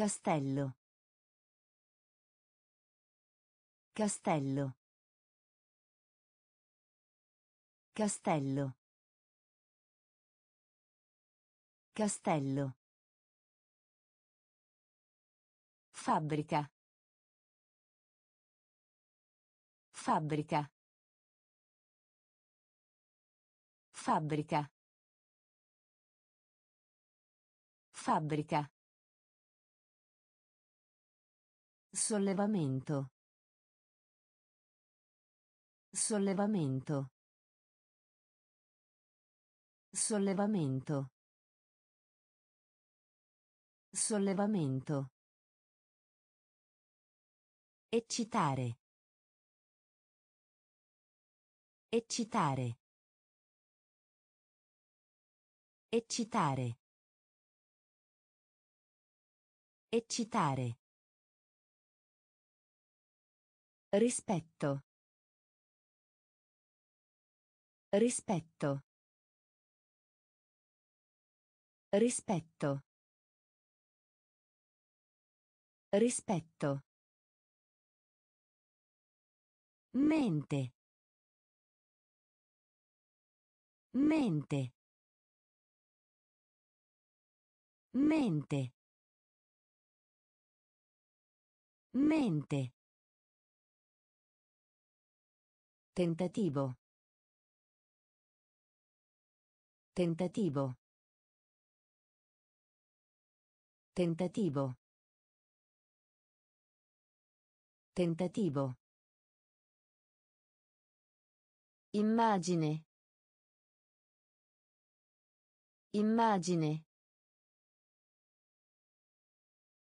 Castello. Castello. Castello. Castello. Fabbrica. Fabbrica. Fabbrica. Fabbrica. Sollevamento. Sollevamento. Sollevamento. Sollevamento. Eccitare. Eccitare. Eccitare. Eccitare. Rispetto. Rispetto. Rispetto. Rispetto. Mente. Mente. Mente. Mente. Tentativo. Tentativo. Tentativo. Tentativo. Immagine. Immagine.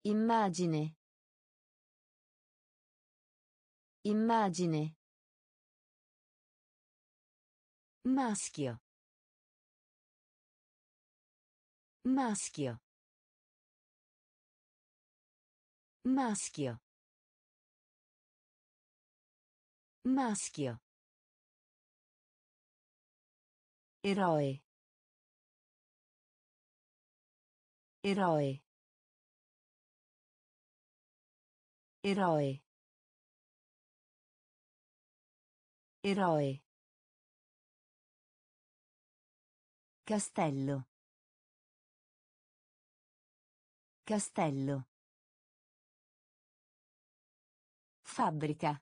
Immagine. Immagine. Maschio. Maschio. Maschio. Maschio. Eroe. Eroe. Eroe. Eroe. Castello. Castello. Fabbrica.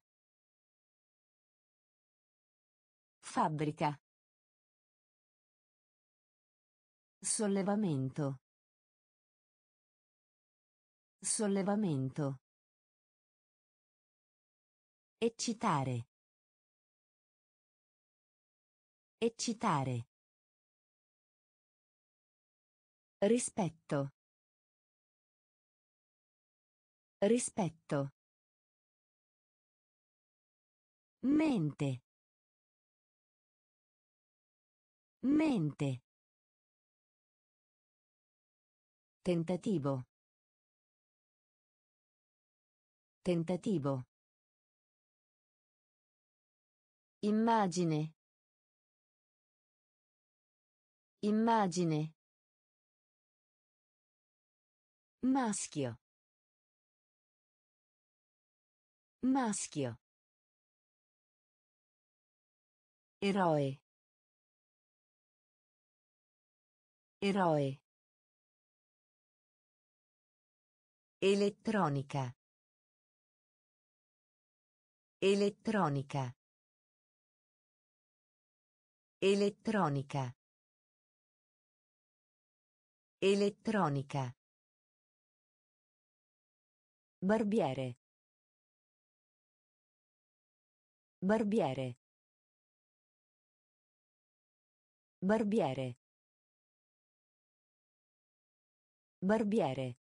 Fabbrica. Sollevamento. Sollevamento. Eccitare. Eccitare. Rispetto. Rispetto. Mente. Mente. Tentativo. Tentativo. Immagine. Immagine. Maschio. Maschio. Eroe. Eroe. Elettronica. Elettronica. Elettronica. Elettronica. Barbiere. Barbiere. Barbiere. Barbiere.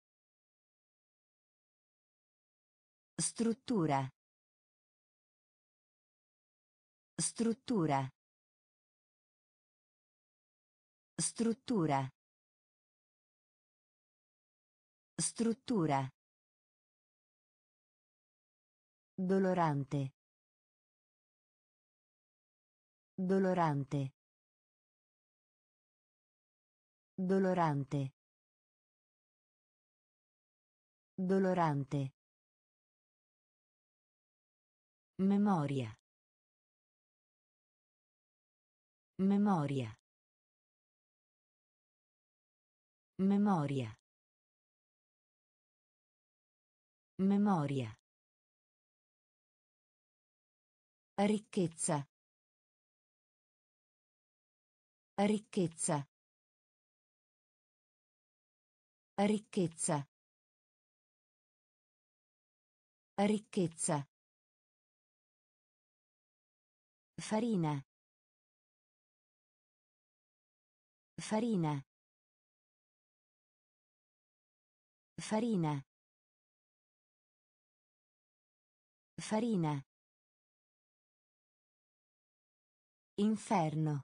Struttura. Struttura. Struttura. Struttura. Dolorante. Dolorante. Dolorante. Dolorante. Memoria. Memoria. Memoria. Memoria. Ricchezza. Ricchezza. Ricchezza. Ricchezza. Farina. Farina. Farina. Farina. Inferno.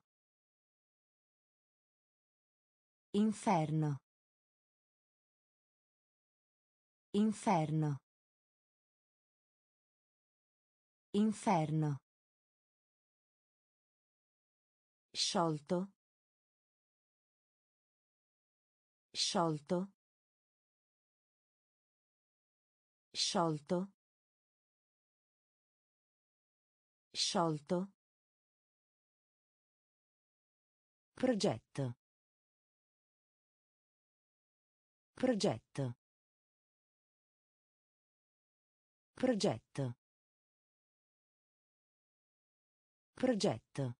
Inferno. Inferno. Inferno. Sciolto. Sciolto. Sciolto. Sciolto. Progetto. Progetto. Progetto. Progetto.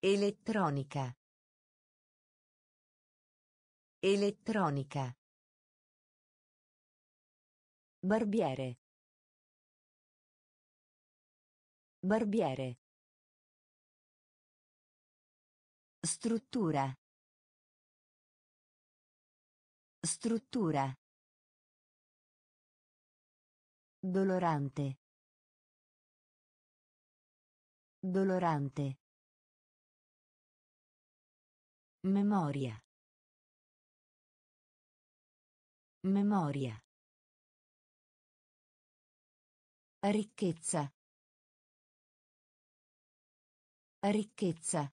Elettronica. Elettronica. Barbiere. Barbiere. Struttura. Struttura. Dolorante. Dolorante. Memoria. Memoria. Ricchezza. Ricchezza.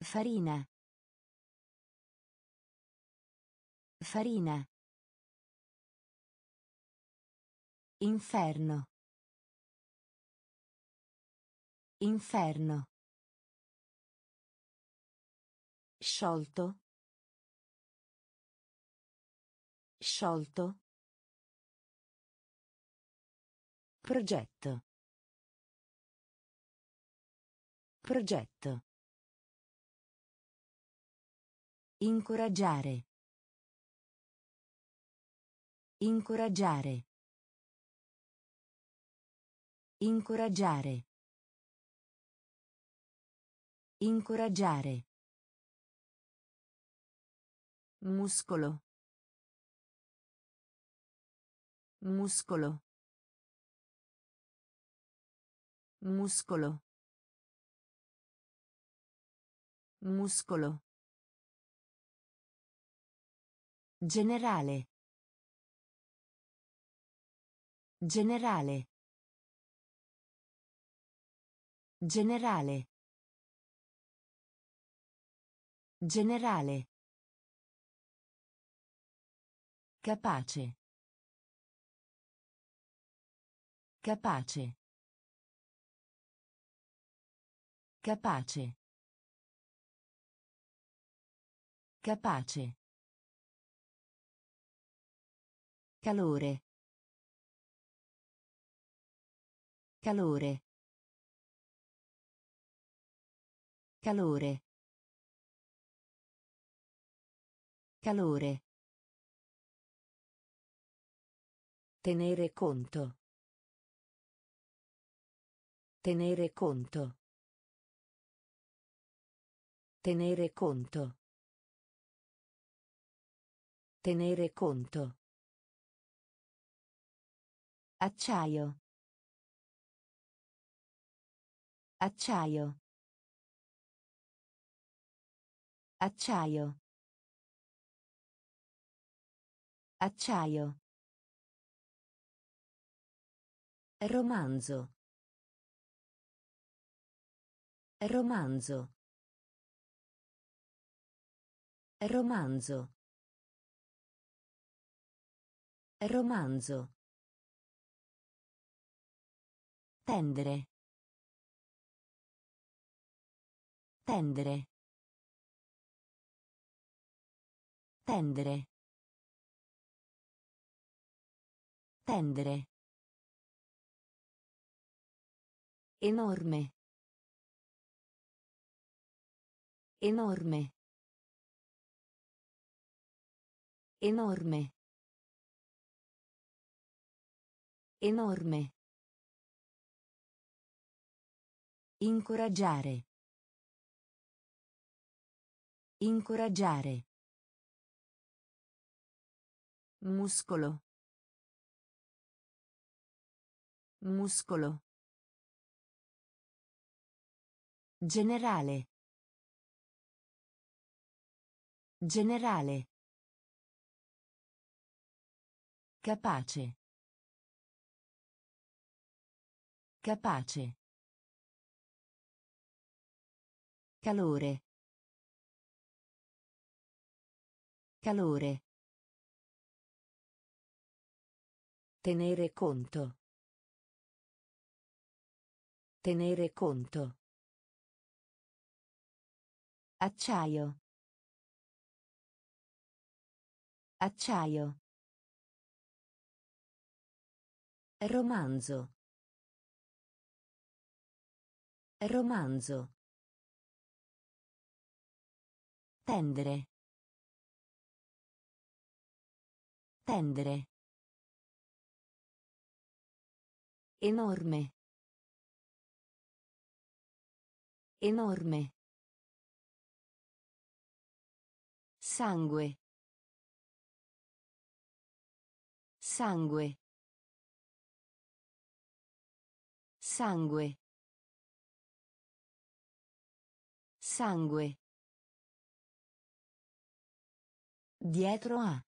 Farina. Farina. Inferno. Inferno. Sciolto. Sciolto. Progetto. Progetto. Incoraggiare. Incoraggiare. Incoraggiare. Incoraggiare. Muscolo. Muscolo. Muscolo. Muscolo. Generale. Generale. Generale. Generale. Capace. Capace. Capace. Capace. Calore. Calore. Calore. Calore. Tenere conto. Tenere conto. Tenere conto. Tenere conto. Acciaio. Acciaio. Acciaio. Acciaio. Romanzo. Romanzo. Romanzo. Romanzo. Tendere. Tendere. Tendere. Tendere. Enorme. Enorme. Enorme. Enorme. Incoraggiare. Incoraggiare. Muscolo. Muscolo. Generale. Generale. Capace. Capace. Calore. Calore. Tenere conto. Tenere conto. Acciaio. Acciaio. Romanzo. Romanzo. Tendere. Tendere. Enorme. Enorme. Sangue. Sangue. Sangue. Sangue. Dietro a.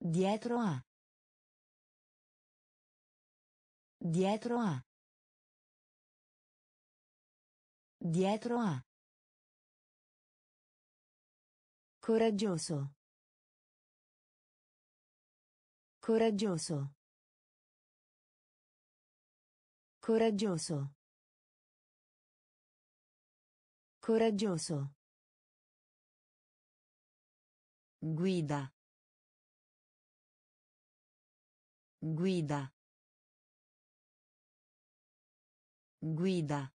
Dietro a. Dietro a. Dietro a. Coraggioso. Coraggioso. Coraggioso. Coraggioso. Guida. Guida. Guida.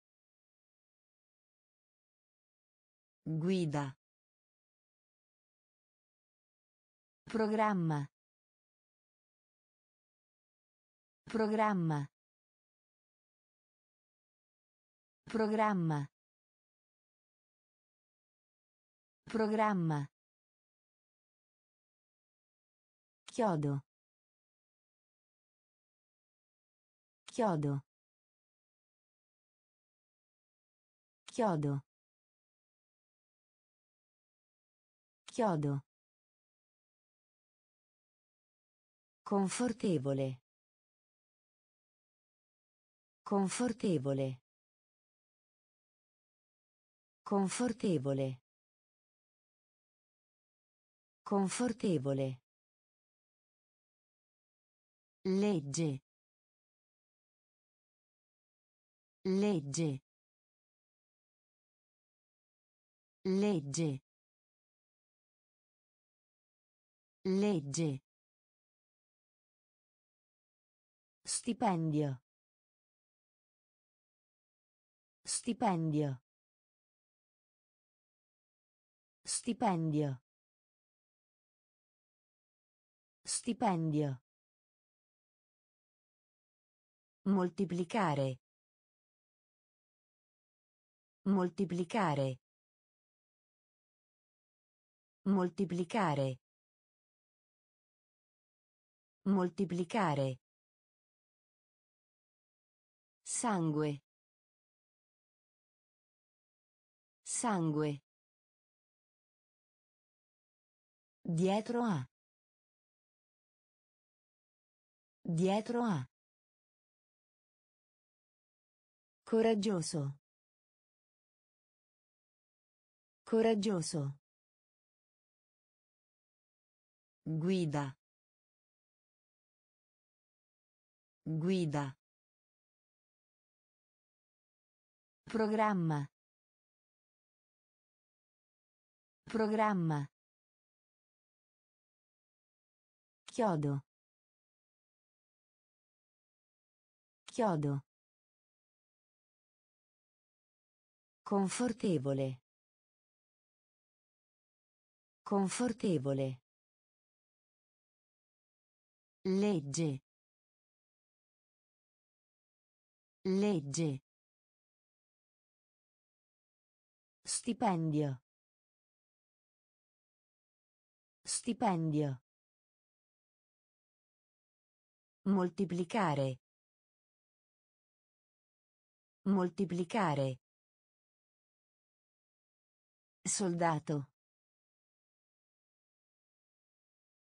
Guida. Programma. Programma. Programma. Programma. Chiodo. Chiodo. Chiodo. Chiodo. Confortevole. Confortevole. Confortevole. Confortevole. Legge. Legge. Legge. Legge. Stipendio. Stipendio. Stipendio. Stipendio. Moltiplicare. Moltiplicare. Moltiplicare. Moltiplicare. Sangue. Sangue. Dietro a. Dietro a. Coraggioso. Coraggioso. Guida. Guida. Programma. Programma. Chiodo. Chiodo. Confortevole. Confortevole. Legge. Legge. Stipendio. Stipendio. Moltiplicare. Moltiplicare. Soldato.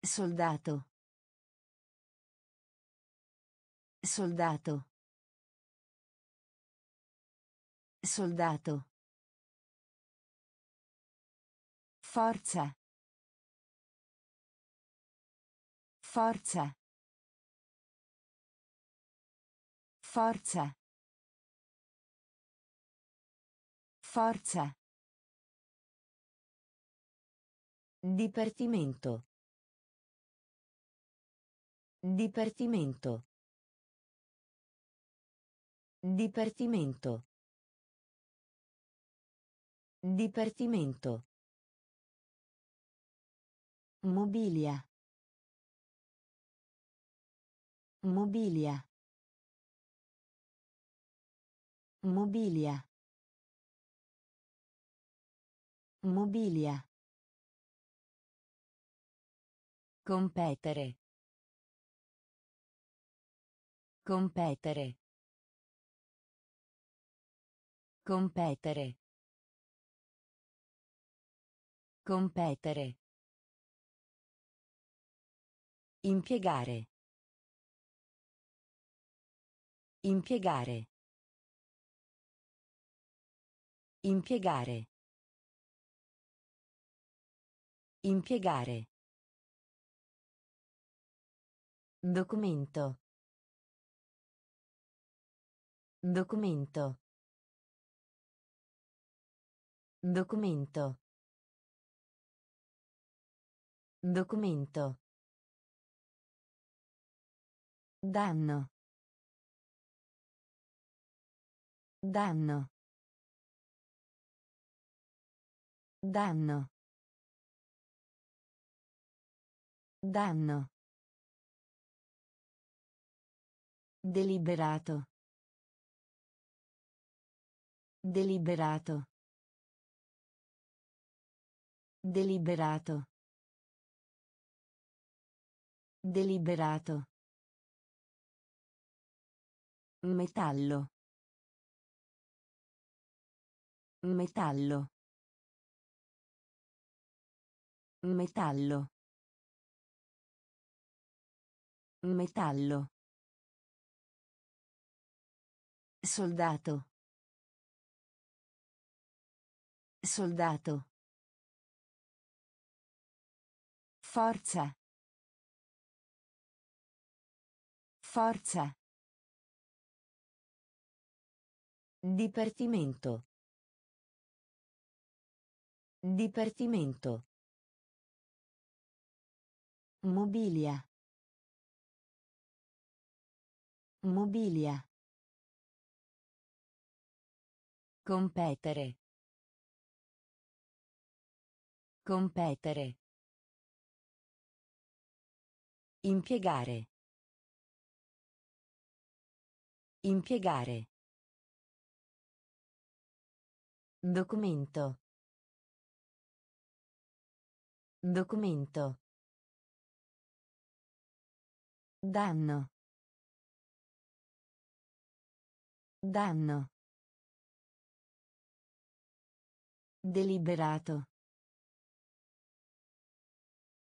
Soldato. Soldato. Soldato. Forza. Forza. Forza. Forza. Dipartimento. Dipartimento. Dipartimento. Dipartimento. Mobilia. Mobilia. Mobilia. Mobilia. Competere. Competere. Competere. Competere. Impiegare. Impiegare. Impiegare. Impiegare. Documento. Documento. Documento. Documento. Danno. Danno. Danno. Danno. Deliberato. Deliberato. Deliberato. Deliberato. Metallo. Metallo. Metallo. Metallo. Soldato. Soldato. Forza. Forza. Dipartimento. Dipartimento. Mobilia. Mobilia. Competere. Competere. Impiegare. Impiegare. Documento. Documento. Danno. Danno. Deliberato.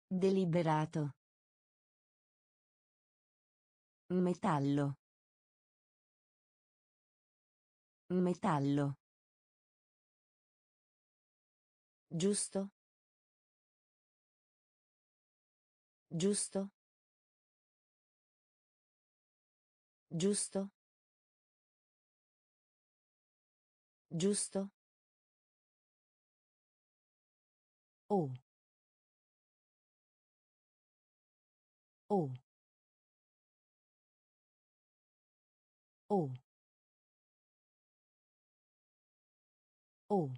Deliberato. Metallo. Metallo. Giusto. Giusto. Giusto. Giusto. O. O. O. O.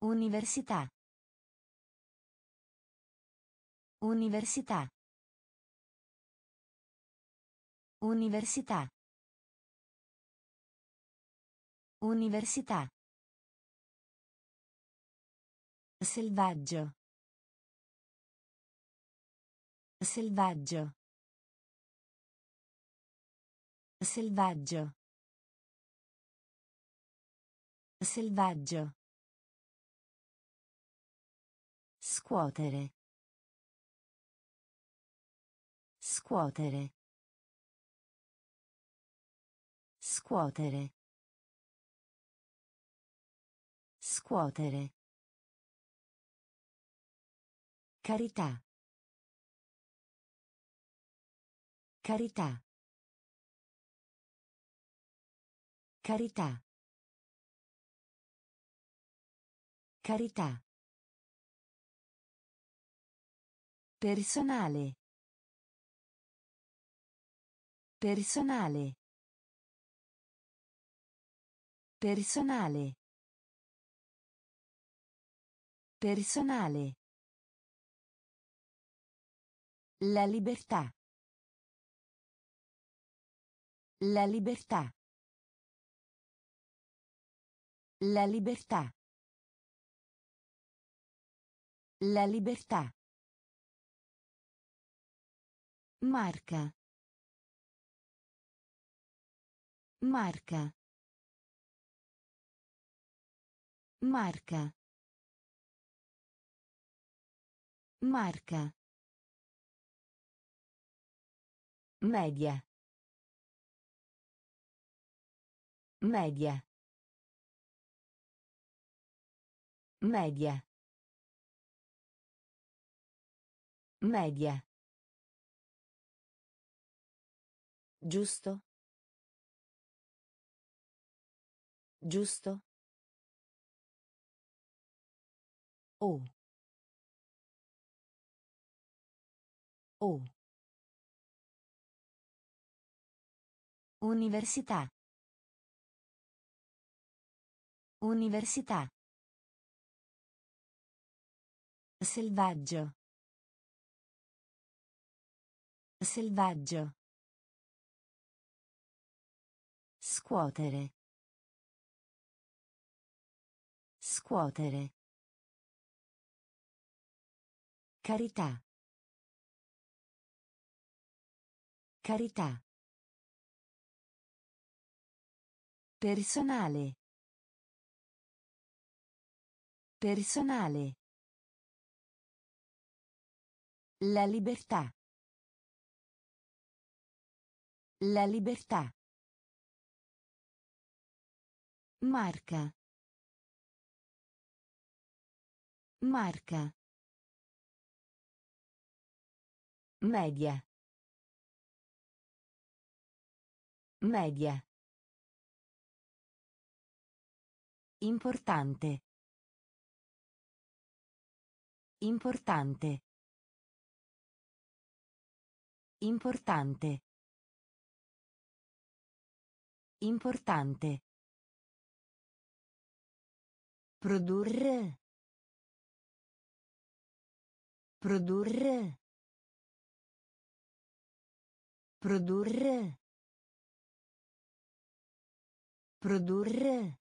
Università. Università. Università. Università. Selvaggio. Selvaggio. Selvaggio. Selvaggio. Scuotere. Scuotere. Scuotere. Scuotere. Carità. Carità. Carità. Carità. Personale. Personale. Personale. Personale. La libertà. La libertà. La libertà. La libertà. Marca. Marca. Marca. Marca. Media. Media. Media. Media. Giusto. Giusto. O. O. Università. Università. Selvaggio. Selvaggio. Scuotere. Scuotere. Carità. Carità. Personale. Personale. La libertà. La libertà. Marca. Marca. Media. Media. Importante. Importante. Importante. Importante. Produrre. Produrre. Produrre. Produrre.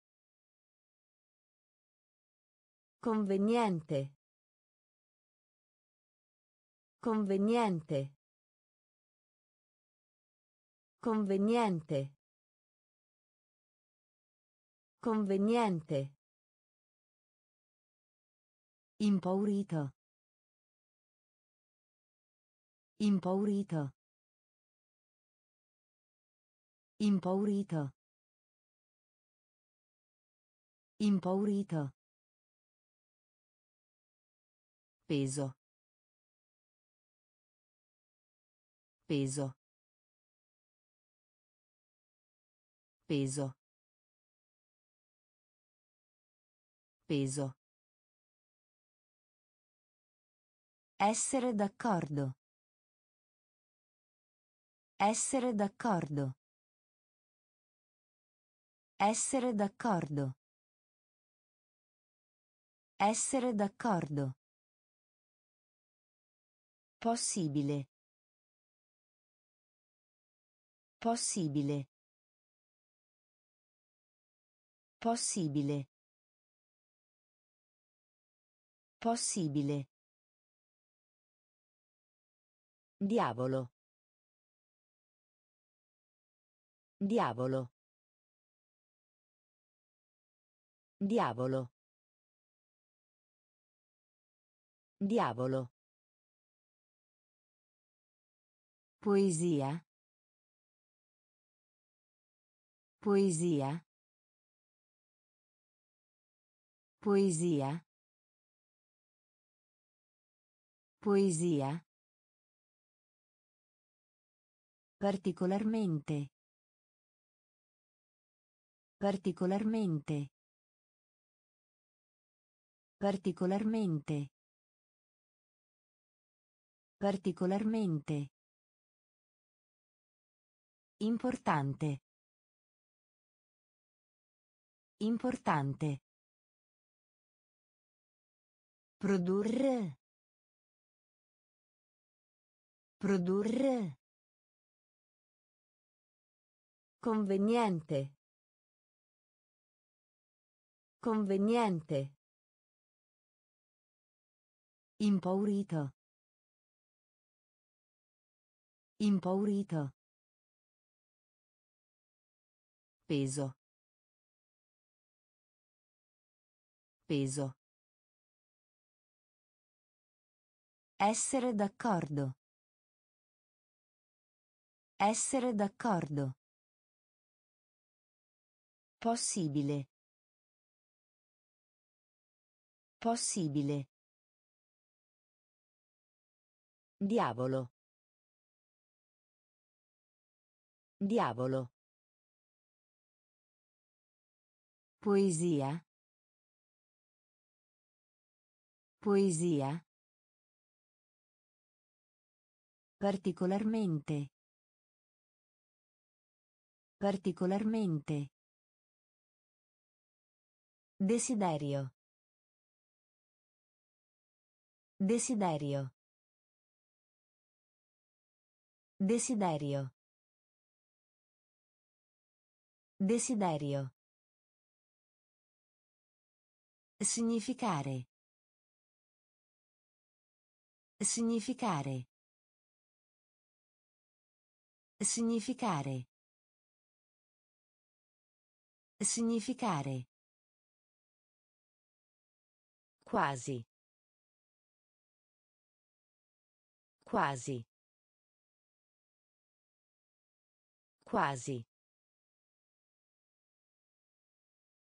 Conveniente. Conveniente. Conveniente. Conveniente. Impaurito. Impaurito. Impaurito. Impaurito. Peso. Peso. Peso. Peso. Essere d'accordo. Essere d'accordo. Essere d'accordo. Essere d'accordo. Possibile. Possibile. Possibile. Possibile. Diavolo. Diavolo. Diavolo. Diavolo. Poesia. Poesia. Poesia. Poesia. Particolarmente. Particolarmente. Particolarmente. Particolarmente. Importante. Importante. Produrre. Produrre. Conveniente. Conveniente. Impaurito. Impaurito. Peso. Peso. Essere d'accordo. Essere d'accordo. Possibile. Possibile. Diavolo. Diavolo. Poesia. Poesia. Particolarmente. Particolarmente. Desiderio. Desiderio. Desiderio. Desiderio. Significare. Significare. Significare. Significare. Quasi. Quasi. Quasi.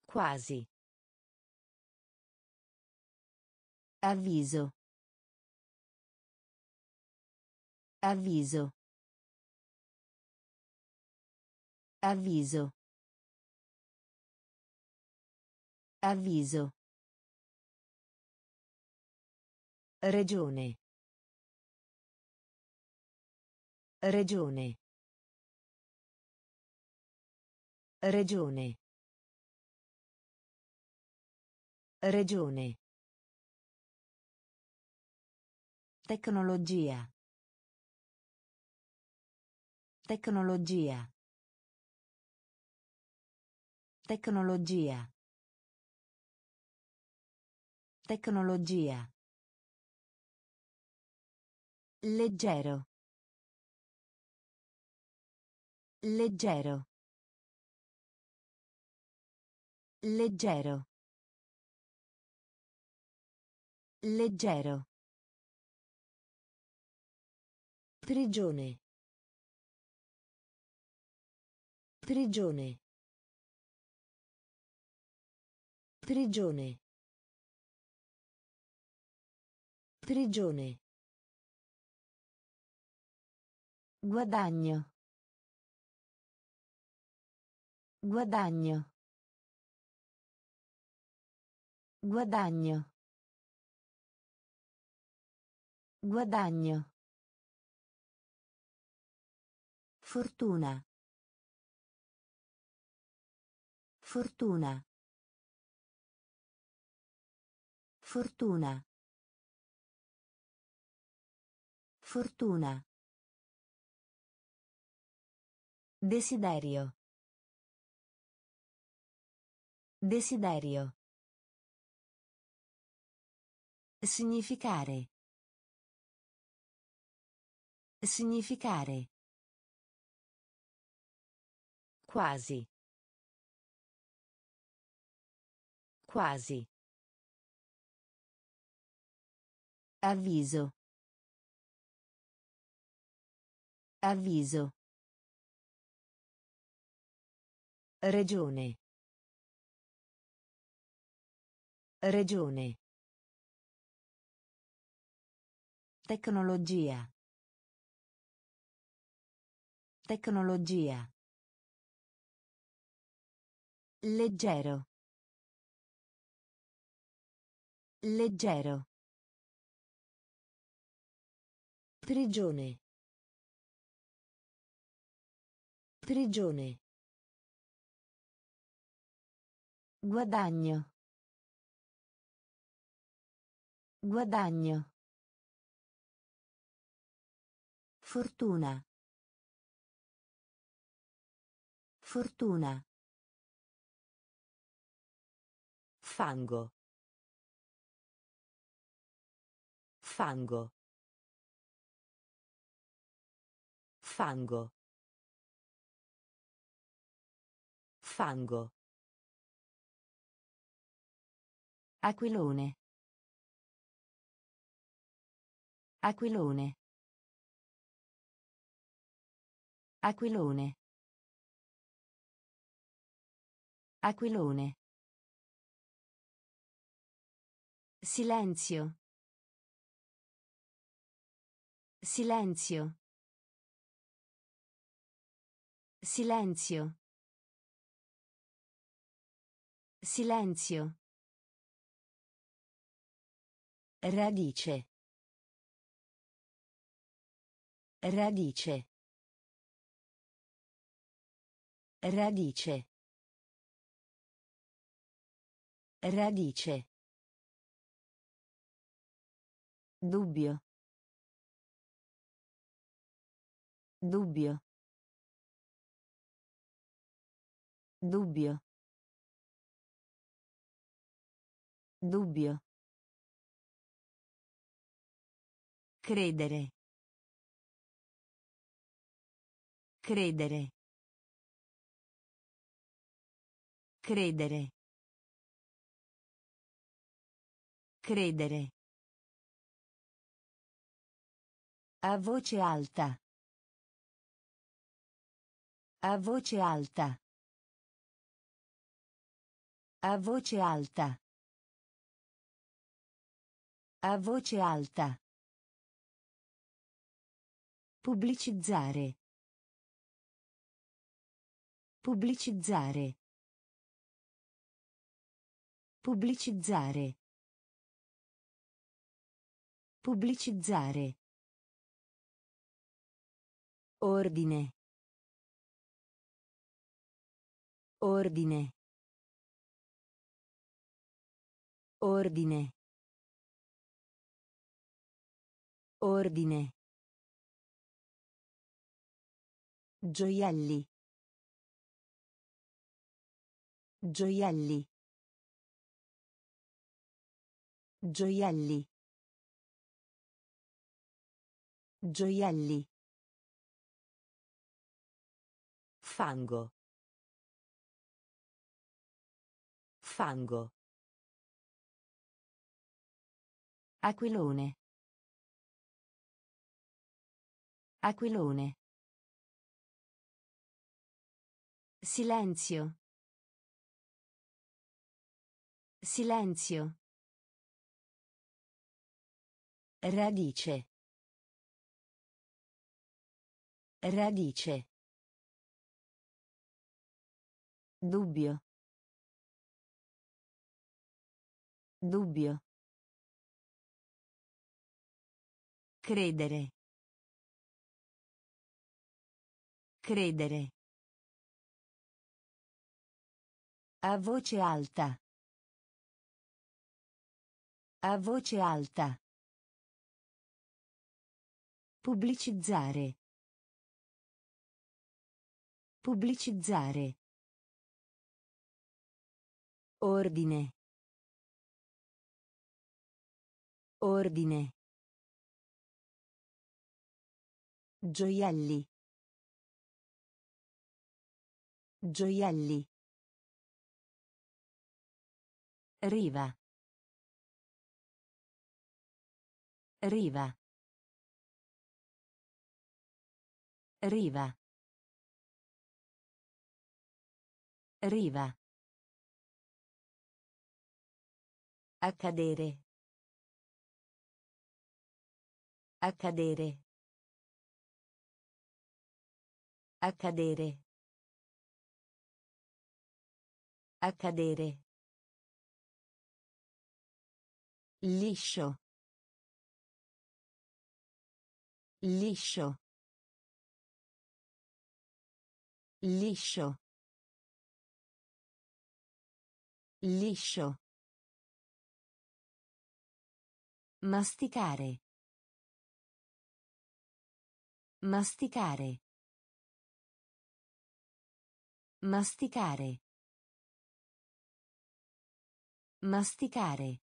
Quasi. Avviso. Avviso. Avviso. Avviso. Regione. Regione. Regione. Regione. Tecnologia. Tecnologia. Tecnologia. Tecnologia. Leggero. Leggero. Leggero. Leggero. Prigione. Prigione. Prigione. Prigione. Guadagno. Guadagno. Guadagno. Guadagno. Fortuna. Fortuna. Fortuna. Fortuna. Desiderio. Desiderio. Significare. Significare. Quasi. Quasi. Avviso. Avviso. Regione. Regione. Tecnologia. Tecnologia. Leggero. Leggero. Prigione. Prigione. Guadagno. Guadagno. Fortuna. Fortuna. Fango. Fango. Fango. Fango. Aquilone. Aquilone. Aquilone. Aquilone. Silenzio. Silenzio. Silenzio. Silenzio. Radice. Radice. Radice. Radice. Dubbio. Dubbio. Dubbio. Dubbio. Credere. Credere. Credere. Credere. A voce alta. A voce alta. A voce alta. A voce alta. Pubblicizzare. Pubblicizzare. Pubblicizzare. Pubblicizzare. Ordine. Ordine. Ordine. Ordine. Gioielli. Gioielli. Gioielli. Gioielli. Fango. Fango. Aquilone. Aquilone. Silenzio. Silenzio. Radice. Radice. Dubbio. Dubbio. Credere. Credere. A voce alta. A voce alta. Pubblicizzare. Pubblicizzare. Ordine. Ordine. Gioielli. Gioielli. Riva. Riva. Riva. Riva. Accadere. Accadere. Accadere. Accadere. Liscio. Liscio. Liscio. Liscio. Masticare. Masticare. Masticare. Masticare.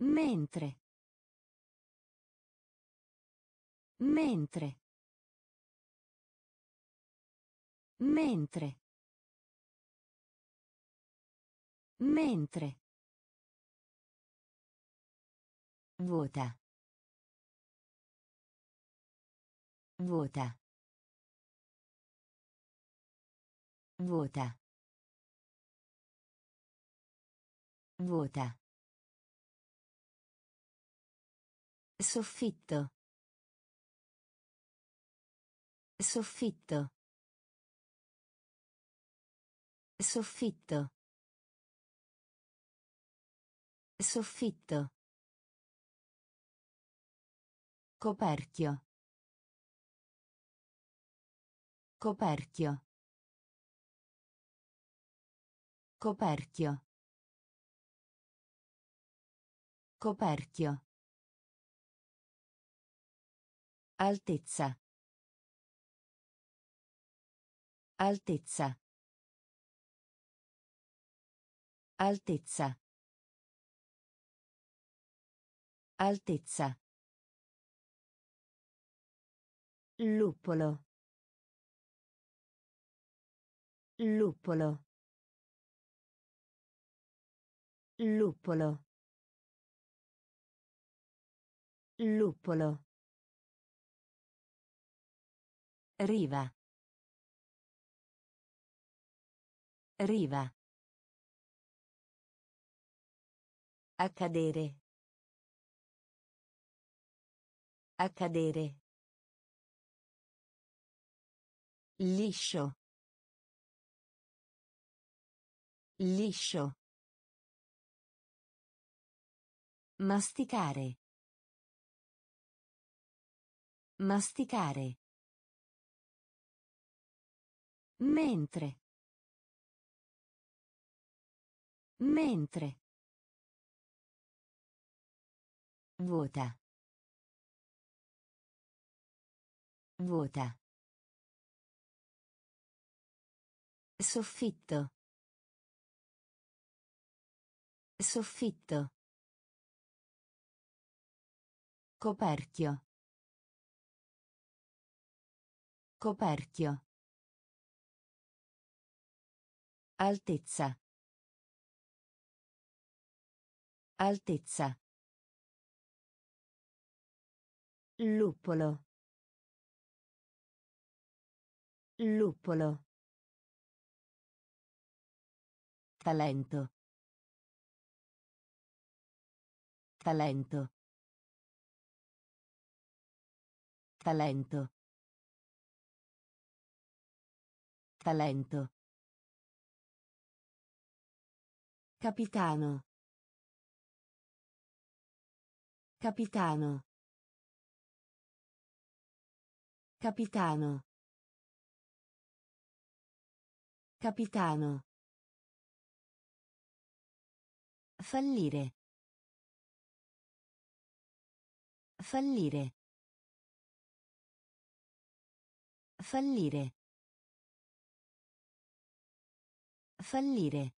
Mentre. Mentre. Mentre. Mentre. Vota. Vota. Vota. Vota. Soffitto. Soffitto. Soffitto. Soffitto. Coperchio. Coperchio. Coperchio. Coperchio. Altezza. Altezza. Altezza. Altezza. Luppolo. Luppolo. Luppolo. Luppolo. Riva. Riva. Accadere. Accadere. Liscio. Liscio. Masticare. Masticare. Mentre. Mentre. Vota. Vota. Soffitto. Soffitto. Coperchio. Coperchio. Altezza. Altezza. Luppolo. Luppolo. Talento. Talento. Talento. Talento. Capitano. Capitano. Capitano. Capitano. Fallire. Fallire. Fallire. Fallire.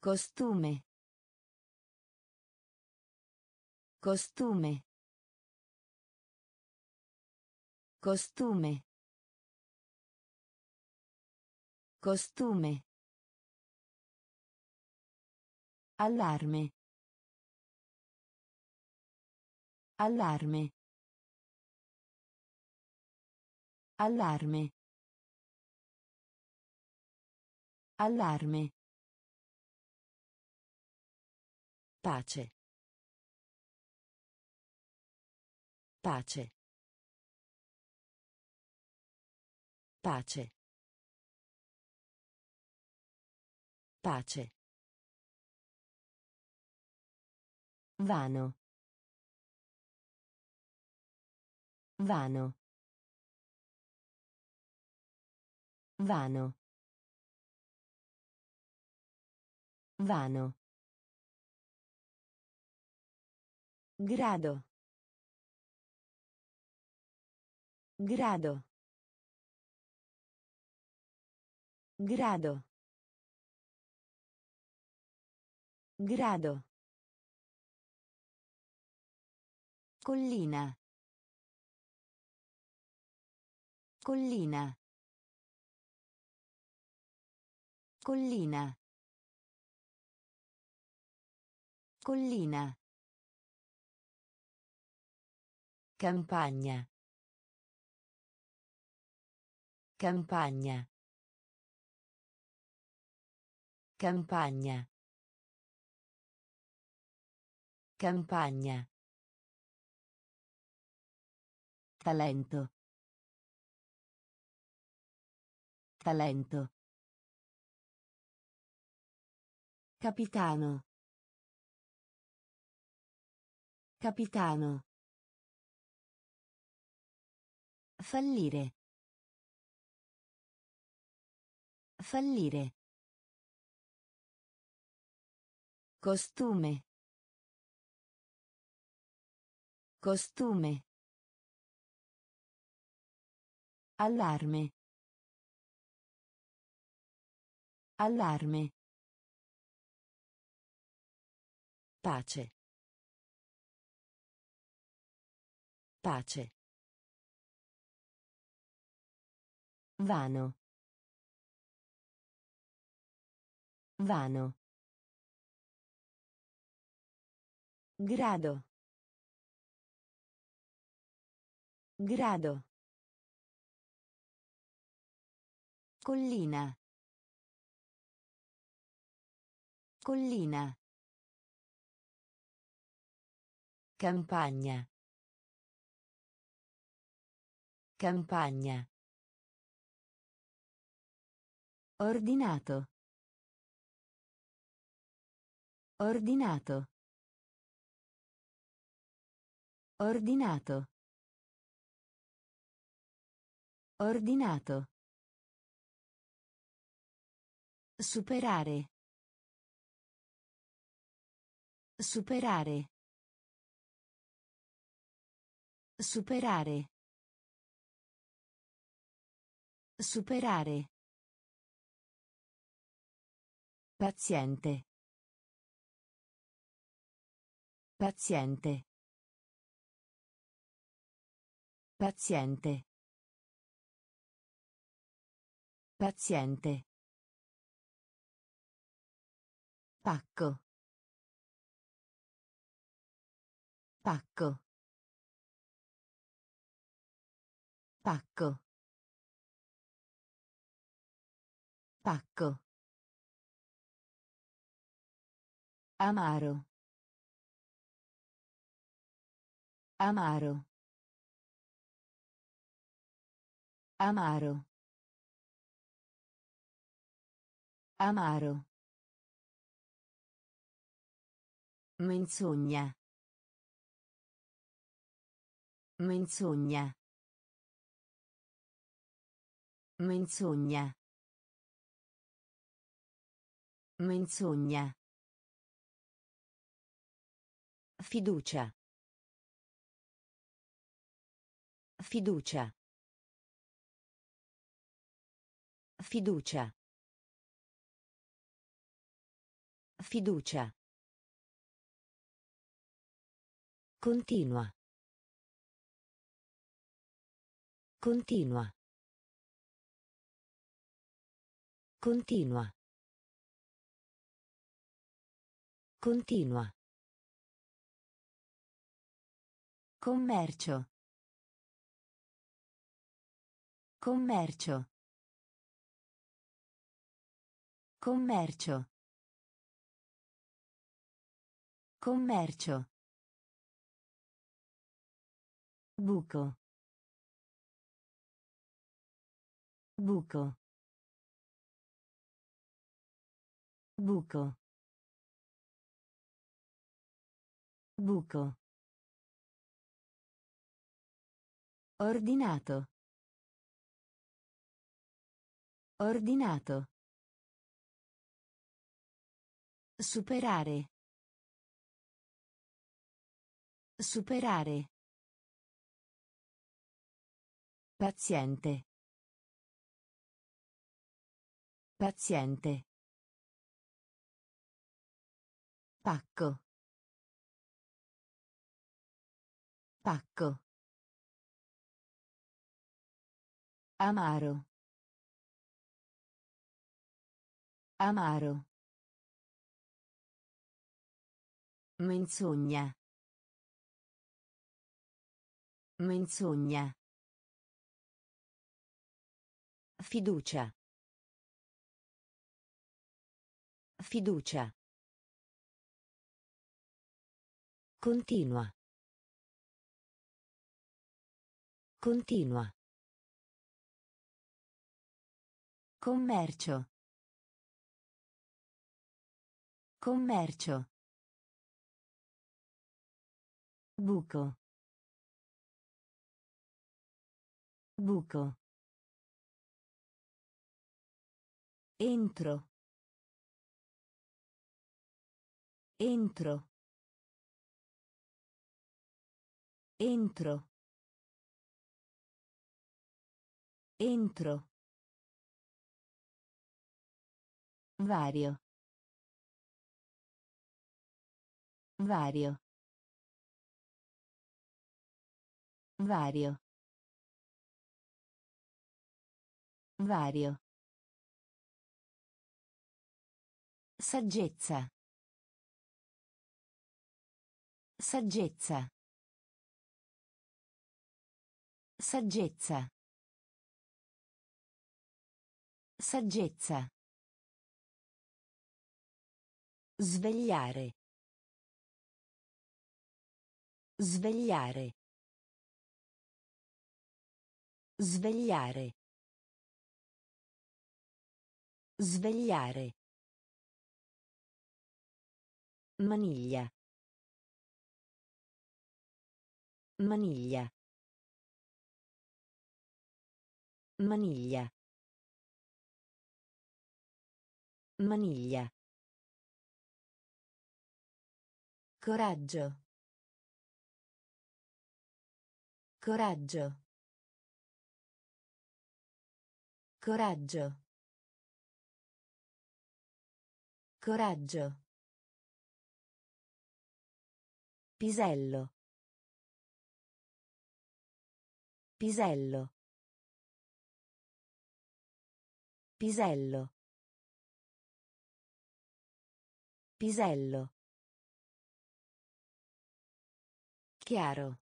Costume. Costume. Costume. Costume. Allarme. Allarme. Allarme. Allarme. Pace. Pace. Pace. Pace. Vano. Vano. Vano. Vano. Grado. Grado. Grado. Grado. Collina. Collina. Collina. Collina. Campagna. Campagna. Campagna. Campagna. Talento. Talento. Capitano. Capitano. Fallire. Fallire. Costume. Costume. Allarme. Allarme. Pace. Pace. Vano. Vano. Grado. Grado. Collina. Collina. Campagna. Campagna. Ordinato. Ordinato. Ordinato. Ordinato. Superare. Superare. Superare. Superare. Paziente. Paziente. Paziente. Paziente. Pacco. Pacco. Pacco. Pacco. Amaro. Amaro. Amaro. Amaro. Menzogna. Menzogna. Menzogna. Menzogna. Fiducia. Fiducia. Fiducia. Fiducia. Continua. Continua. Continua. Continua. Commercio. Commercio. Commercio. Commercio. Buco. Buco. Buco. Buco. Ordinato. Ordinato. Superare. Superare. Paziente. Paziente. Pacco. Pacco. Amaro. Amaro. Menzogna. Menzogna. Fiducia. Fiducia. Continua. Continua. Commercio. Commercio. Buco. Buco. Entro. Entro. Entro. Entro. Vario. Vario. Vario. Vario. Saggezza. Saggezza. Saggezza. Saggezza. Svegliare. Svegliare. Svegliare. Svegliare. Maniglia. Maniglia. Maniglia. Maniglia. Coraggio. Coraggio. Coraggio. Coraggio. Pisello. Pisello. Pisello. Pisello. Chiaro.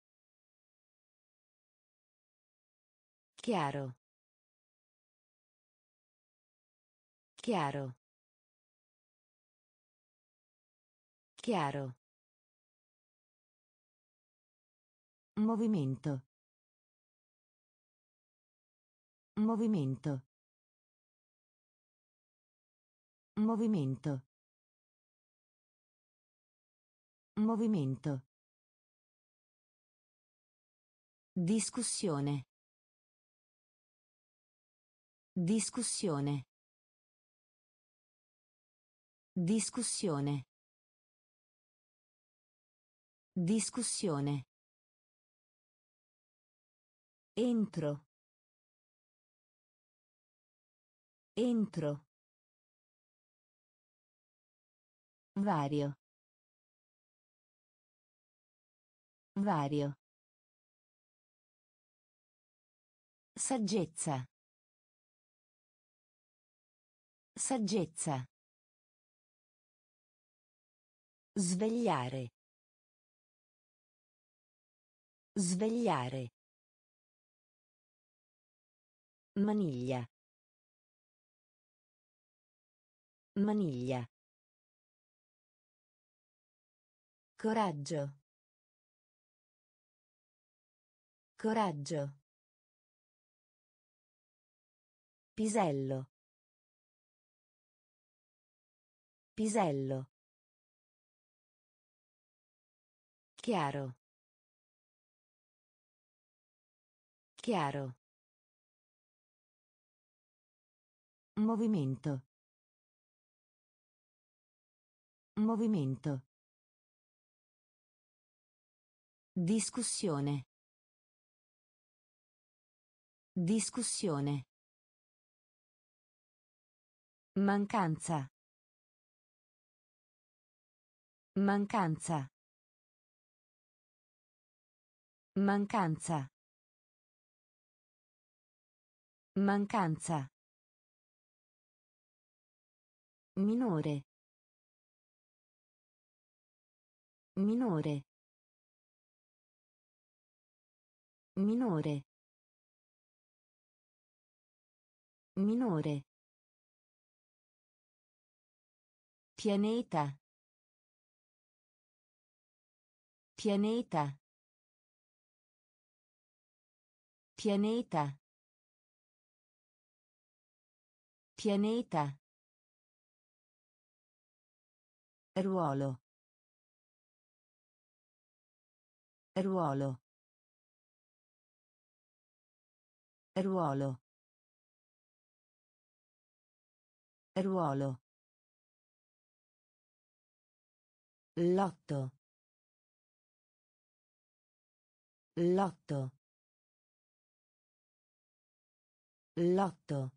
Chiaro. Chiaro. Chiaro. Movimento. Movimento. Movimento. Movimento. Discussione. Discussione. Discussione. Discussione. Entro. Entro. Vario. Vario. Saggezza. Saggezza. Svegliare. Svegliare. Maniglia. Maniglia. Coraggio. Coraggio. Pisello. Pisello. Chiaro. Chiaro. Movimento. Movimento. Discussione. Discussione. Mancanza. Mancanza. Mancanza. Mancanza. Minore. Minore. Minore. Minore. Pianeta. Pianeta. Pianeta. Pianeta. Ruolo. Ruolo. Ruolo. Ruolo. Lotto. Lotto. Lotto.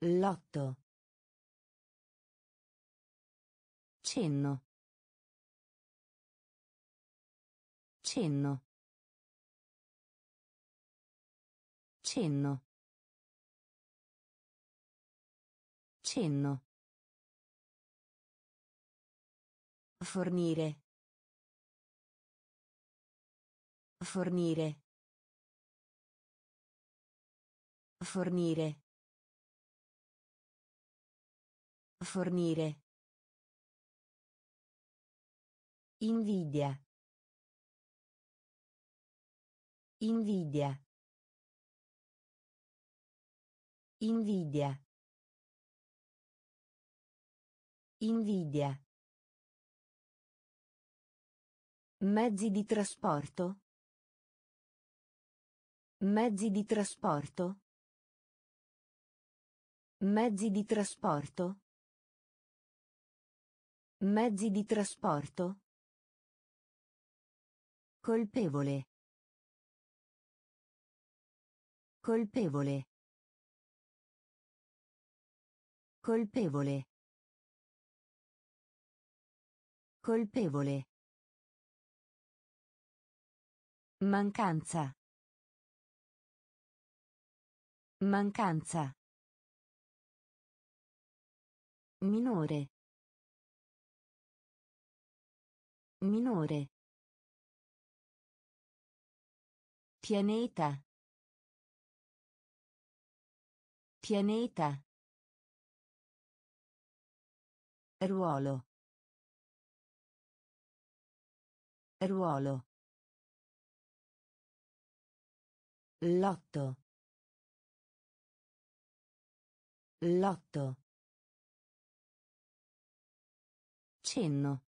Lotto. Cenno. Cenno. Cenno. Cenno. Fornire. Fornire. Fornire. Fornire. Invidia. Invidia. Invidia. Invidia. Mezzi di trasporto. Mezzi di trasporto. Mezzi di trasporto. Mezzi di trasporto. Colpevole. Colpevole. Colpevole. Colpevole. Mancanza. Mancanza. Minore. Minore. Pianeta. Pianeta. Ruolo. Ruolo. Lotto. Lotto. Cenno.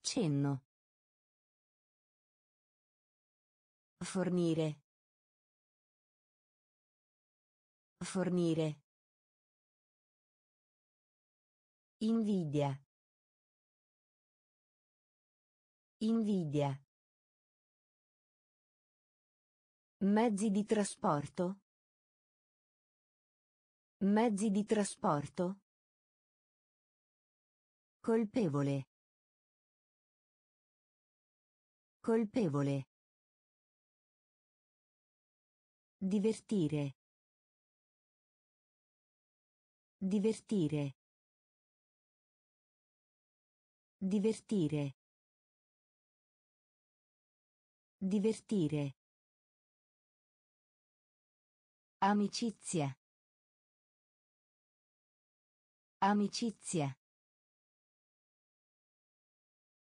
Cenno. Fornire. Fornire. Invidia. Invidia. Mezzi di trasporto. Mezzi di trasporto. Colpevole. Colpevole. Divertire. Divertire. Divertire. Divertire. Amicizia. Amicizia.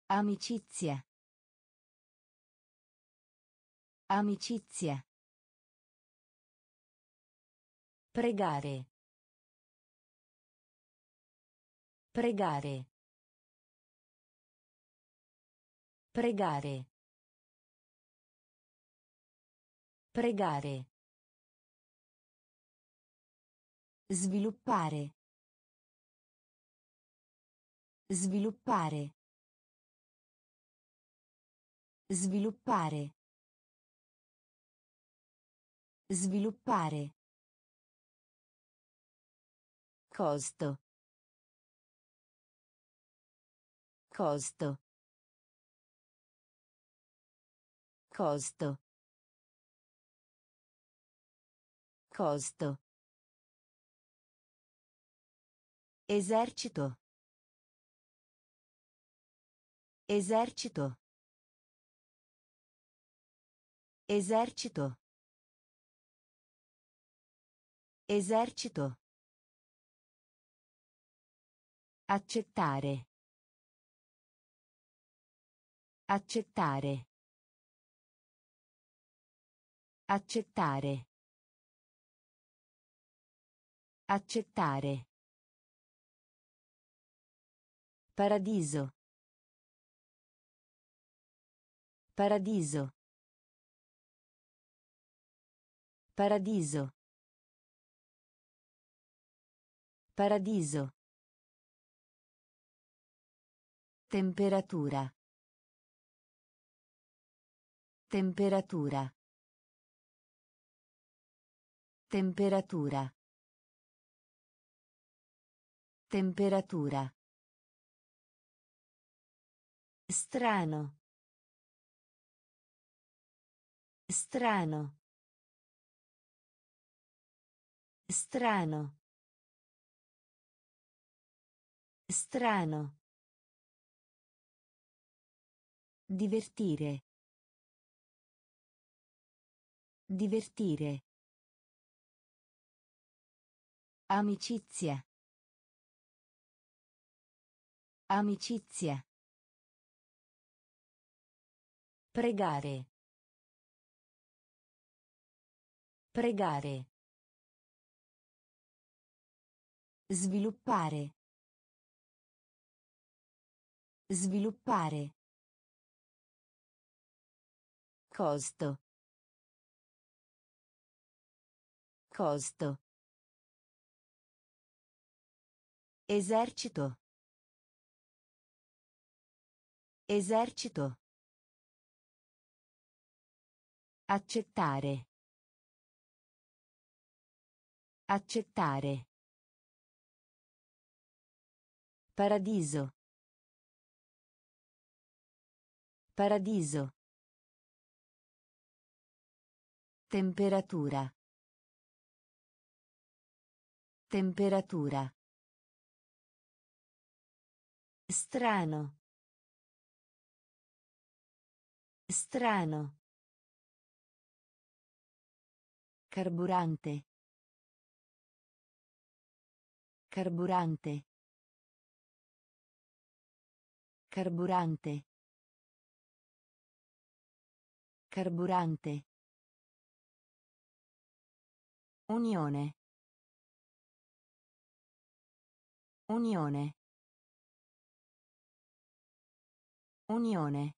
Amicizia. Amicizia. Pregare. Pregare. Pregare. Pregare. Sviluppare. Sviluppare. Sviluppare. Sviluppare. Costo. Costo. Costo. Costo. Esercito. Esercito. Esercito. Esercito. Accettare. Accettare. Accettare. Accettare. Paradiso. Paradiso. Paradiso. Paradiso. Temperatura. Temperatura. Temperatura. Temperatura. Strano. Strano. Strano. Strano. Divertire. Divertire. Amicizia. Amicizia. Pregare. Pregare. Sviluppare. Sviluppare. Costo. Costo. Esercito. Esercito. Accettare. Accettare. Paradiso. Paradiso. Temperatura. Temperatura. Strano. Strano. Carburante. Carburante. Carburante. Carburante. Unione. Unione. Unione.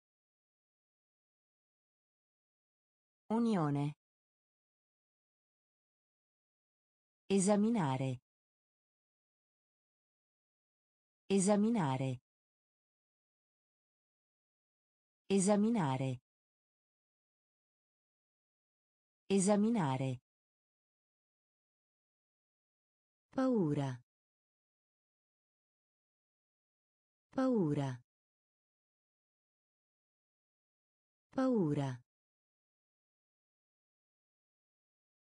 Unione. Esaminare. Esaminare. Esaminare. Esaminare. Paura. Paura. Paura.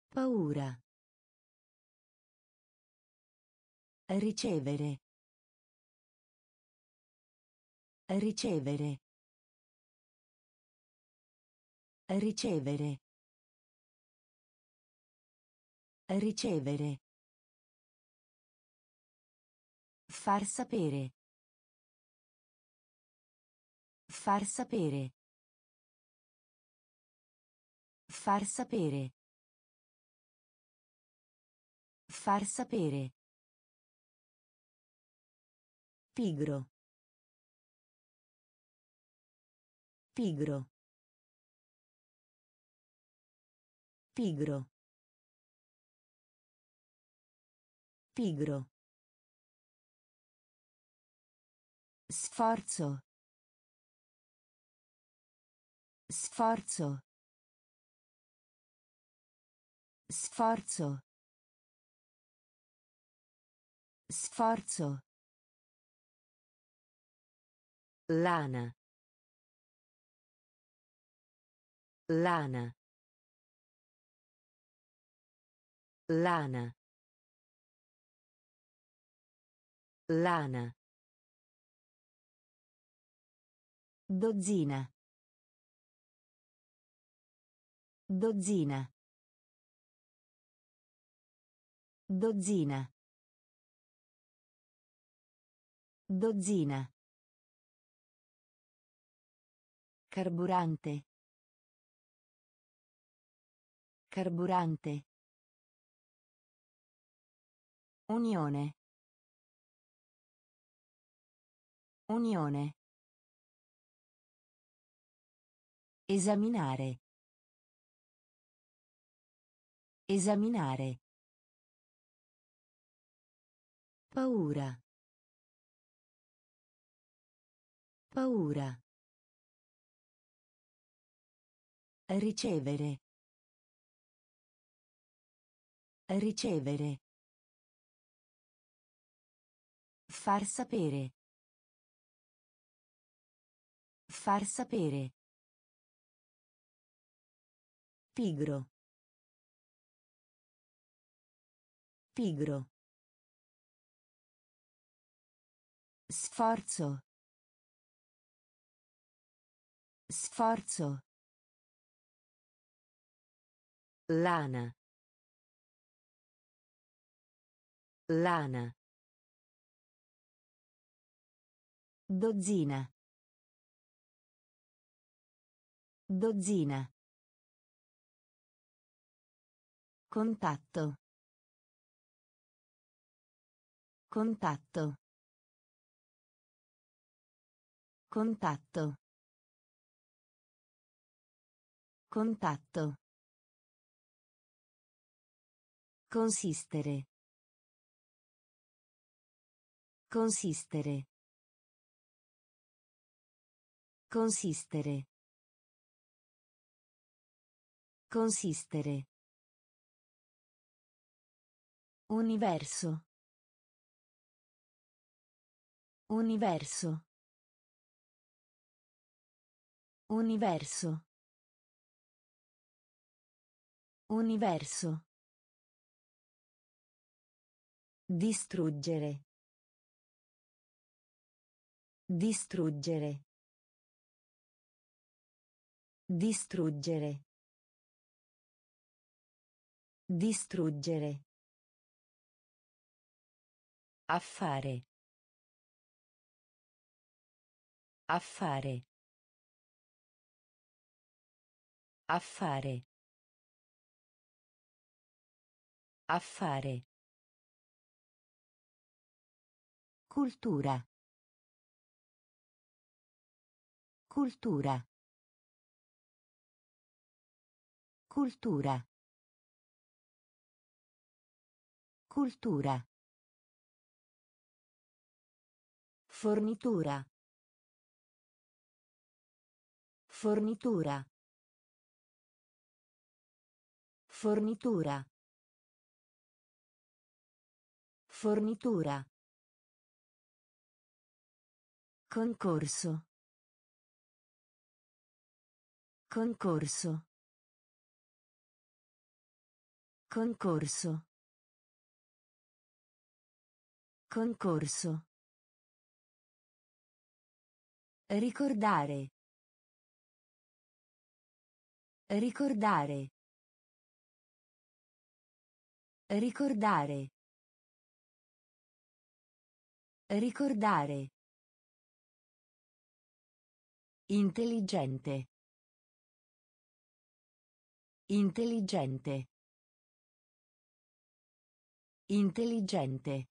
Paura. Ricevere. Ricevere. Ricevere. Ricevere. Far sapere. Far sapere. Far sapere. Far sapere. Pigro. Pigro. Pigro. Pigro. Sforzo. Sforzo. Sforzo. Sforzo. Lana. Lana. Lana. Lana. Dozzina. Dozzina. Dozzina. Dozzina. Carburante. Carburante. Unione. Unione. Esaminare. Esaminare. Paura. Paura. Ricevere. Ricevere. Far sapere. Far sapere. Pigro. Pigro. Sforzo. Sforzo. Lana. Lana. Dozzina. Dozzina. Contatto. Contatto. Contatto. Contatto. Consistere. Consistere. Consistere. Consistere. Universo. Universo. Universo. Universo. Distruggere. Distruggere. Distruggere. Distruggere. Affare. Affare. Affare. Affare. Cultura. Cultura. Cultura. Cultura. Fornitura. Fornitura. Fornitura. Fornitura. Concorso. Concorso. Concorso. Concorso. Ricordare. Ricordare. Ricordare. Ricordare. Intelligente. Intelligente. Intelligente.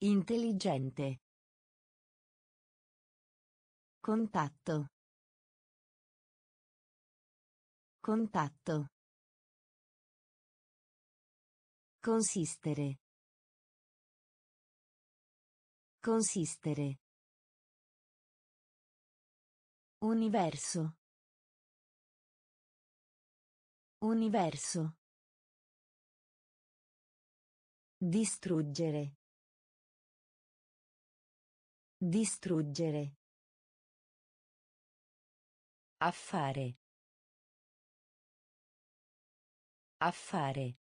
Intelligente. Contatto. Contatto. Consistere. Consistere. Universo. Universo. Distruggere. Distruggere. Affare. Affare.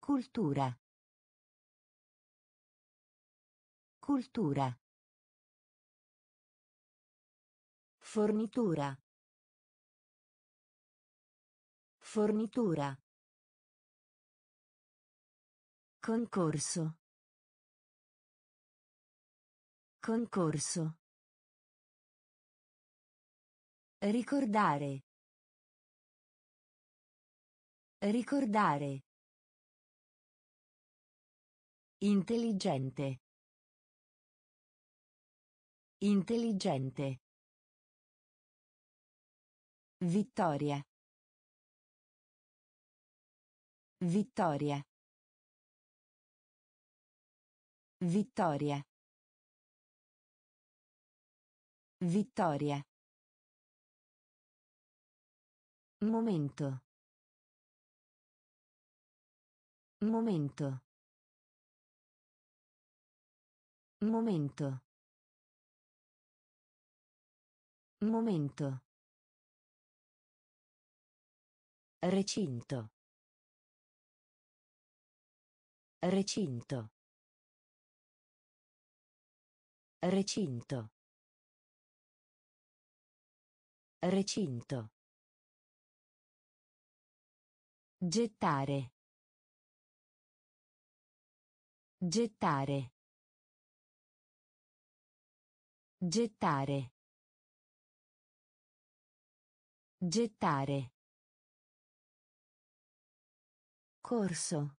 Cultura. Cultura. Fornitura. Fornitura. Concorso. Concorso. Ricordare. Ricordare. Intelligente. Intelligente. Vittoria. Vittoria. Vittoria. Vittoria. Momento. Momento. Momento. Momento. Recinto. Recinto. Recinto. Recinto. Gettare. Gettare. Gettare. Gettare. Corso.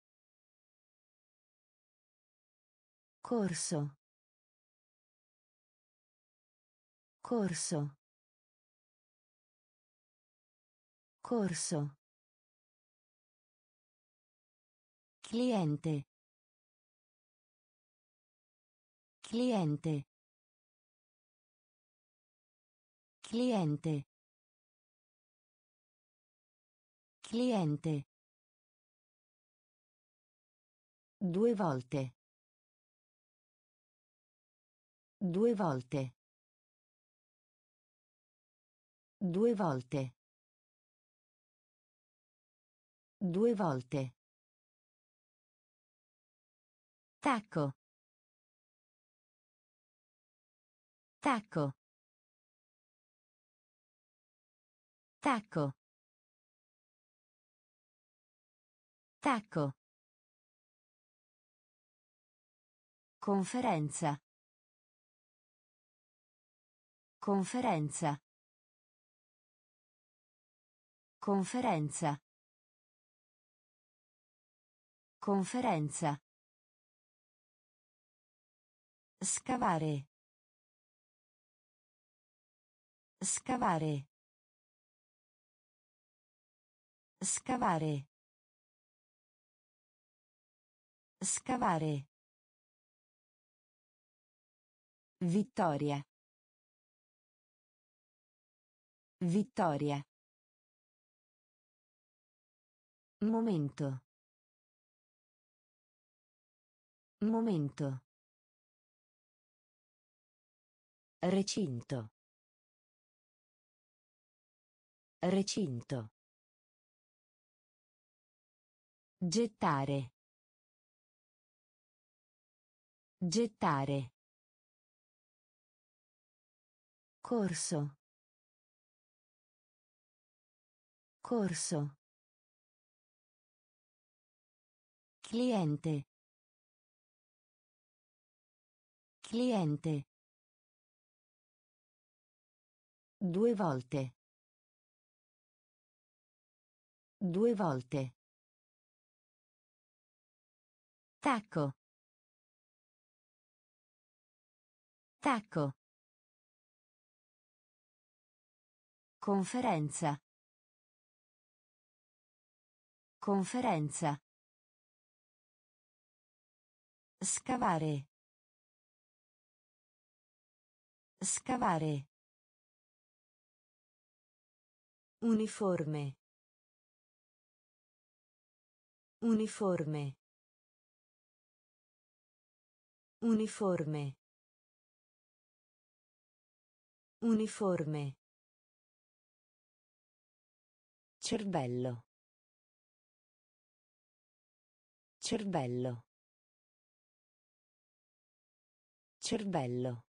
Corso. Corso. Corso. Cliente. Cliente. Cliente. Cliente. Due volte. Due volte. Due volte. Due volte. Tacco. Tacco. Tacco. Tacco. Conferenza. Conferenza. Conferenza. Conferenza. Scavare. Scavare. Scavare. Scavare. Vittoria. Vittoria. Momento. Momento. Recinto. Recinto. Gettare. Gettare. Corso. Corso. Cliente. Cliente. Due volte. Due volte. Tacco. Tacco. Conferenza. Conferenza. Scavare. Scavare. Uniforme. Uniforme. Uniforme. Uniforme. Cervello. Cervello. Cervello.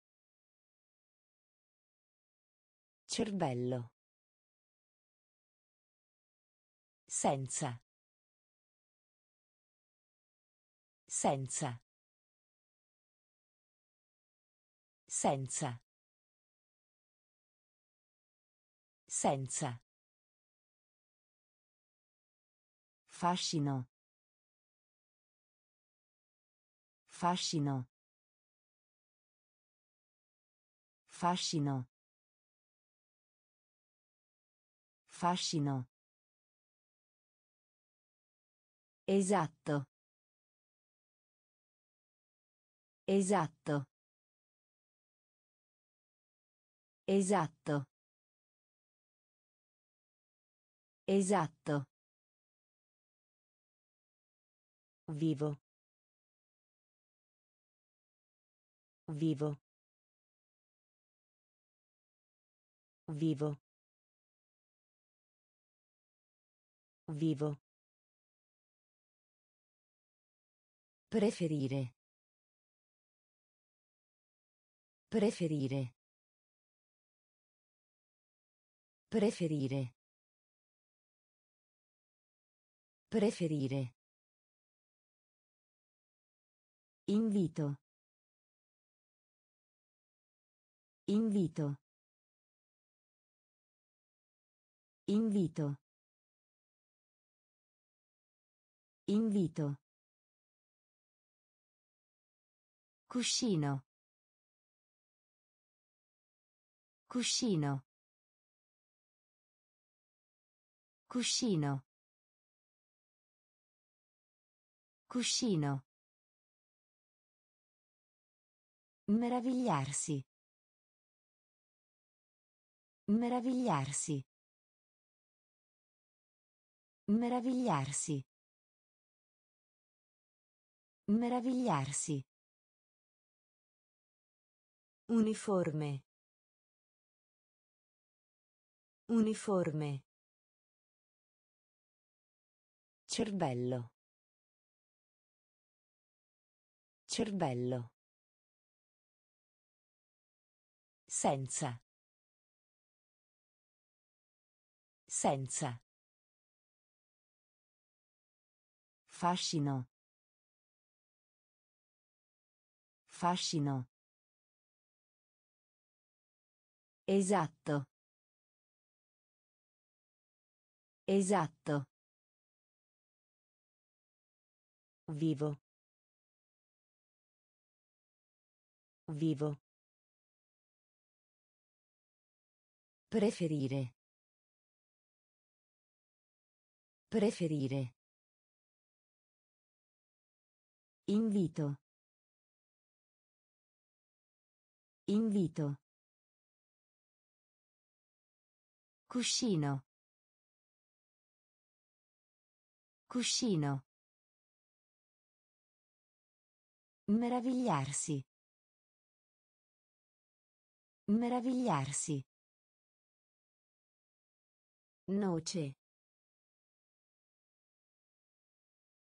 Cervello. Senza. Senza. Senza. Senza. Fascino. Fascino. Fascino. Fascino. Esatto. Esatto. Esatto. Esatto. Vivo. Vivo. Vivo. Vivo. Preferire. Preferire. Preferire. Preferire. Invito. Invito. Invito. Invito. Cuscino. Cuscino. Cuscino. Cuscino. Meravigliarsi. Meravigliarsi. Meravigliarsi. Meravigliarsi. Uniforme. Uniforme. Cervello. Cervello. Senza. Senza. Fascino. Fascino. Esatto. Esatto. Vivo. Vivo. Preferire. Preferire. Invito. Invito. Cuscino. Cuscino. Meravigliarsi. Meravigliarsi. Noce.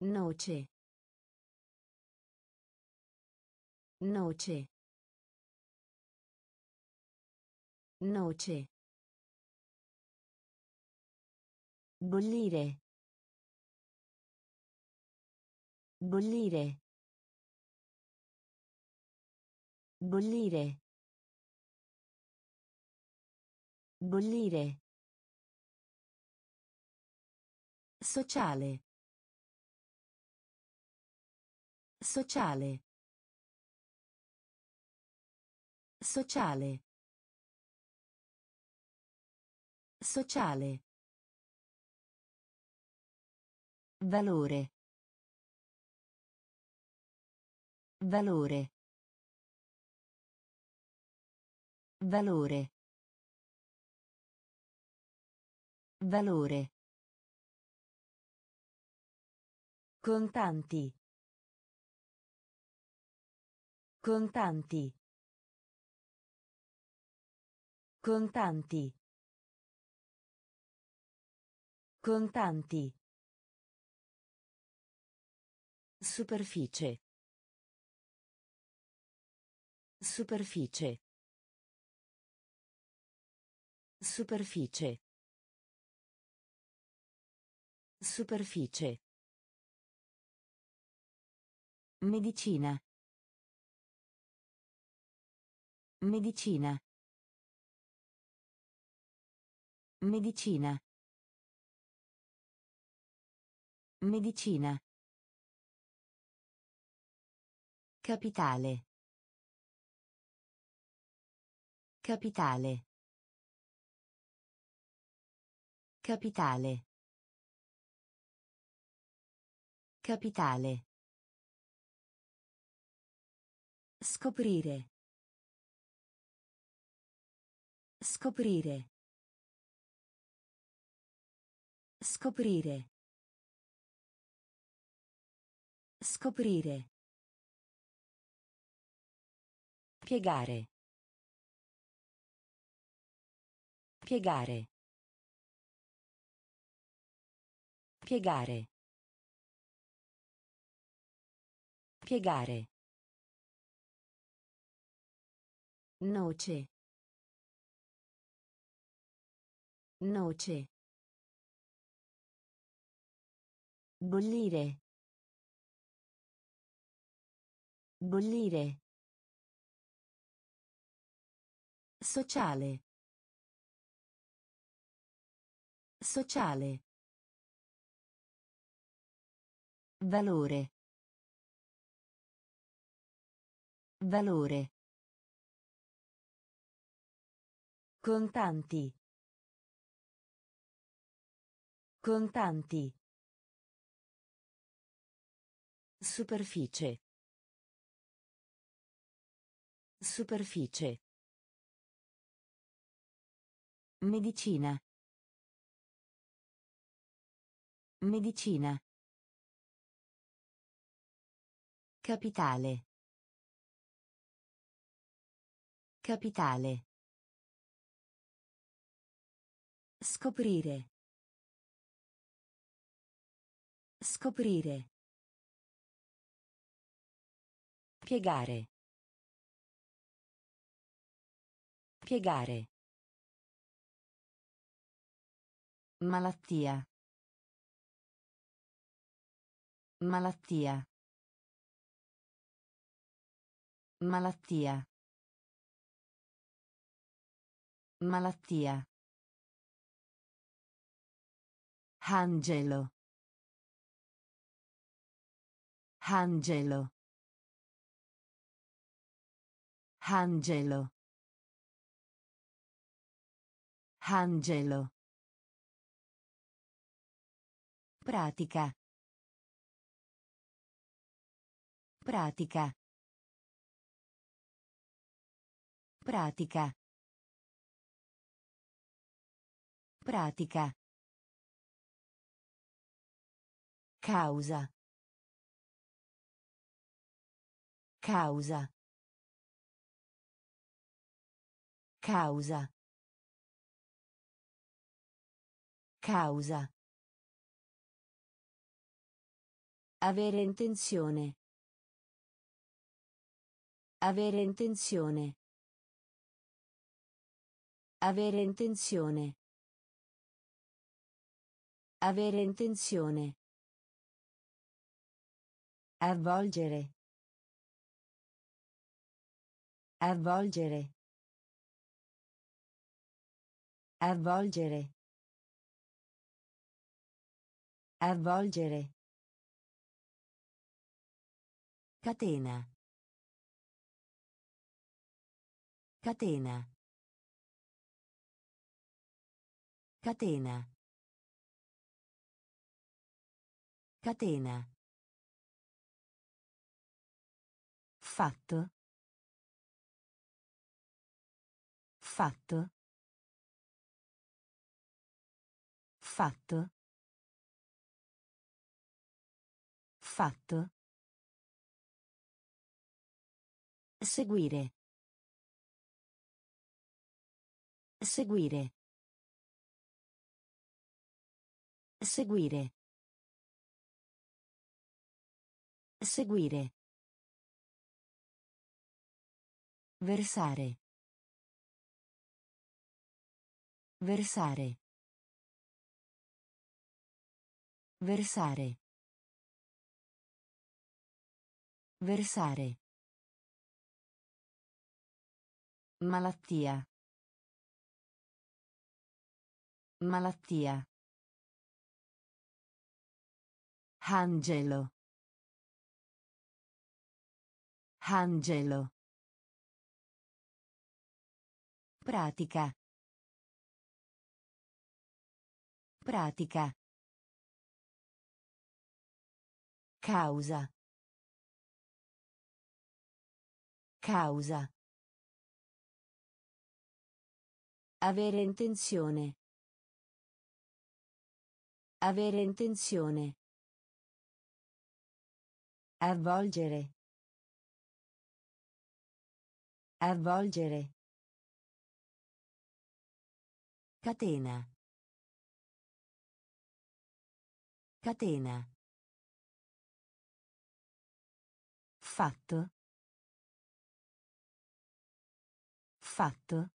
Noce. Noce. Noce. Bollire. Bollire. Bollire. Bollire. Sociale. Sociale. Sociale. Sociale. Valore. Valore. Valore. Valore. Contanti. Contanti. Contanti. Contanti. Superficie. Superficie. Superficie. Superficie. Medicina. Medicina. Medicina. Medicina. Capitale. Capitale. Capitale. Capitale. Scoprire. Scoprire. Scoprire. Scoprire. Piegare. Piegare. Piegare. Piegare. Noce. Noce. Bollire. Bollire. Sociale. Sociale. Valore. Valore. Contanti. Contanti. Superficie. Superficie. Medicina. Medicina. Capitale. Capitale. Scoprire. Scoprire. Piegare. Piegare. Malattia. Malattia. Malattia. Malattia. Angelo. Angelo. Angelo. Angelo. Pratica. Pratica. Pratica. Pratica. Causa. Causa. Causa. Causa. Avere intenzione. Avere intenzione. Avere intenzione. Avere intenzione. Avvolgere. Avvolgere. Avvolgere. Avvolgere. Catena. Catena. Catena. Catena. Fatto. Fatto. Fatto. Fatto. Seguire. Seguire. Seguire. Seguire. Versare. Versare. Versare. Versare. Malattia. Malattia. Angelo. Angelo. Pratica. Pratica. Causa. Causa. Avere intenzione. Avere intenzione. Avvolgere. Avvolgere. Catena. Catena. Fatto. Fatto.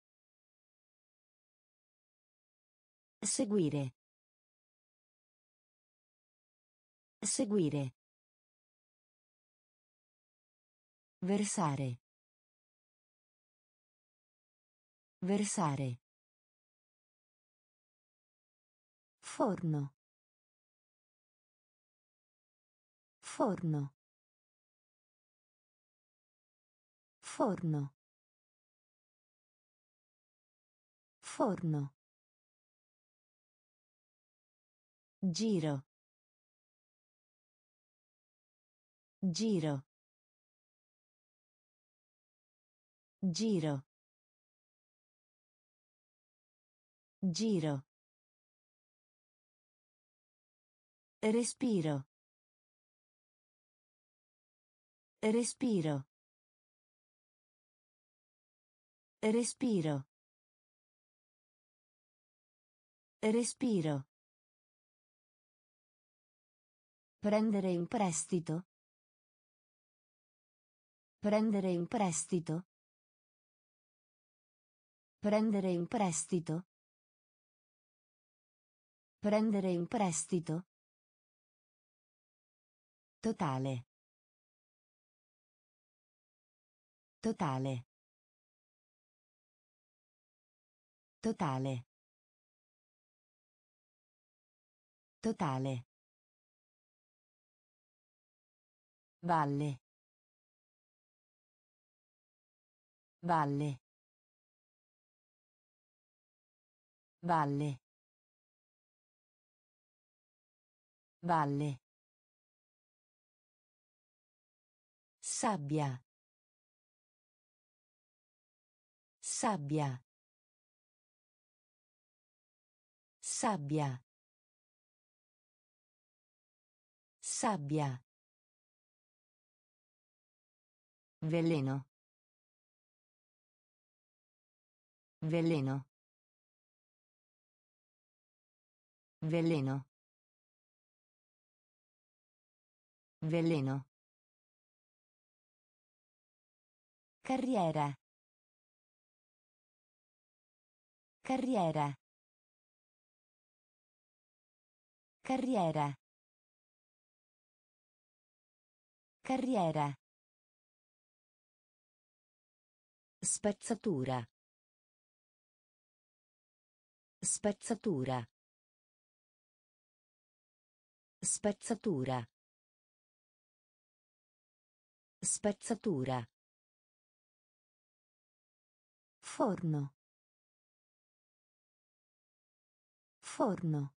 Seguire. Seguire. Versare. Versare. Forno. Forno. Forno. Forno. Giro. Giro. Giro. Giro. Respiro. Respiro. Respiro. Respiro. Prendere in prestito. Prendere in prestito. Prendere in prestito. Prendere in prestito. Totale. Totale. Totale. Totale. Valle. Valle. Valle. Valle. Sabbia. Sabbia. Sabbia. Sabbia. Veleno. Veleno. Veleno. Veleno. Carriera. Carriera. Carriera. Carriera. Spezzatura. Spezzatura. Spezzatura. Spezzatura. Forno. Forno.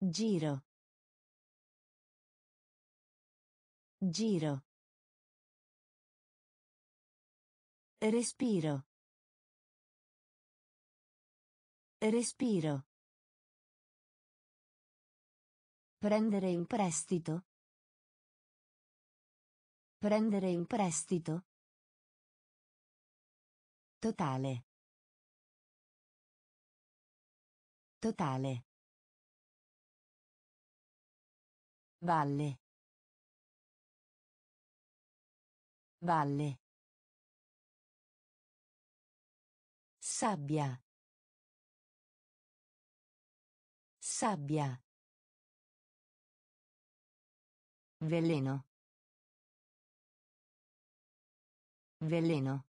Giro. Giro. Respiro. Respiro. Prendere in prestito. Prendere in prestito. Totale. Totale. Valle. Valle. Sabbia. Sabbia. Veleno. Veleno.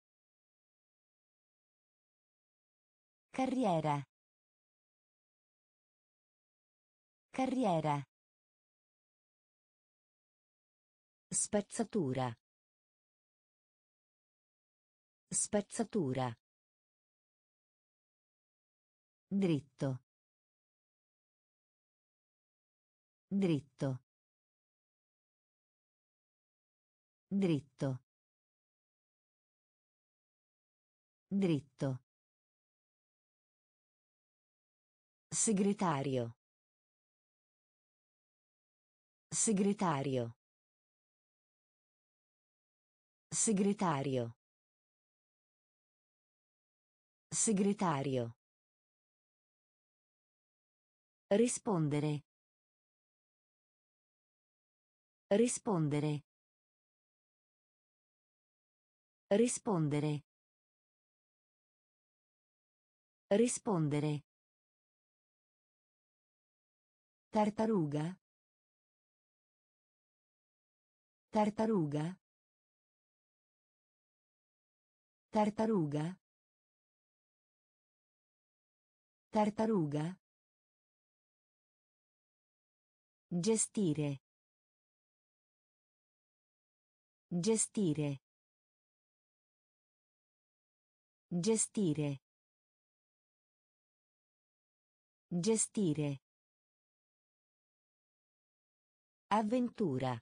Carriera. Carriera. Spezzatura. Spezzatura. Dritto. Dritto. Dritto. Dritto. Segretario. Segretario. Segretario. Segretario. Rispondere. Rispondere. Rispondere. Rispondere. Tartaruga. Tartaruga. Tartaruga. Tartaruga. Gestire. Gestire. Gestire. Gestire. Avventura.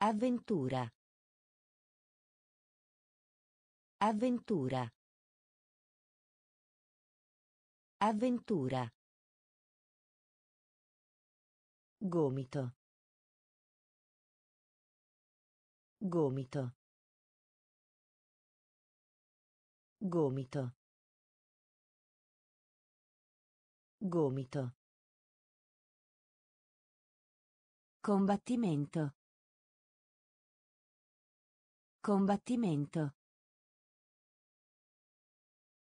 Avventura. Avventura. Avventura. Gomito. Gomito. Gomito. Gomito. Combattimento. Combattimento.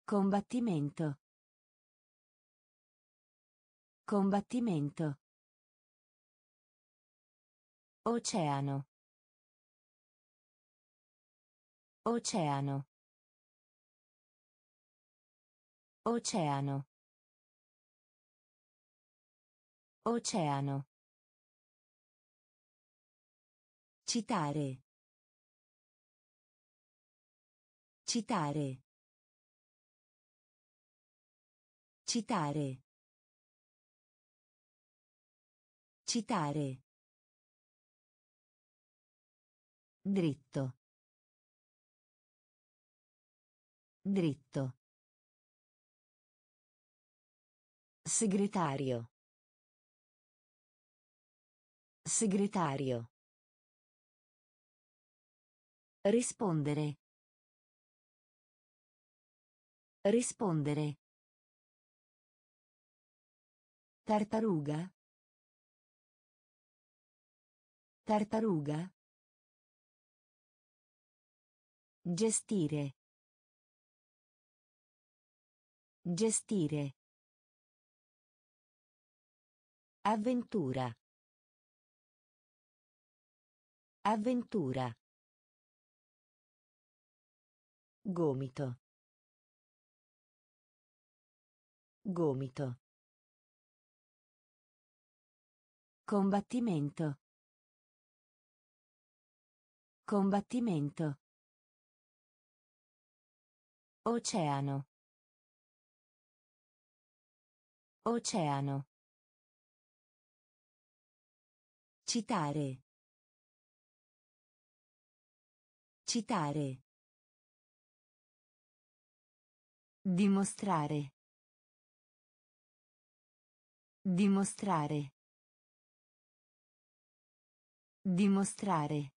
Combattimento. Combattimento. Oceano. Oceano. Oceano. Oceano. Citare. Citare. Citare. Citare. Dritto. Dritto. Segretario. Segretario. Rispondere. Rispondere. Tartaruga. Tartaruga. Gestire. Gestire. Avventura. Avventura. Gomito. Gomito. Combattimento. Combattimento. Oceano. Oceano. Citare. Citare. Dimostrare. Dimostrare. Dimostrare.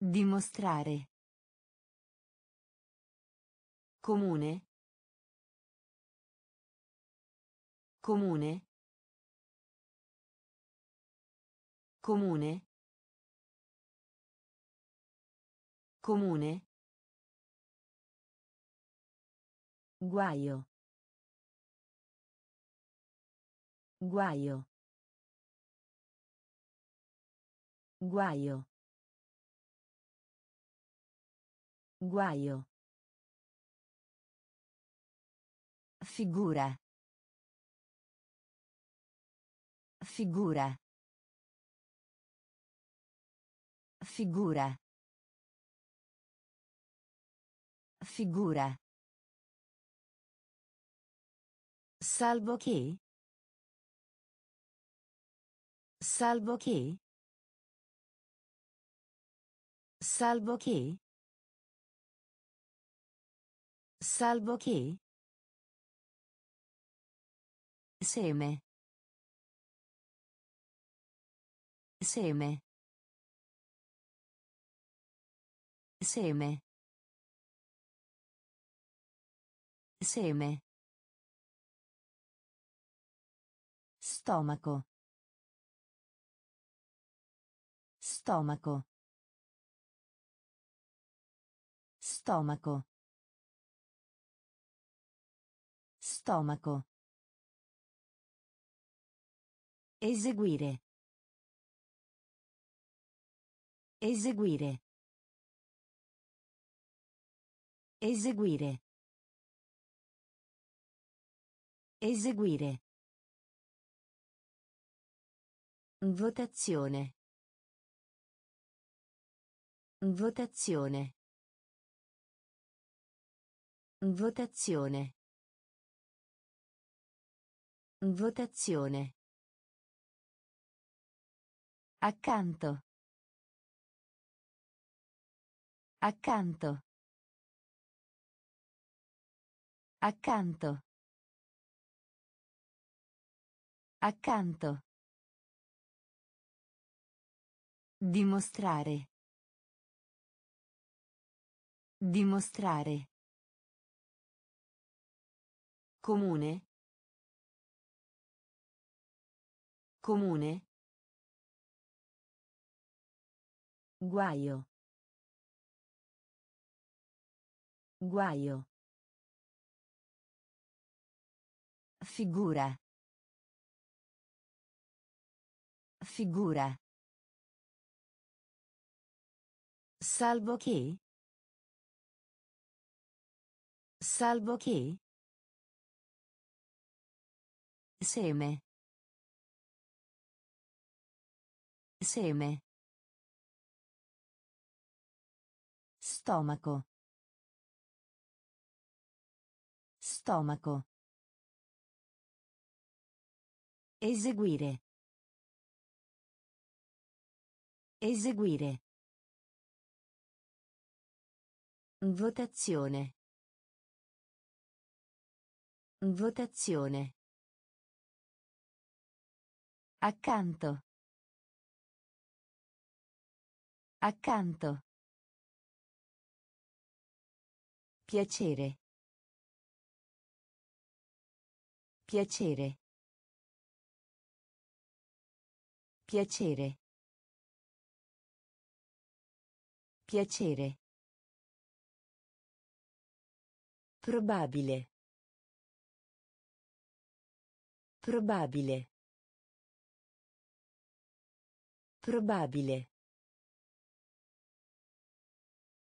Dimostrare. Comune. Comune. Comune. Comune. Guaio. Guaio. Guaio. Guaio. Figura. Figura. Figura. Figura. Salvo che. Salvo che. Salvo che. Salvo che. Seme. Seme. Seme. Seme. Stomaco. Stomaco. Stomaco. Stomaco. Eseguire. Eseguire. Eseguire. Eseguire. Votazione. Votazione. Votazione. Votazione. Accanto. Accanto. Accanto. Accanto. Dimostrare. Dimostrare. Comune. Comune. Guaio. Guaio. Figura. Figura. Salvo che. Salvo che. Seme. Seme. Stomaco. Stomaco. Eseguire. Eseguire. Votazione. Votazione. Accanto. Accanto. Piacere. Piacere. Piacere. Piacere. Probabile. Probabile. Probabile.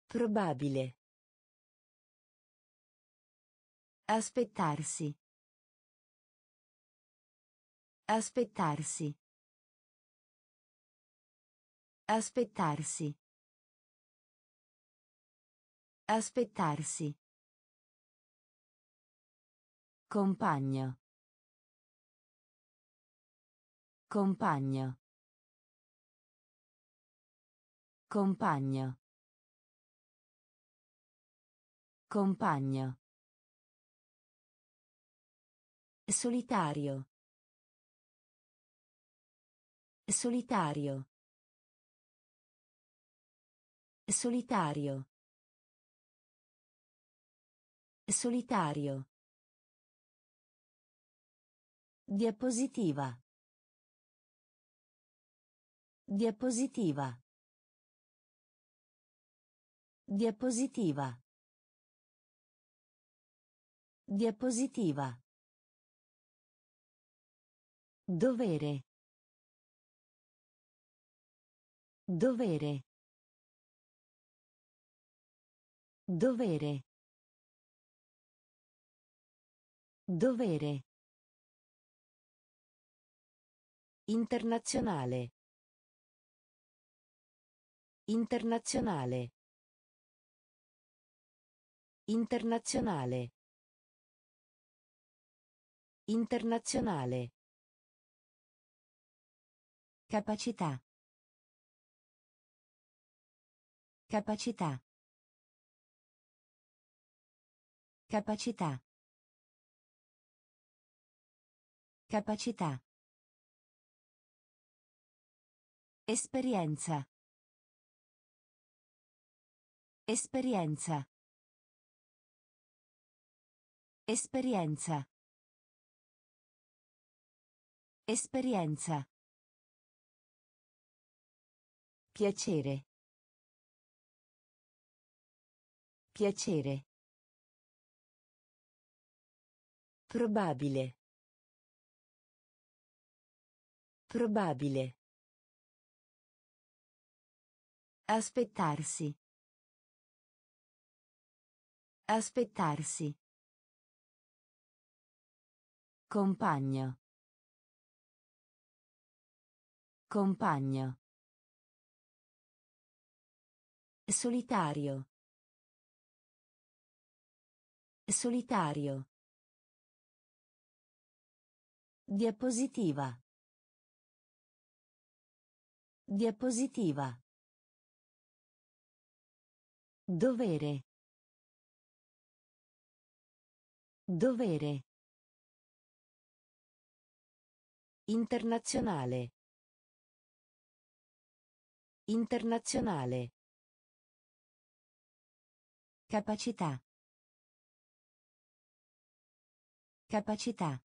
Probabile. Aspettarsi. Aspettarsi. Aspettarsi. Aspettarsi. Compagno. Compagno. Compagno. Compagno. Solitario. Solitario. Solitario. Solitario. Diapositiva. Diapositiva. Diapositiva. Diapositiva. Dovere. Dovere. Dovere. Dovere. Internazionale. Internazionale. Internazionale. Internazionale. Capacità. Capacità. Capacità. Capacità. Esperienza. Esperienza. Esperienza. Esperienza. Piacere. Piacere. Probabile. Probabile. Aspettarsi. Aspettarsi. Compagno. Compagno. Solitario. Solitario. Diapositiva. Diapositiva. Dovere. Dovere. Internazionale. Internazionale. Capacità. Capacità.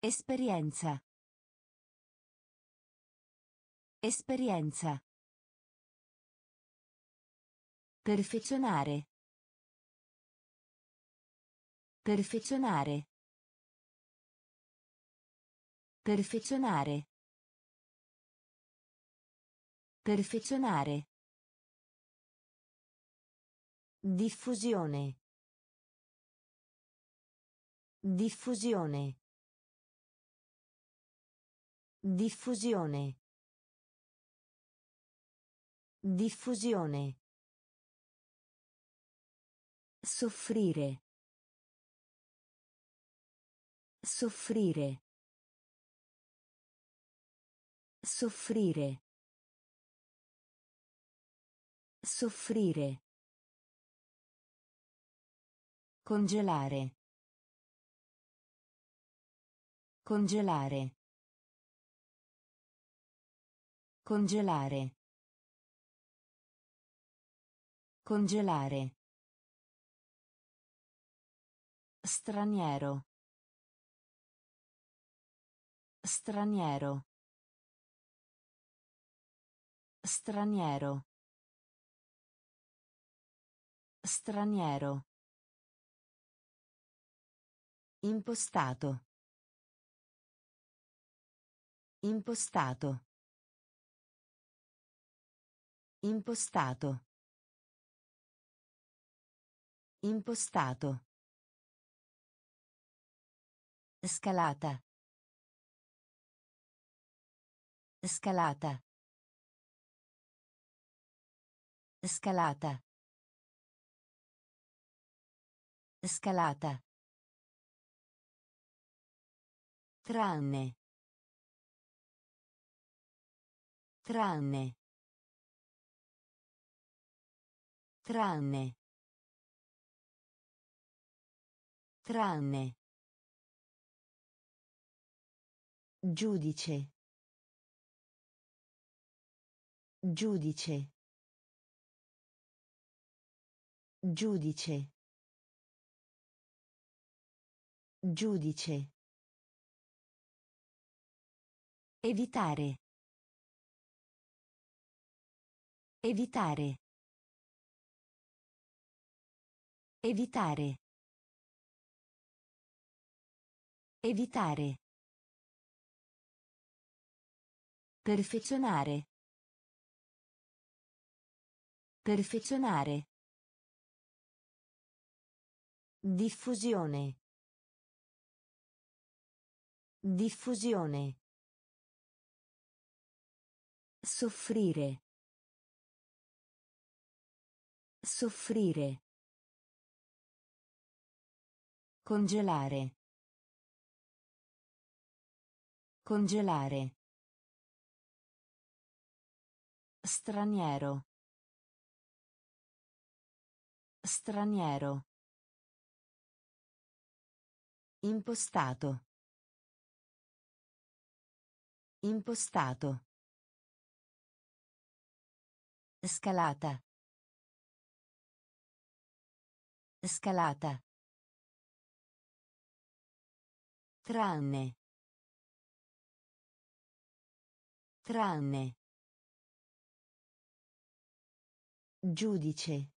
Esperienza. Esperienza. Perfezionare. Perfezionare. Perfezionare. Perfezionare. Diffusione. Diffusione. Diffusione. Diffusione. Soffrire. Soffrire. Soffrire. Soffrire. Congelare. Congelare. Congelare. Congelare. Straniero. Straniero. Straniero. Straniero. Impostato. Impostato. Impostato. Impostato. Scalata. Scalata. Scalata. Scalata. Tranne. Tranne. Tranne. Tranne. Giudice. Giudice. Giudice. Giudice. Evitare. Evitare. Evitare. Evitare. Perfezionare. Perfezionare. Diffusione. Diffusione. Soffrire. Soffrire. Congelare. Congelare. Straniero. Straniero. Impostato. Impostato. Scalata. Scalata. Tranne. Tranne. Giudice.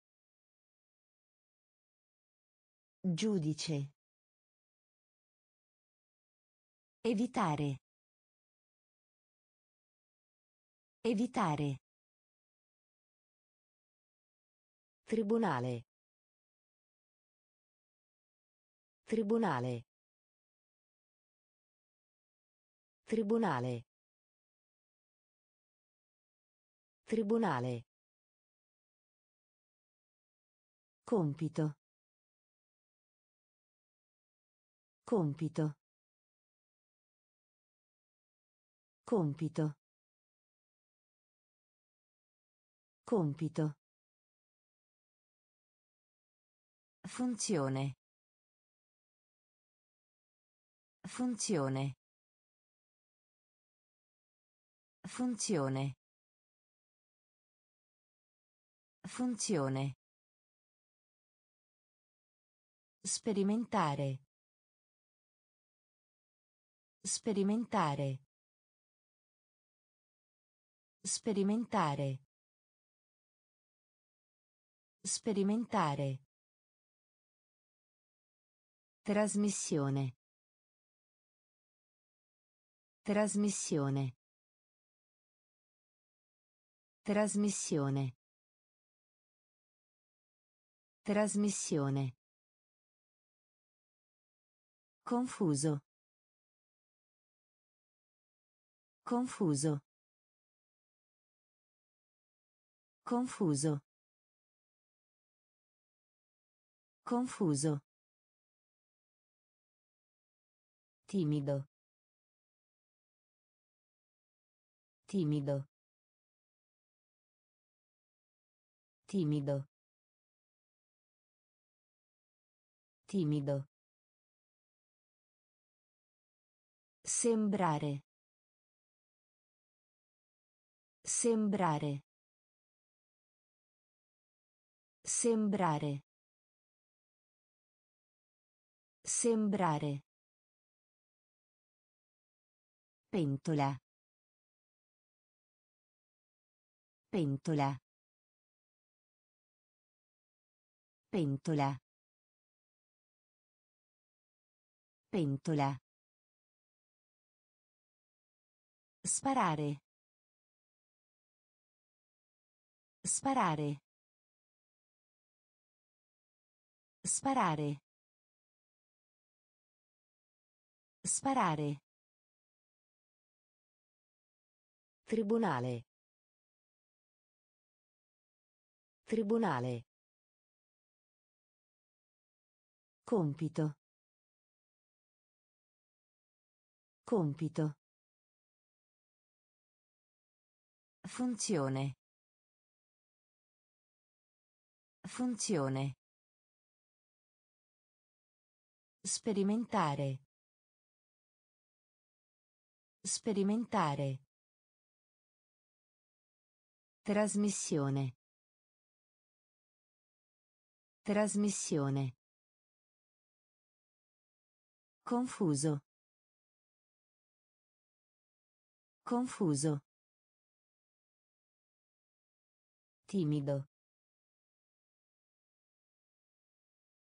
Giudice. Evitare. Evitare. Tribunale. Tribunale. Tribunale. Tribunale. Compito. Compito. Compito. Compito. Funzione. Funzione. Funzione. Funzione. Sperimentare. Sperimentare. Sperimentare. Sperimentare. Trasmissione. Trasmissione. Trasmissione. Trasmissione. Confuso. Confuso. Confuso. Confuso. Timido. Timido. Timido. Timido. Sembrare. Sembrare. Sembrare. Sembrare. Pentola. Pentola. Pentola. Pentola. Sparare. Sparare. Sparare. Sparare. Tribunale. Tribunale. Compito. Compito. Funzione. Funzione. Sperimentare. Sperimentare. Trasmissione. Trasmissione. Confuso. Confuso. Timido.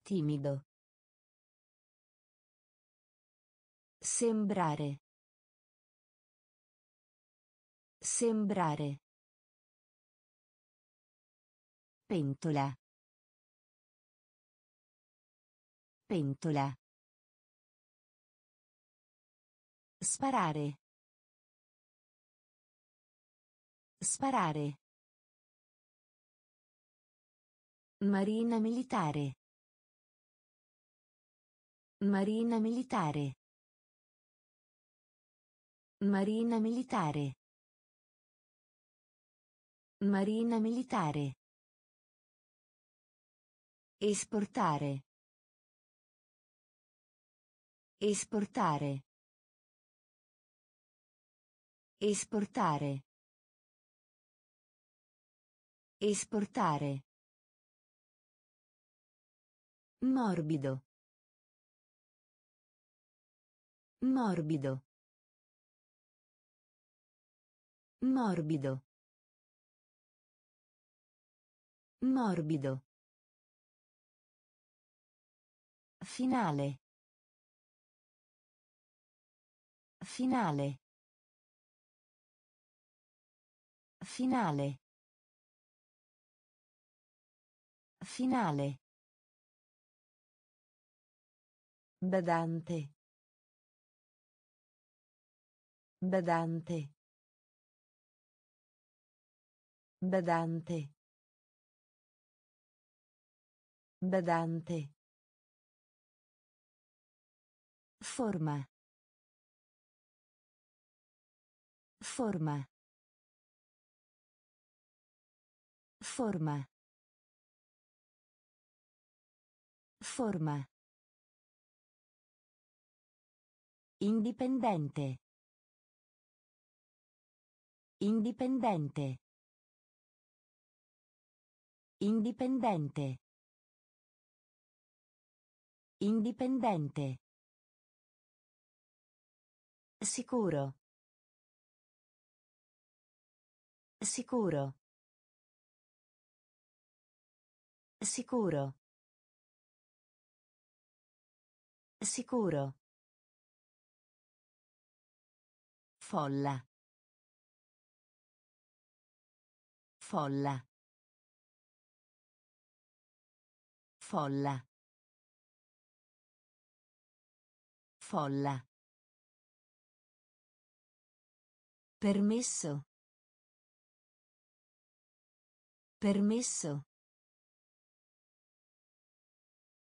Timido. Sembrare. Sembrare. Pentola. Pentola. Sparare. Sparare. Marina militare. Marina militare. Marina militare. Marina militare. Esportare. Esportare. Esportare. Esportare. Morbido. Morbido. Morbido. Morbido. Finale. Finale. Finale. Finale. Badante. Badante. Badante. Badante. Forma. Forma. Forma. Forma. Indipendente. Indipendente. Indipendente. Indipendente. Sicuro. Sicuro. Sicuro. Sicuro. Folla. Folla. Folla. Folla. Permesso. Permesso.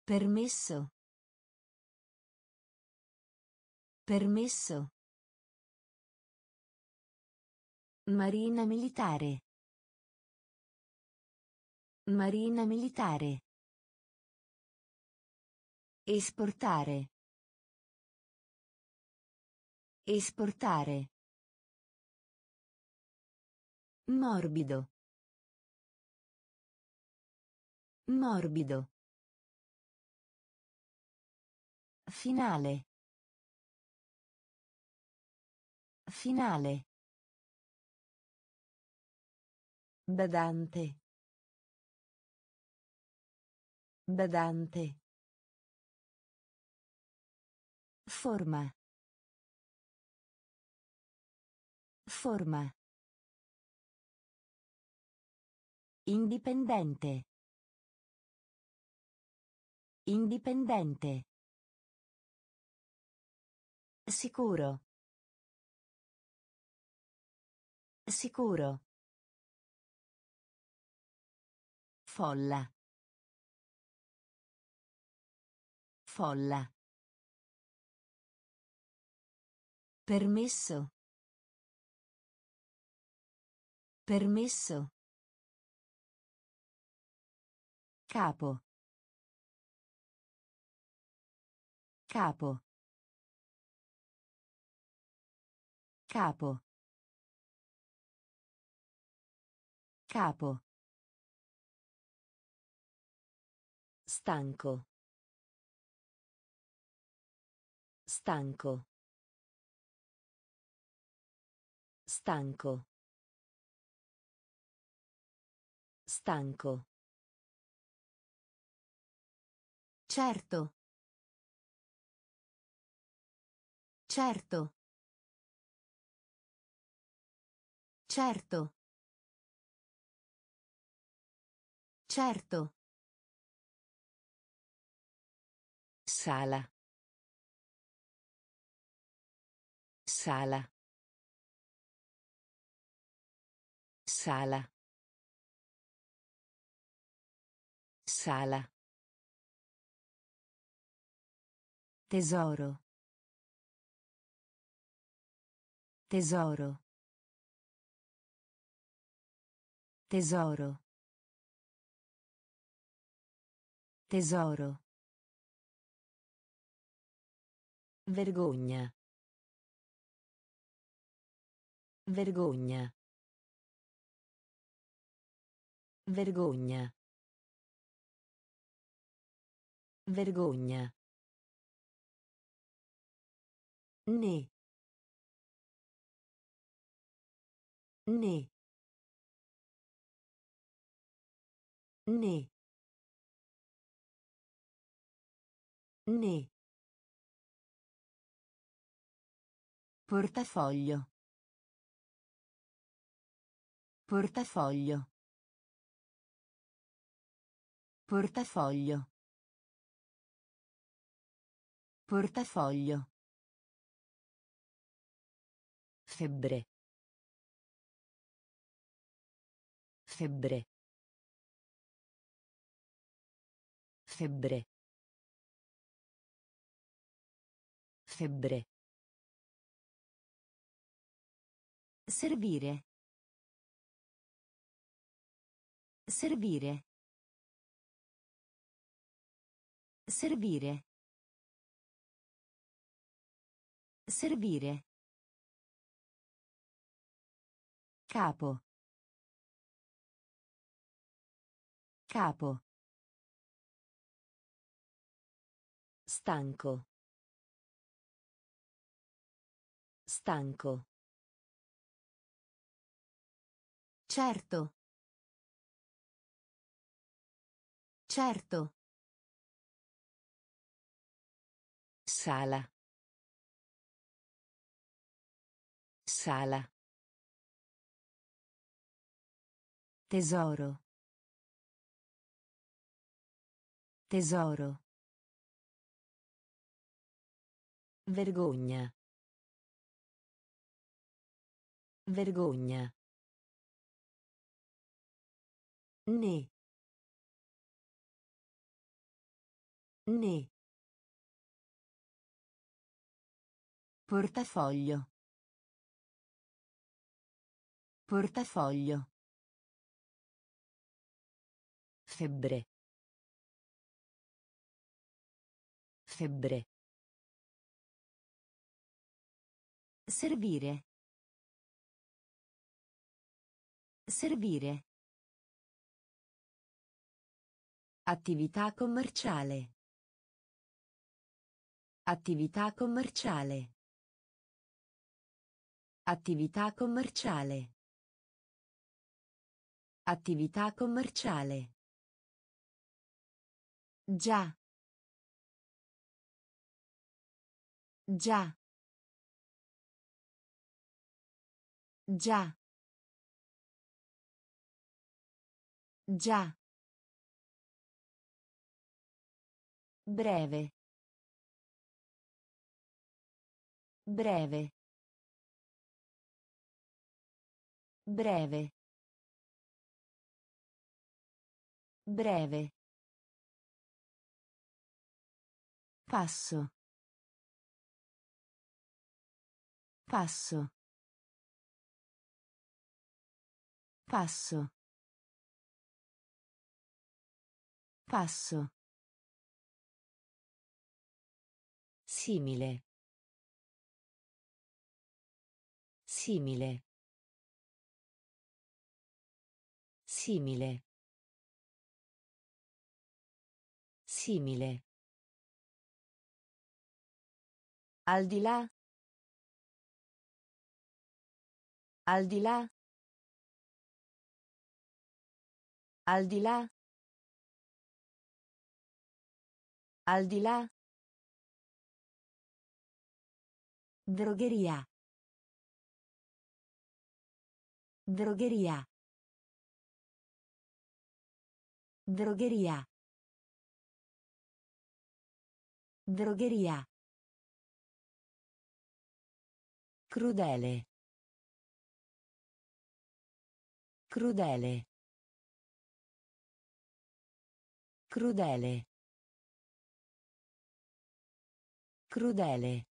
Permesso. Permesso. Marina militare. Marina militare. Esportare. Esportare. Morbido. Morbido. Finale. Finale. Badante. Badante. Forma. Forma. Indipendente. Indipendente. Sicuro. Sicuro. Folla. Folla. Permesso. Permesso. Capo. Capo. Capo. Capo. Stanco. Stanco. Stanco. Stanco. Certo. Certo. Certo. Certo. Sala. Sala. Sala. Sala. Tesoro. Tesoro. Tesoro. Tesoro. Vergogna. Vergogna. Vergogna. Vergogna. Né. Né. Né. Né. Portafoglio. Portafoglio. Portafoglio. Portafoglio. Febbre. Febbre. Febbre. Febbre. Servire. Servire. Servire. Servire. Capo. Capo. Stanco. Stanco. Certo. Certo. Sala. Sala. Tesoro. Tesoro. Vergogna. Vergogna. Ne. Ne. Portafoglio. Portafoglio. Febbre. Febbre. Servire. Servire. Attività commerciale. Attività commerciale. Attività commerciale. Attività commerciale. Già. Già. Già. Già. Breve. Breve. Breve. Breve. Passo. Passo. Passo. Passo. Simile. Simile. Simile. Simile. Al di là. Al di là. Al di là. Al di là. Drogheria. Drogheria. Drogheria. Drogheria. Crudele. Crudele. Crudele. Crudele.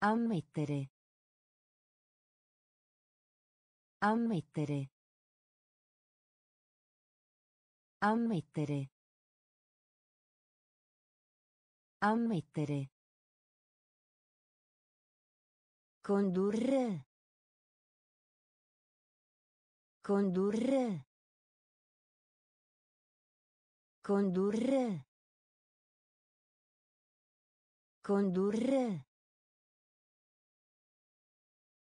Ammettere. Ammettere. Ammettere. Ammettere. Condurre. Condurre. Condurre. Condurre.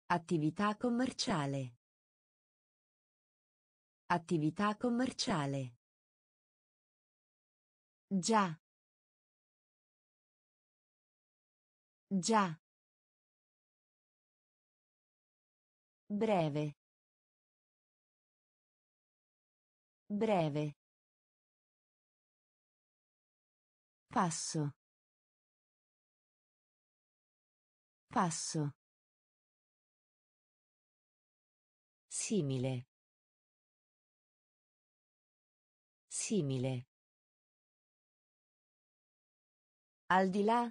Attività commerciale. Attività commerciale. Già. Già. Breve. Breve. Passo. Passo. Simile. Simile. Al di là.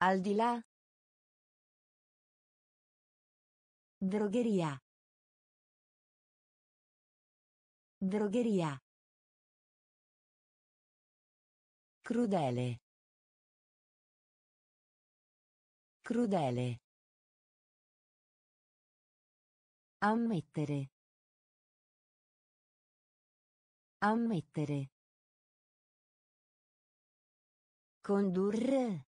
Al di là. Drogheria. Drogheria. Crudele. Crudele. Ammettere. Ammettere. Condurre.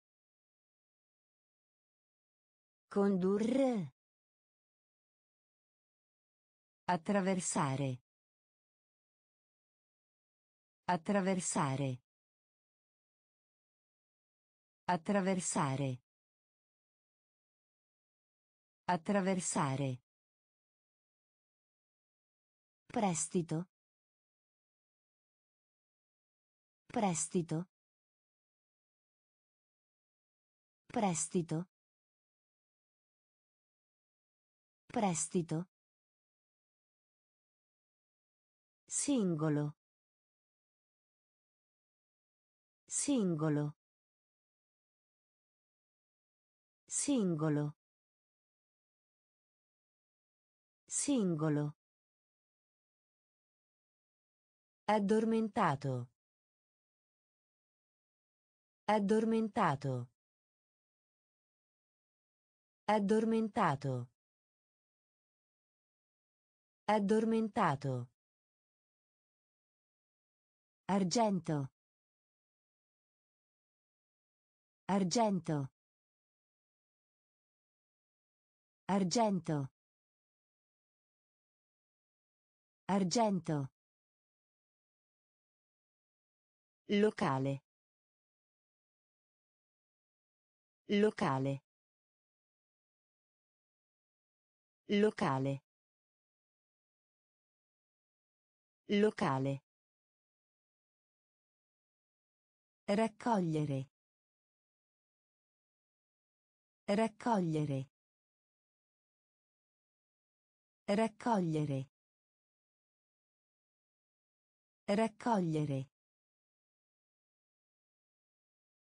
Condurre. Attraversare. Attraversare. Attraversare. Attraversare. Prestito. Prestito. Prestito. Prestito. Singolo. Singolo. Singolo. Singolo. Addormentato. Addormentato. Addormentato. Addormentato. Argento. Argento. Argento. Argento. Locale. Locale. Locale. Locale. Raccogliere. Raccogliere. Raccogliere. Raccogliere.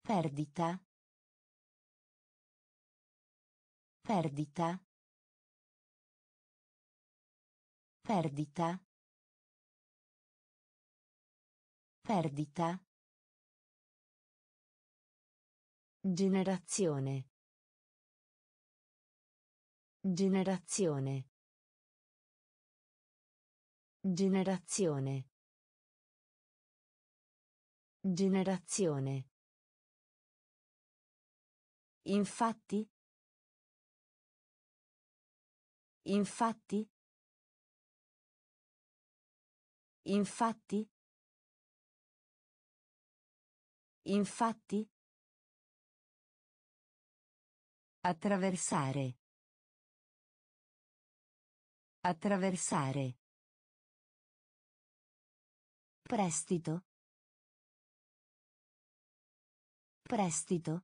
Perdita. Perdita. Perdita. Perdita. Generazione. Generazione. Generazione. Generazione. Infatti. Infatti. Infatti. Infatti. Attraversare. Attraversare. Prestito. Prestito.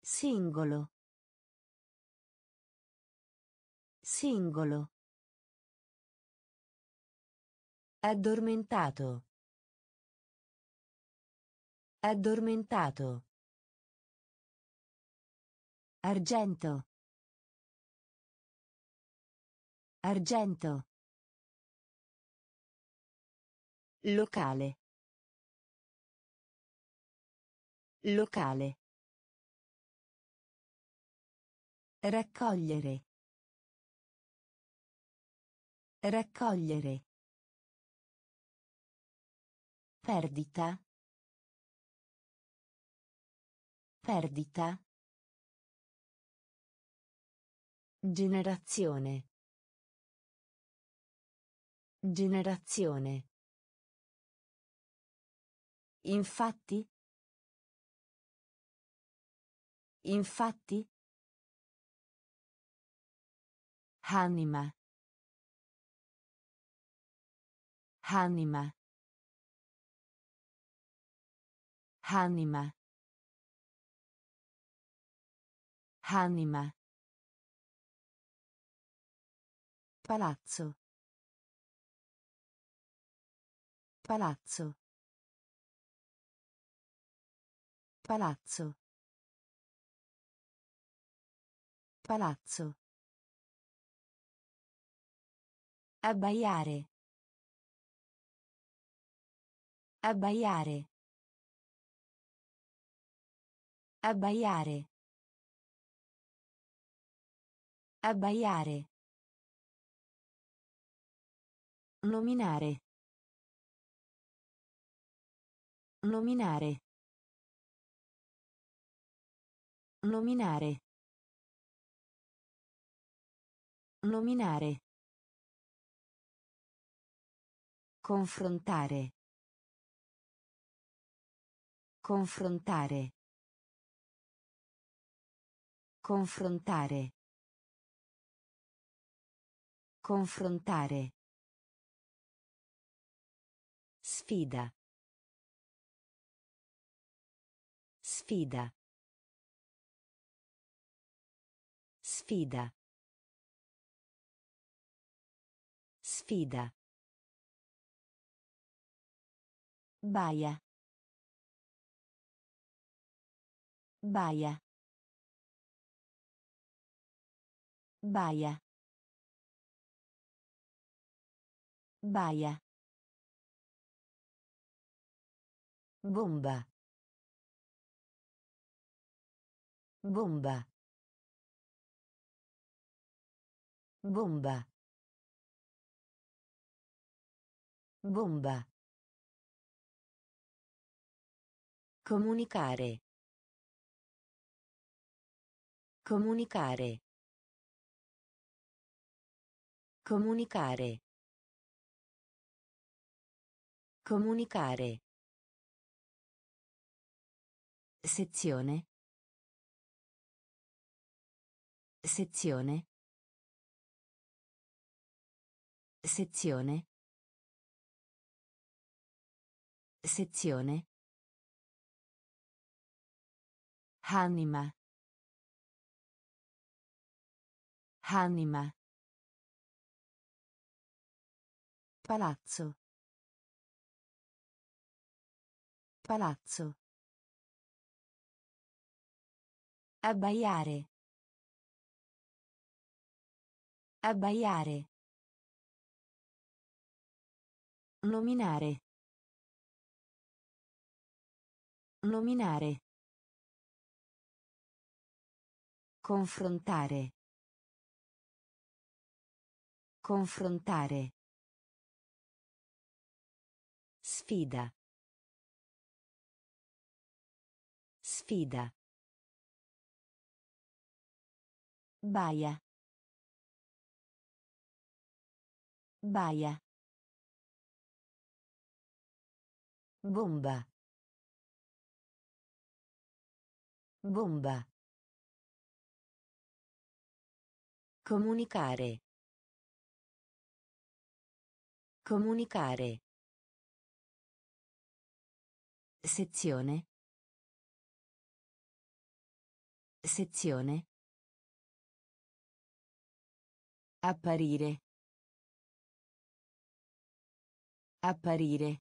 Singolo. Singolo. Addormentato. Addormentato. Argento. Argento. Locale. Locale. Raccogliere. Raccogliere. Perdita. Perdita. Generazione. Generazione. Infatti. Infatti. Anima. Anima. Anima. Anima. Palazzo. Palazzo. Palazzo. Palazzo. Abbaiare. Abbaiare. Abbaiare. Abbaiare. Nominare. Nominare. Nominare. Nominare. Confrontare. Confrontare. Confrontare. Confrontare. Sfida. Sfida. Sfida. Sfida. Baia. Baia. Baia. Baia. Bomba. Bomba. Bomba. Bomba. Comunicare. Comunicare. Comunicare. Comunicare. Sezione. Sezione. Sezione. Sezione. Anima. Anima. Palazzo. Palazzo. Abbaiare. Abbaiare. Nominare. Nominare. Confrontare. Confrontare. Sfida. Sfida. Baia. Baia. Bomba. Bomba. Comunicare. Comunicare. Sezione. Sezione. Apparire. Apparire.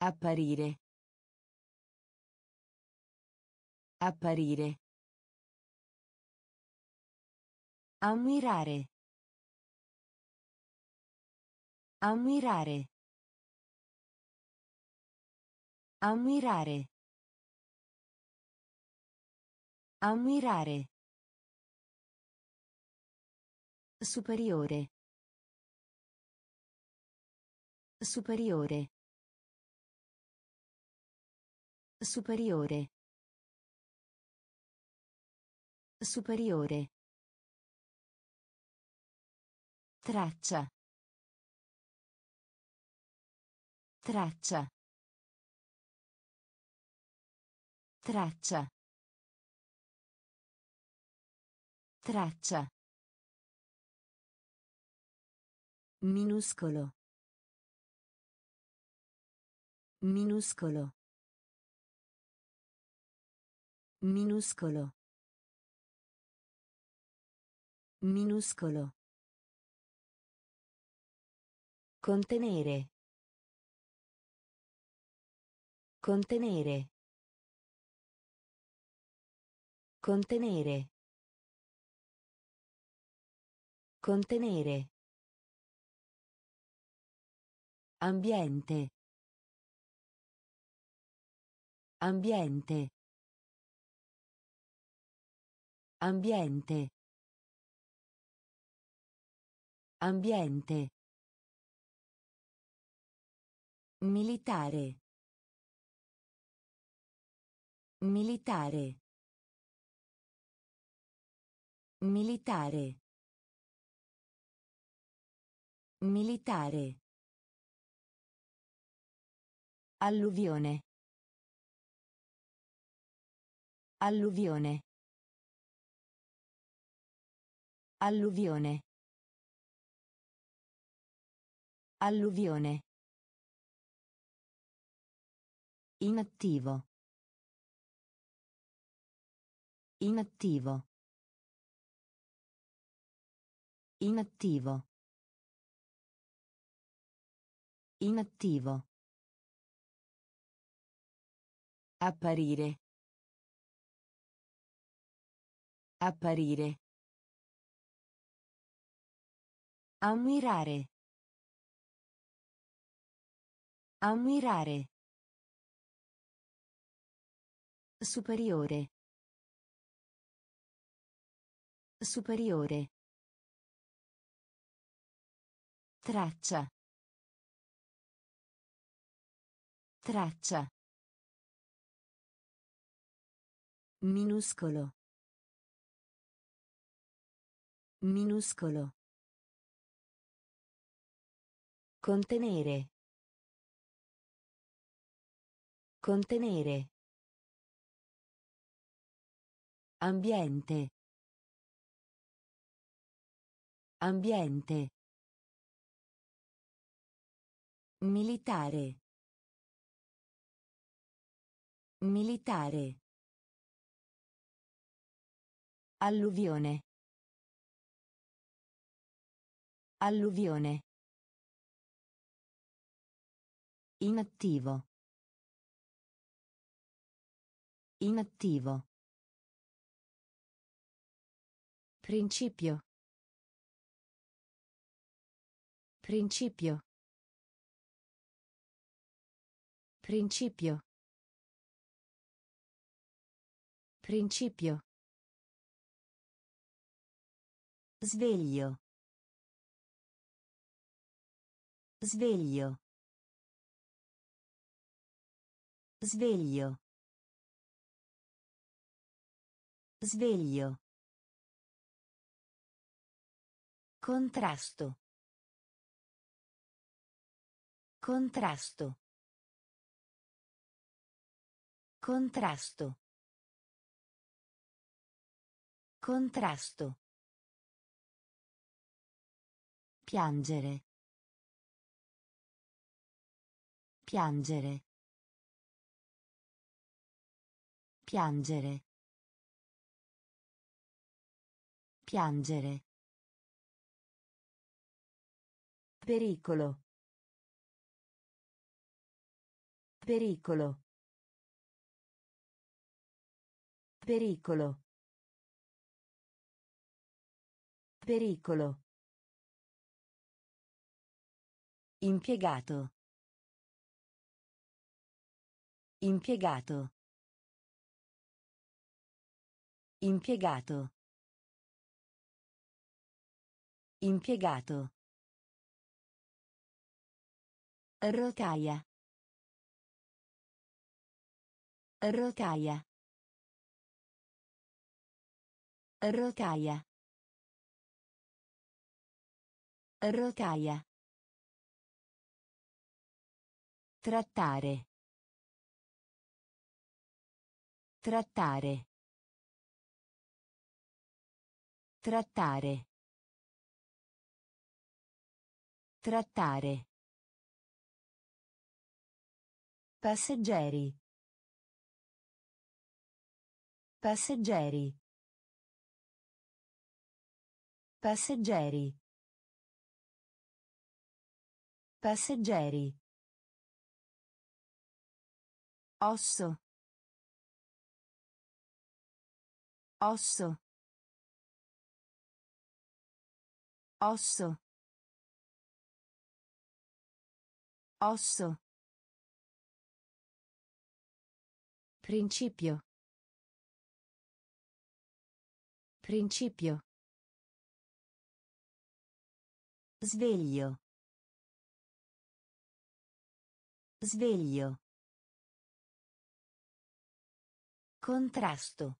Apparire. Apparire. Ammirare. Ammirare. Ammirare. Ammirare. Superiore. Superiore. Superiore. Superiore. Traccia. Traccia. Traccia. Traccia. Minuscolo. Minuscolo. Minuscolo. Minuscolo. Contenere. Contenere. Contenere. Contenere. Ambiente. Ambiente. Ambiente. Ambiente. Militare. Militare. Militare. Militare. Alluvione. Alluvione. Alluvione. Alluvione. Inattivo. Inattivo. Inattivo. Inattivo. Apparire. Apparire. Ammirare. Ammirare. Superiore. Superiore. Traccia. Traccia. Minuscolo. Minuscolo. Contenere. Contenere. Ambiente. Ambiente. Militare. Militare. Alluvione. Alluvione. Inattivo. Inattivo. Principio. Principio. Principio. Principio. Sveglio. Sveglio. Sveglio. Sveglio. Contrasto. Contrasto. Contrasto. Contrasto. Piangere. Piangere. Piangere. Piangere. Pericolo. Pericolo. Pericolo. Pericolo. Impiegato. Impiegato. Impiegato. Impiegato. Rotaia. Rotaia. Rotaia. Rotaia. Trattare. Trattare. Trattare. Trattare. Passeggeri. Passeggeri. Passeggeri. Passeggeri. Osso. Osso. Osso. Osso. Principio. Principio. Sveglio. Sveglio. Contrasto.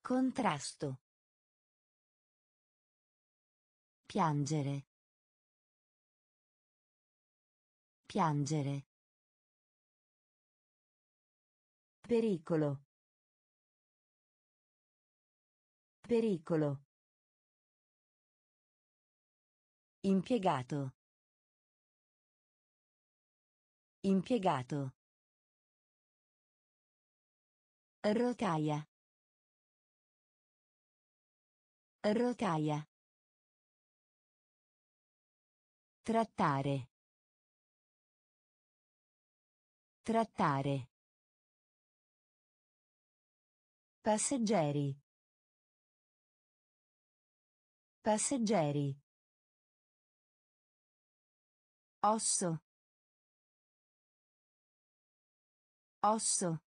Contrasto. Piangere. Piangere. Pericolo. Pericolo. Impiegato. Impiegato. Rotaia. Rotaia. Trattare. Trattare. Passeggeri. Passeggeri. Osso. Osso.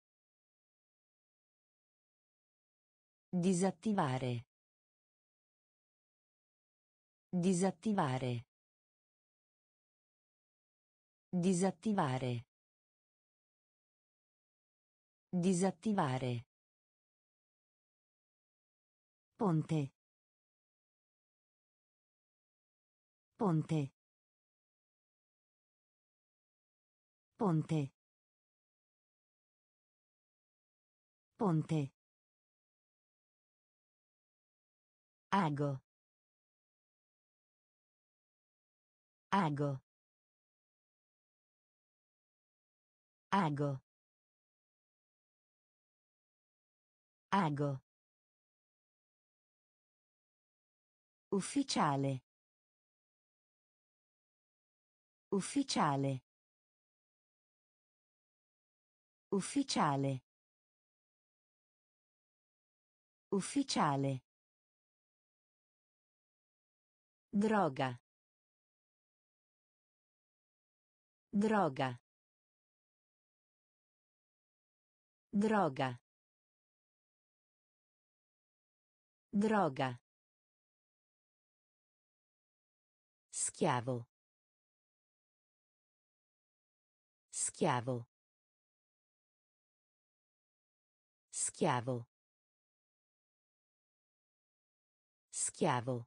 Disattivare. Disattivare. Disattivare. Disattivare. Ponte. Ponte. Ponte. Ponte. Ago. Ago. Ago. Ago. Ufficiale. Ufficiale. Ufficiale. Ufficiale. Droga. Droga. Droga. Droga. Schiavo. Schiavo. Schiavo. Schiavo.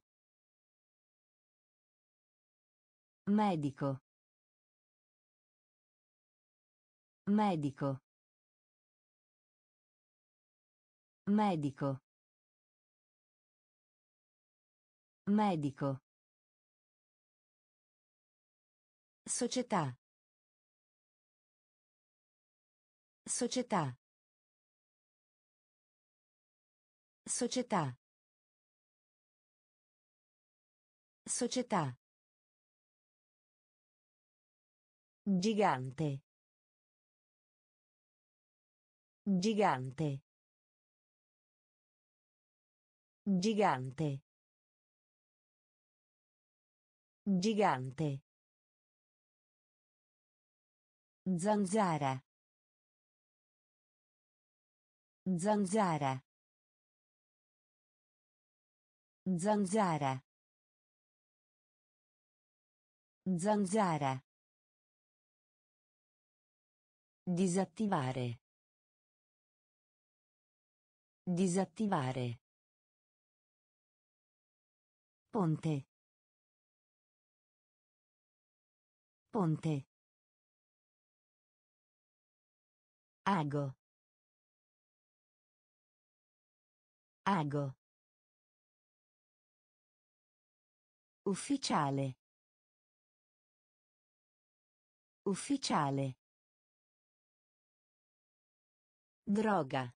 Medico. Medico. Medico. Medico. Società. Società. Società. Società. Gigante. Gigante. Gigante. Gigante. Zanzara. Zanzara. Zanzara. Zanzara. Disattivare. Disattivare. Ponte. Ponte. Ago. Ago. Ufficiale. Ufficiale. Droga.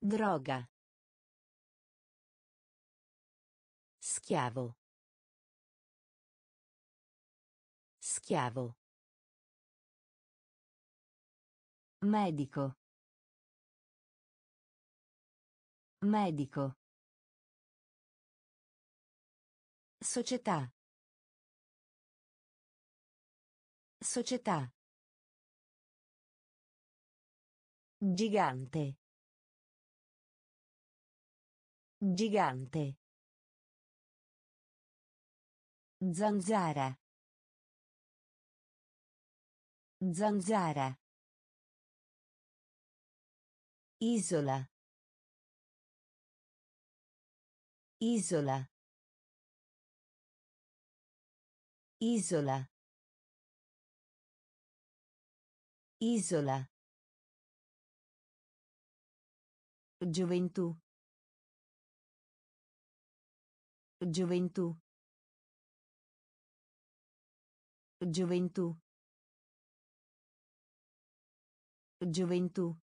Droga. Schiavo. Schiavo. Medico. Medico. Società. Società. Gigante. Gigante. Zanzara. Zanzara. Isola. Isola. Isola. Isola. Gioventù. Gioventù. Gioventù. Gioventù.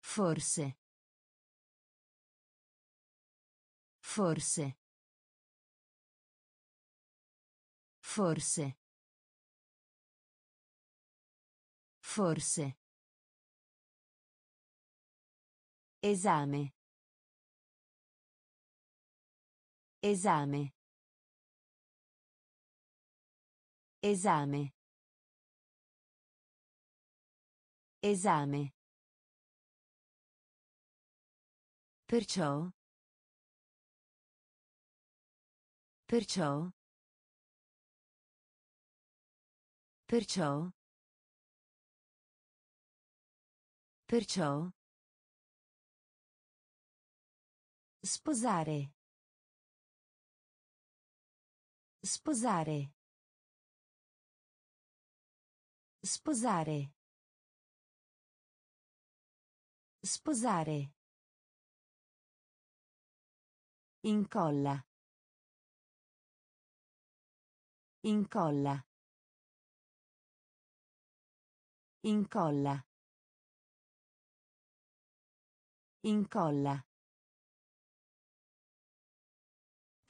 Forse. Forse. Forse. Forse. Esame. Esame. Esame. Esame. Perciò. Perciò. Perciò. Perciò. Sposare. Sposare. Sposare. Sposare. Incolla. Incolla. Incolla. Incolla.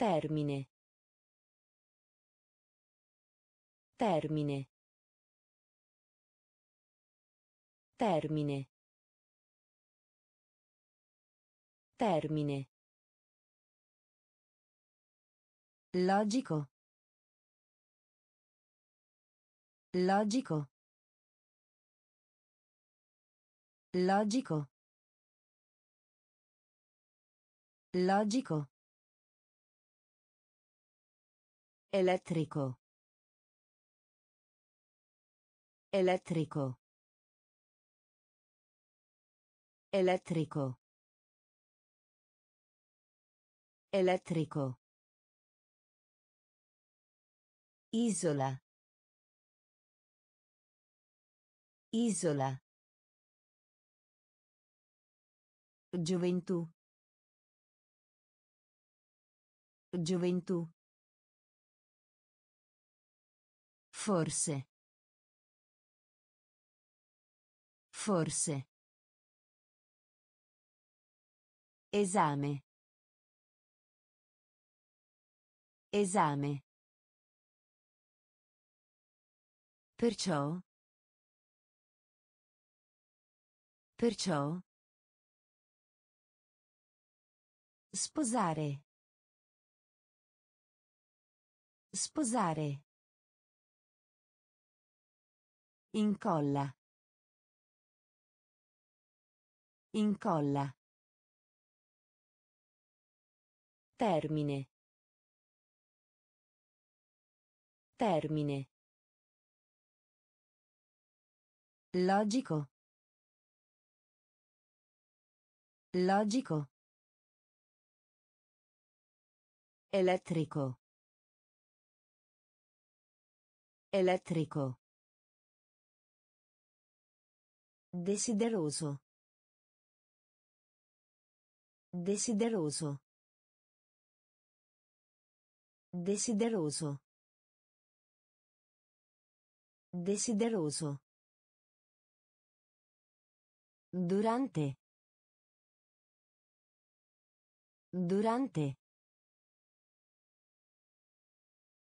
Termine. Termine. Termine. Termine. Logico. Logico. Logico. Logico. Elettrico. Elettrico. Elettrico. Elettrico. Isola. Isola. Gioventù. Gioventù. Forse. Forse. Esame. Esame. Perciò. Perciò. Sposare. Sposare. Incolla. Incolla. Termine. Termine. Logico. Logico. Elettrico. Elettrico. Desideroso. Desideroso. Desideroso. Desideroso. Durante. Durante.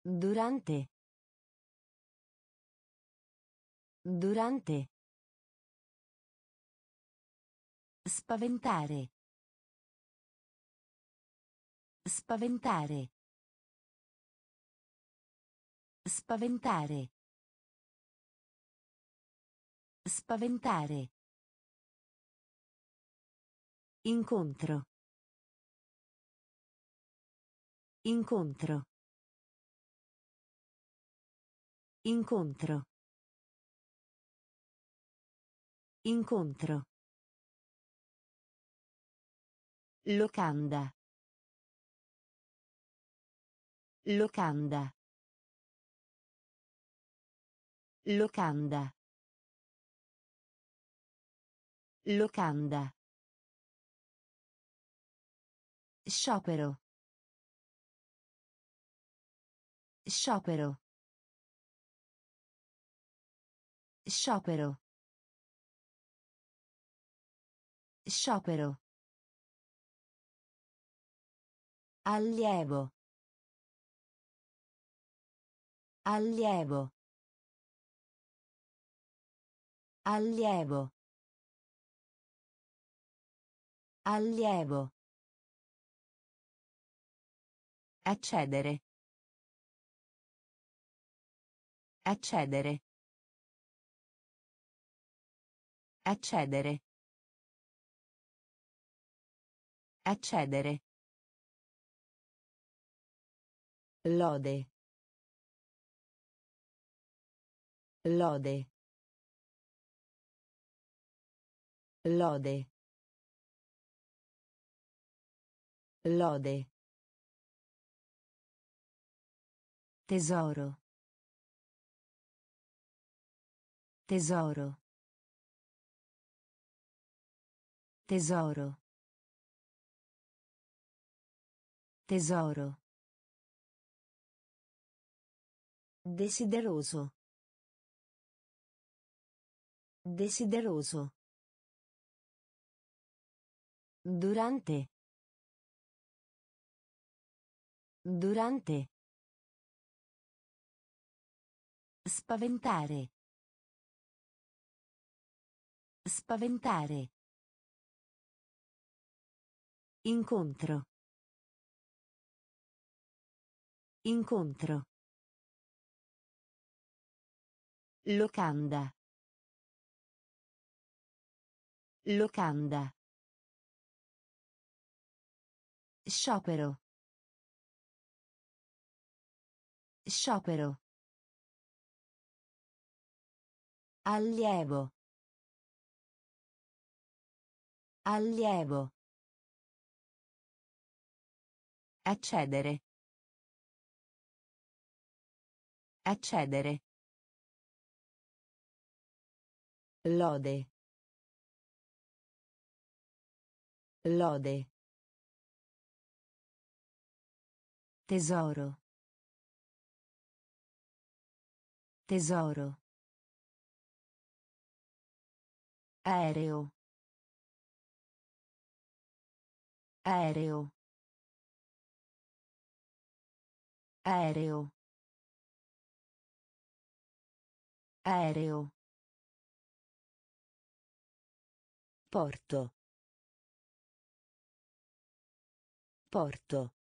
Durante. Durante. Spaventare. Spaventare. Spaventare. Spaventare. Incontro. Incontro. Incontro. Incontro. Locanda. Locanda. Locanda. Locanda. Sciopero. Sciopero. Sciopero. Sciopero. Allievo. Allievo. Allievo. Allievo. Accedere. Accedere. Accedere. Accedere. Lode. Lode. Lode. Lode. Tesoro. Tesoro. Tesoro. Tesoro. Desideroso. Desideroso. Durante. Durante. Spaventare. Spaventare. Incontro. Incontro. Locanda. Locanda. Sciopero. Sciopero. Allievo. Allievo. Accedere. Accedere. Lode. Lode. Tesoro. Tesoro. Aereo. Aereo. Aereo. Aereo. Porto. Porto.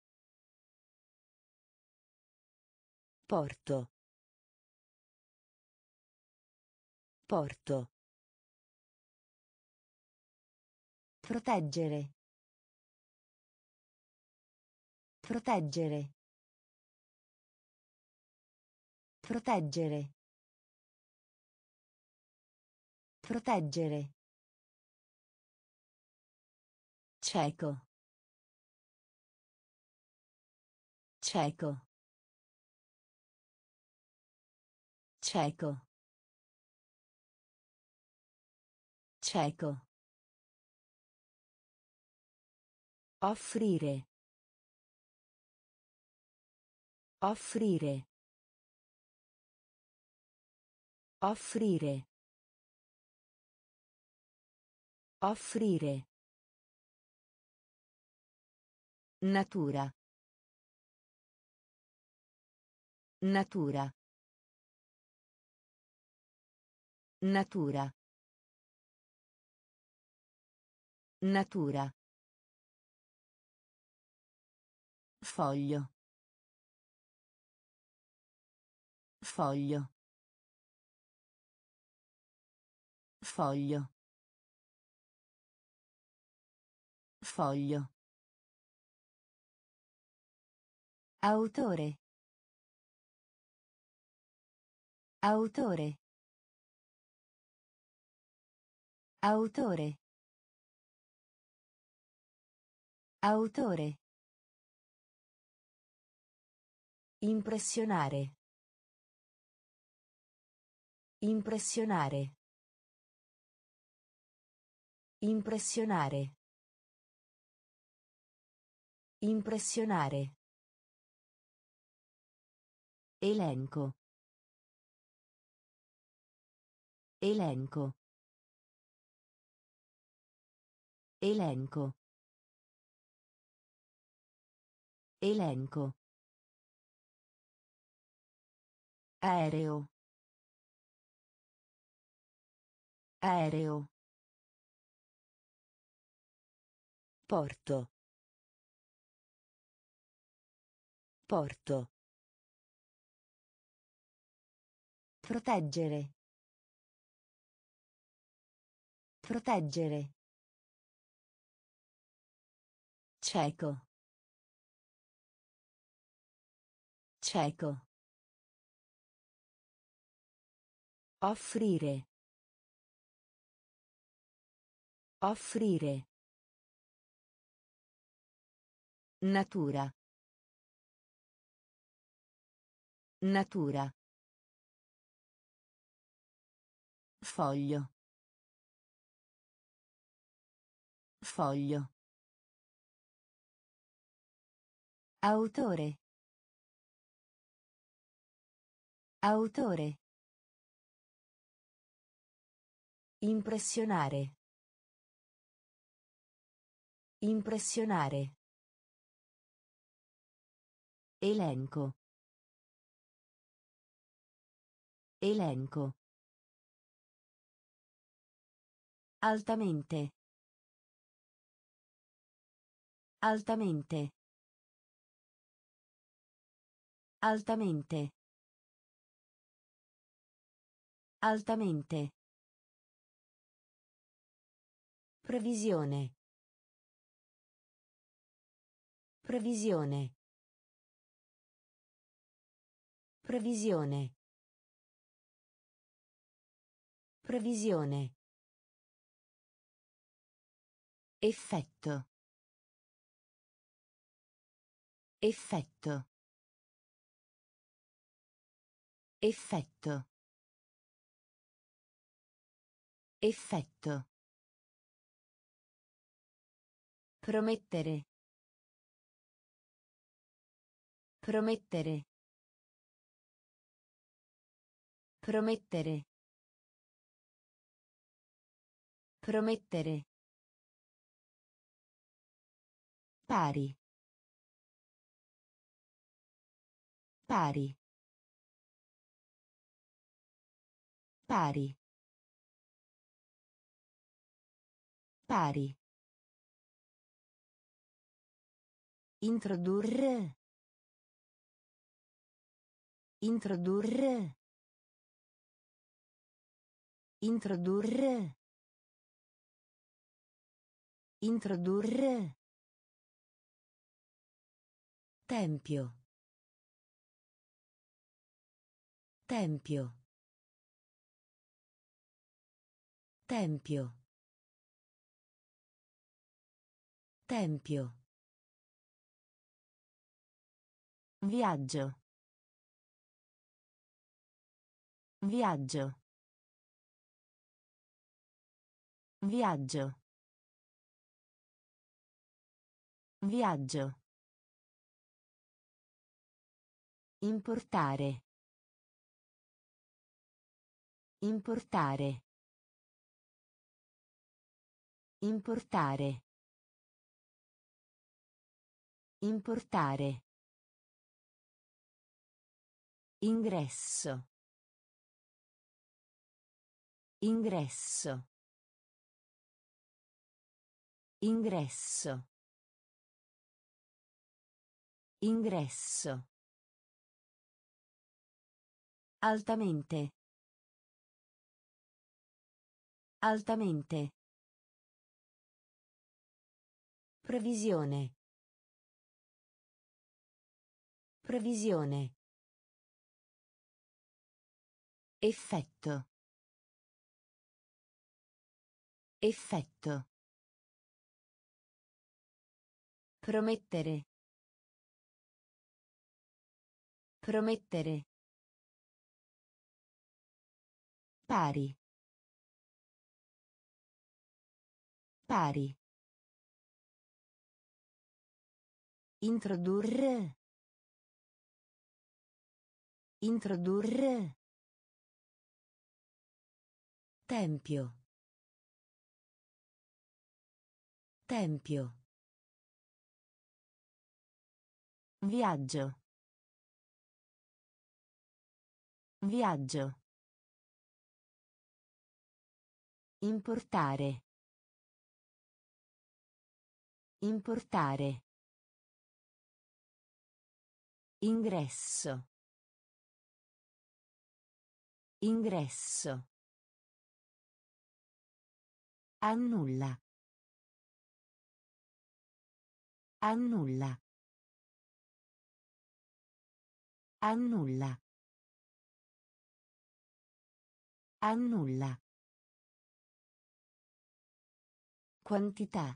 Porto. Porto. Proteggere. Proteggere. Proteggere. Proteggere. Cieco. Cieco. Cieco. Cieco. Offrire. Offrire. Offrire. Offrire. Natura. Natura. Natura. Natura. Foglio. Foglio. Foglio. Foglio. Autore. Autore. Autore. Autore. Impressionare. Impressionare. Impressionare. Impressionare. Elenco. Elenco. Elenco. Elenco. Aereo. Aereo. Porto. Porto. Proteggere. Proteggere. Cieco. Cieco. Offrire. Offrire. Natura. Natura. Foglio. Foglio. Autore. Autore. Impressionare. Impressionare. Elenco. Elenco. Altamente. Altamente. Altamente. Altamente. Previsione. Previsione. Previsione. Previsione. Effetto. Effetto. Effetto. Effetto. Promettere. Promettere. Promettere. Promettere. Pari. Pari. Pari. Pari. Introdurre. Introdurre. Introdurre. Introdurre. Tempio. Tempio. Tempio. Tempio. Viaggio. Viaggio. Viaggio. Viaggio. Importare. Importare. Importare. Importare. Ingresso. Ingresso. Ingresso. Ingresso. Altamente. Altamente. Previsione. Previsione. Effetto. Effetto. Promettere. Promettere. Pari. Pari. Introdurre. Introdurre. Tempio. Tempio. Viaggio. Viaggio. Importare. Importare. Ingresso. Ingresso. Annulla. Annulla. Annulla. Annulla. Quantità.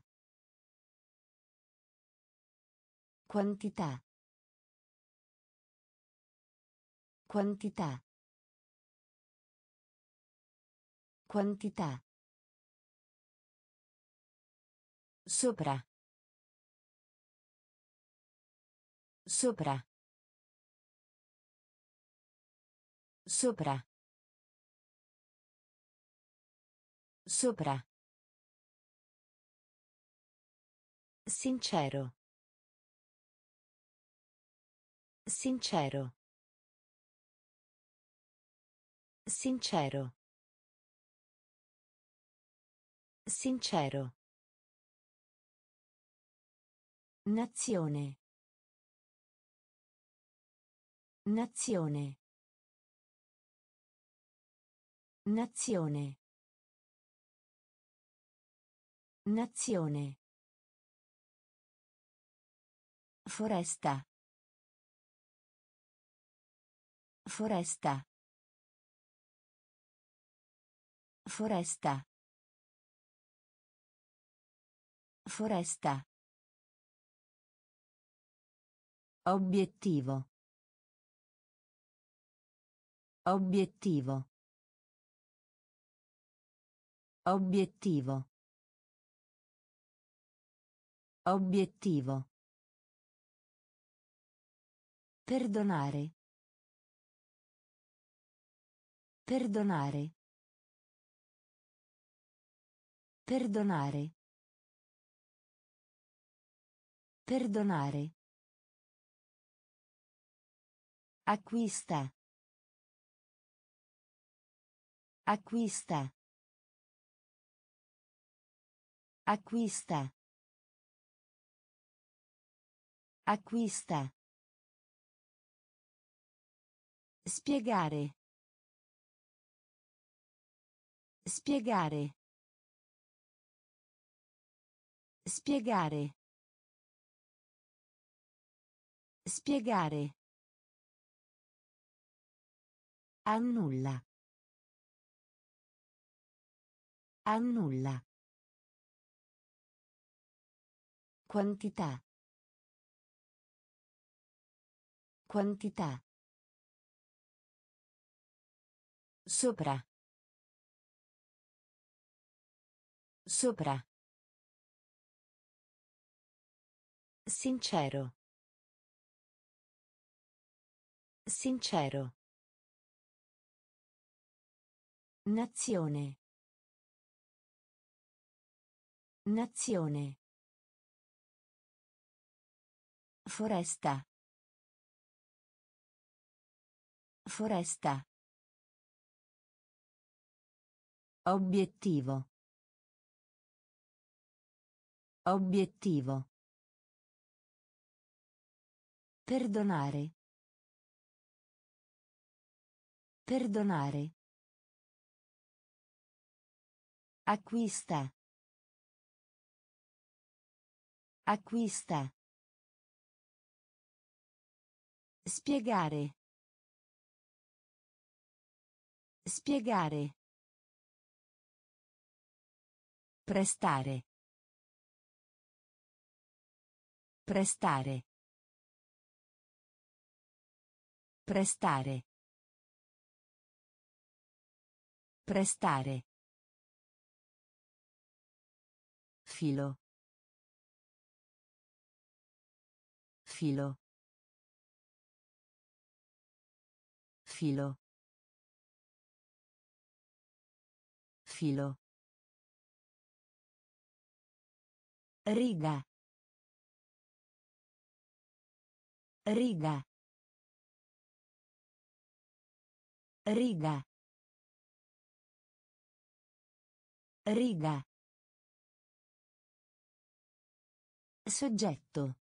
Quantità. Quantità. Quantità. Sopra. Sopra. Sopra. Sopra. Sincero. Sincero. Sincero. Sincero. Nazione. Nazione. Nazione. Nazione. Foresta. Foresta. Foresta. Foresta. Obiettivo. Obiettivo. Obiettivo. Obiettivo. Perdonare. Perdonare. Perdonare. Perdonare. Acquista. Acquista. Acquista. Acquista. Spiegare. Spiegare. Spiegare. Spiegare. Annulla. Annulla. Quantità. Quantità. Sopra. Sopra. Sincero. Sincero. Nazione. Nazione. Foresta. Foresta. Obiettivo. Obiettivo. Perdonare. Perdonare. Acquista. Acquista. Spiegare. Spiegare. Prestare. Prestare. Prestare. Prestare. Filo. Filo. Filo. Filo. Riga. Riga. Riga. Riga. Soggetto.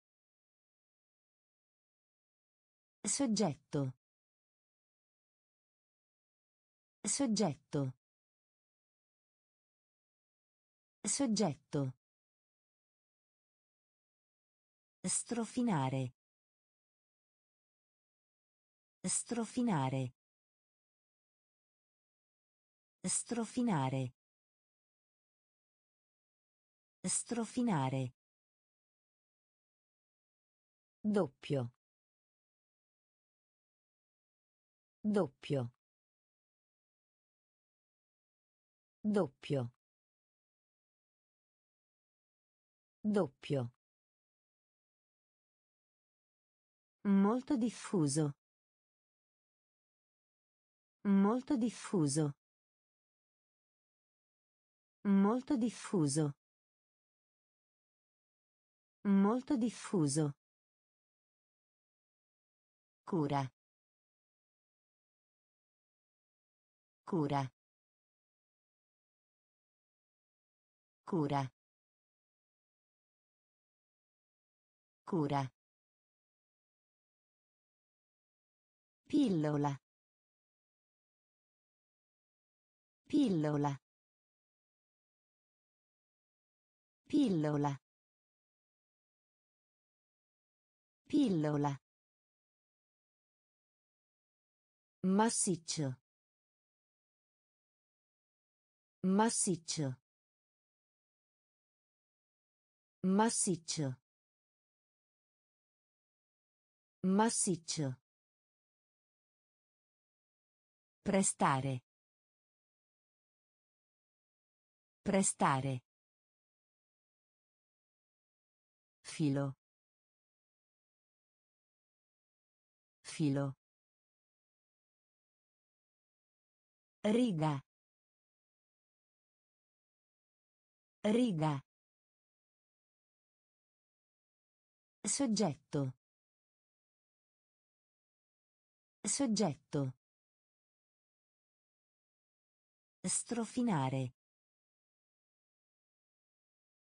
Soggetto. Soggetto. Soggetto. Strofinare. Strofinare. Strofinare. Strofinare. Doppio. Doppio. Doppio. Doppio. Molto diffuso. Molto diffuso. Molto diffuso. Molto diffuso. Cura. Cura. Cura. Cura. Pillola. Pillola. Pillola. Pillola. Massiccio. Massiccio. Massiccio. Massiccio. Prestare. Prestare. Filo. Filo. Riga. Riga. Soggetto. Soggetto. Strofinare.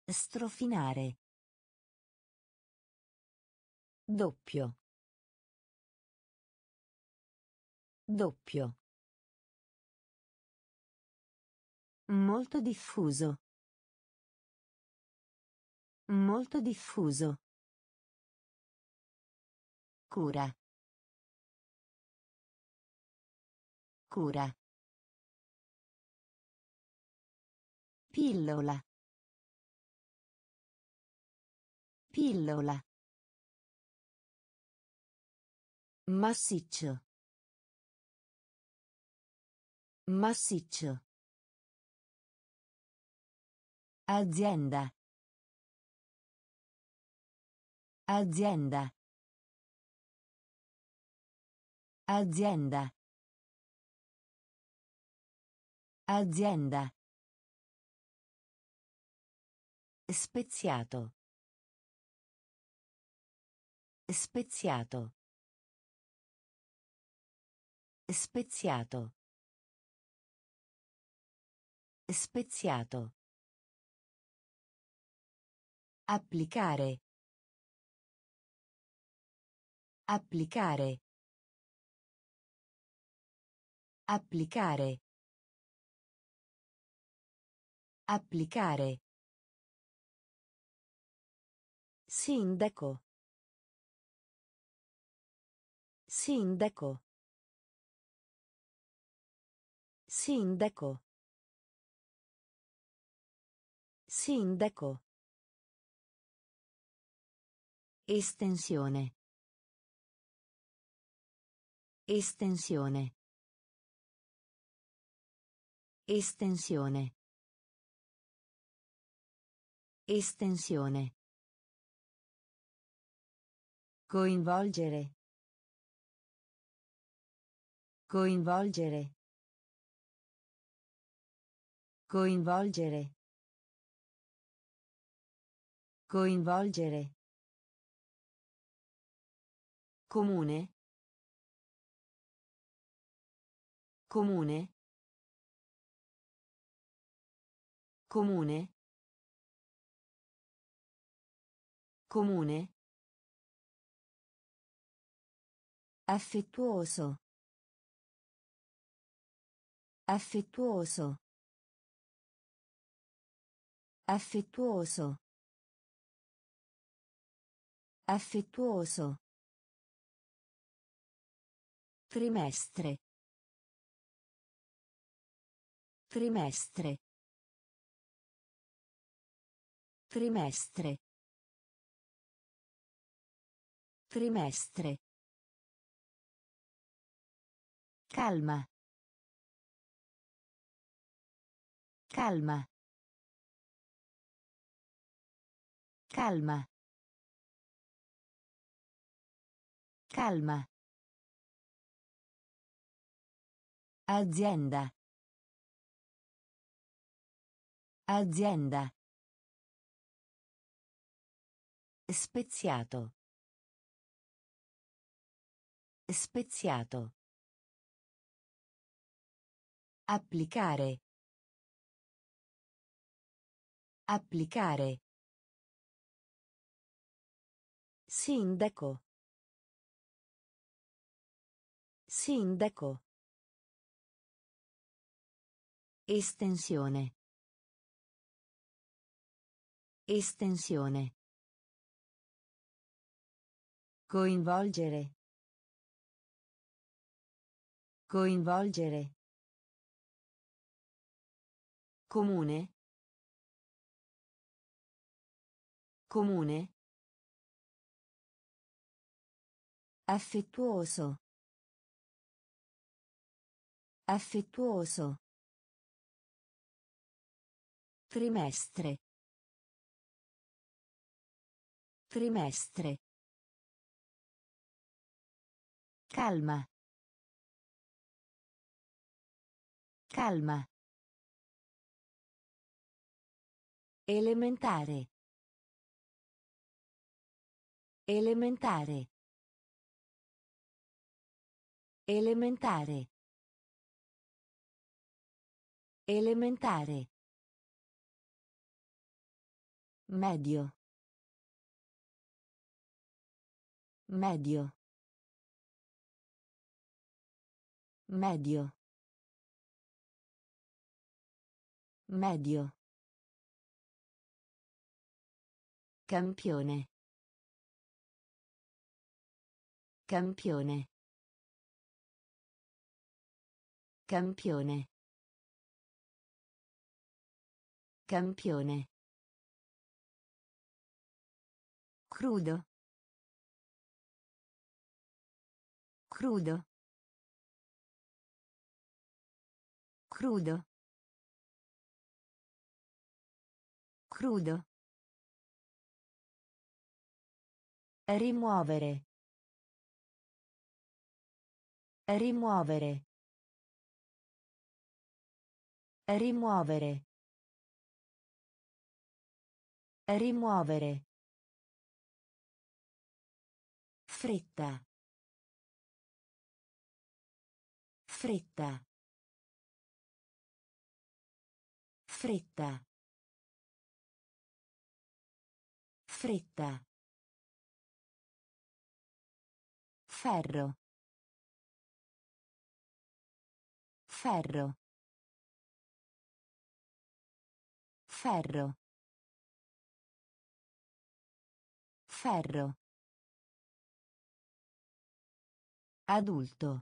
Strofinare. Doppio. Doppio. Molto diffuso. Molto diffuso. Cura. Cura. Pillola. Pillola. Massiccio. Massiccio. Azienda. Azienda. Azienda. Azienda. Speziato. Speziato. Speziato. Speziato. Applicare. Applicare. Applicare. Applicare. Sindaco. Sindaco. Sindaco. Sindaco. Estensione. Estensione. Estensione. Estensione. Coinvolgere. Coinvolgere. Coinvolgere. Coinvolgere. Comune. Comune. Comune. Comune. Affettuoso. Affettuoso. Affettuoso. Affettuoso. Trimestre. Trimestre. Trimestre. Trimestre. Calma. Calma. Calma. Calma. Azienda. Azienda. Speziato. Speziato. Applicare. Applicare. Sindaco. Sindaco. Estensione. Estensione. Coinvolgere. Coinvolgere. Comune. Comune. Affettuoso. Affettuoso. Trimestre. Trimestre. Calma. Calma. Elementare. Elementare. Elementare. Elementare. Medio. Medio. Medio. Medio. Campione. Campione. Campione. Campione. Crudo. Crudo. Crudo. Crudo. Rimuovere. Rimuovere. Rimuovere. Rimuovere. Fretta. Fretta. Fretta. Fretta. Ferro. Ferro. Ferro. Ferro. Adulto.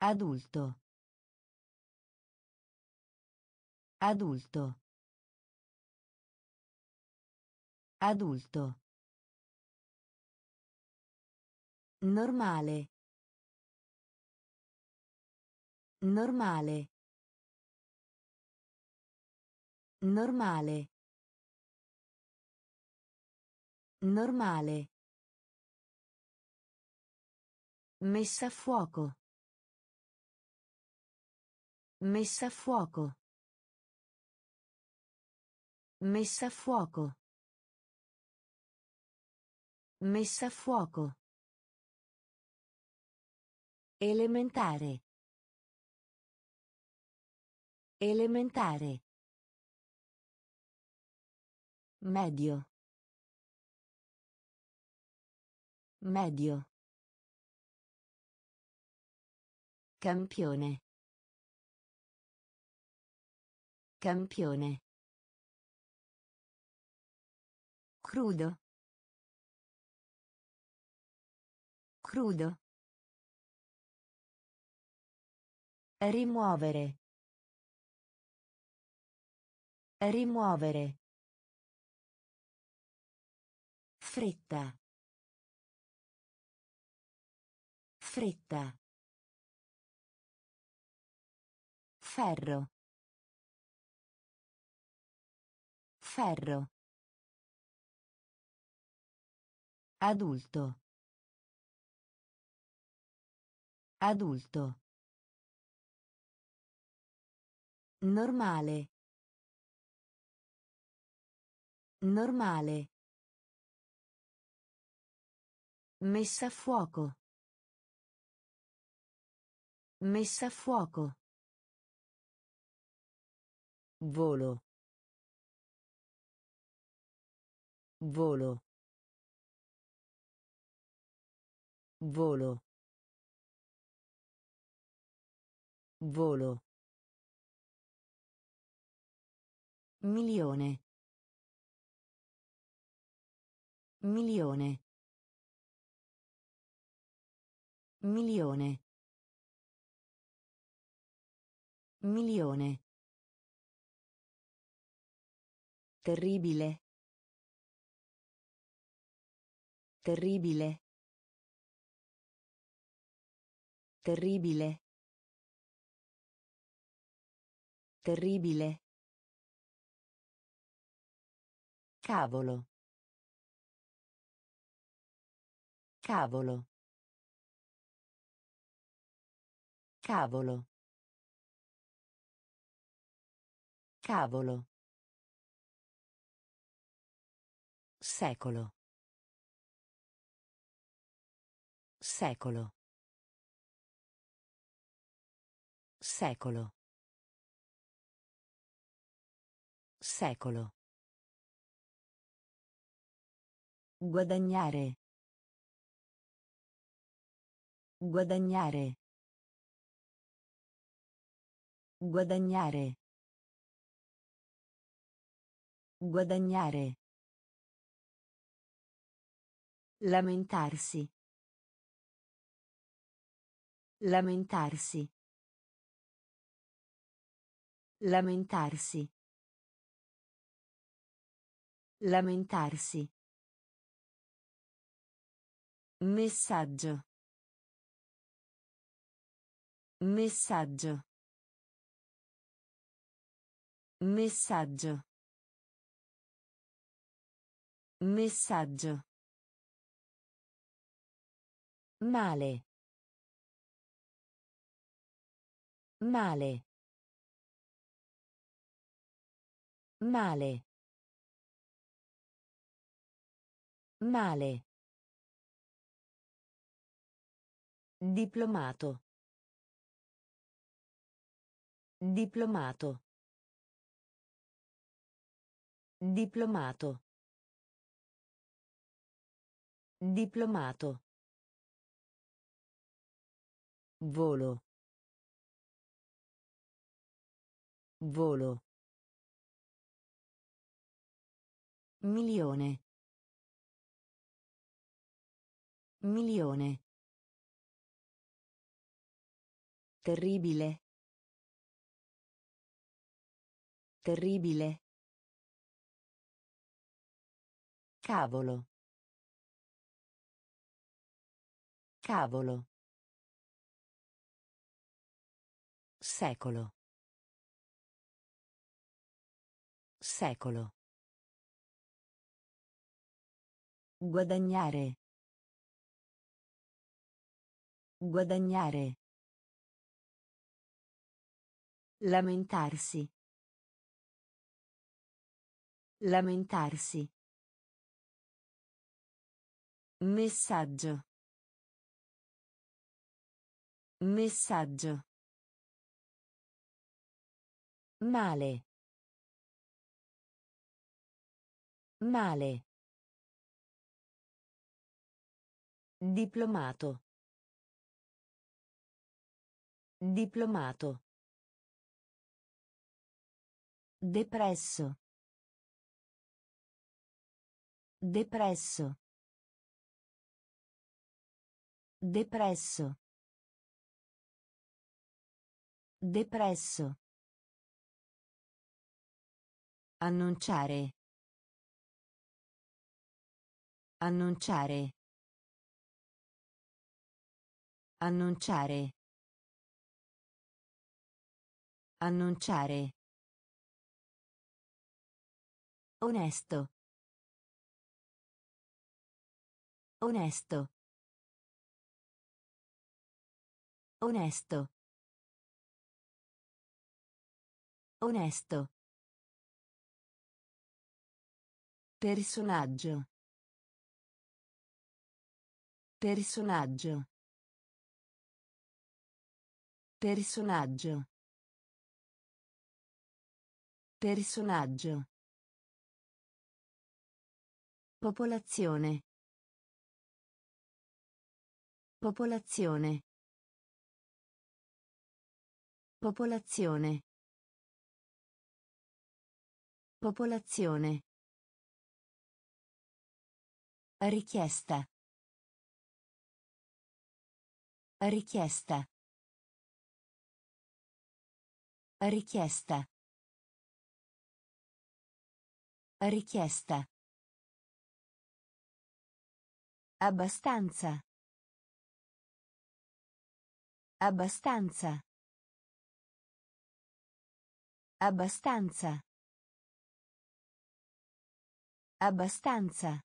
Adulto. Adulto. Adulto. Normale. Normale. Normale. Normale. Messa a fuoco. Messa a fuoco. Messa a fuoco. Messa a fuoco. Elementare. Elementare. Medio. Medio. Campione. Campione. Crudo. Crudo. Rimuovere. Rimuovere. Fretta. Fretta. Ferro. Ferro. Adulto. Adulto. Normale. Normale. Messa a fuoco. Messa a fuoco. Volo. Volo. Volo. Volo. Milione. Milione. Milione. Milione. Terribile. Terribile. Terribile. Terribile. Cavolo. Cavolo. Cavolo. Cavolo. Secolo. Secolo. Secolo. Secolo. Guadagnare. Guadagnare. Guadagnare. Guadagnare. Lamentarsi. Lamentarsi. Lamentarsi. Lamentarsi. Messaggio. Messaggio. Messaggio. Messaggio. Male. Male. Male. Male. Diplomato. Diplomato. Diplomato. Diplomato. Volo. Volo. Milione. Milione. Terribile. Terribile. Cavolo. Cavolo. Secolo. Secolo. Guadagnare. Guadagnare. Lamentarsi. Lamentarsi. Messaggio. Messaggio. Male. Male. Diplomato. Diplomato. Depresso. Depresso. Depresso. Depresso. Annunciare. Annunciare. Annunciare. Annunciare. Onesto. Onesto. Onesto. Onesto. Personaggio. Personaggio. Personaggio. Personaggio. Popolazione. Popolazione. Popolazione. Popolazione. Richiesta. Richiesta. Richiesta. Richiesta. Abbastanza. Abbastanza. Abbastanza. Abbastanza.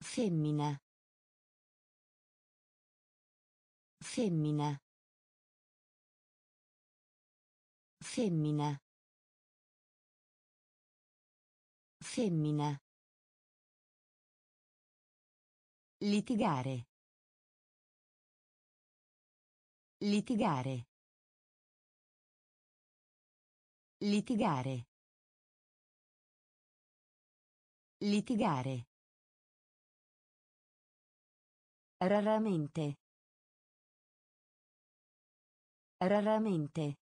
Femmina. Femmina. Femmina. Femmina. Litigare. Litigare. Litigare. Litigare. Raramente. Raramente.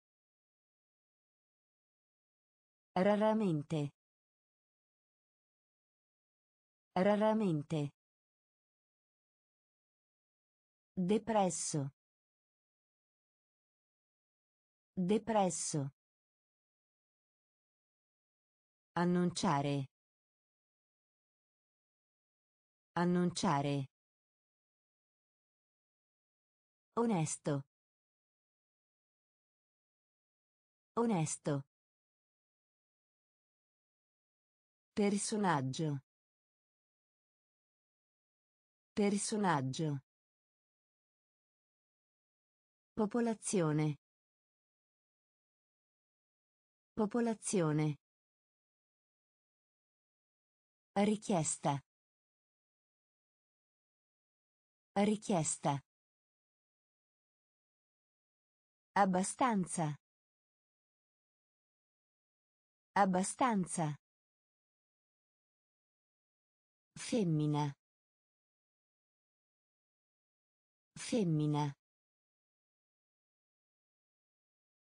Raramente. Raramente. Depresso. Depresso. Annunciare. Annunciare. Onesto. Onesto. Personaggio. Personaggio. Popolazione. Popolazione. Richiesta. Richiesta. Abbastanza. Abbastanza. Femmina. Femmina.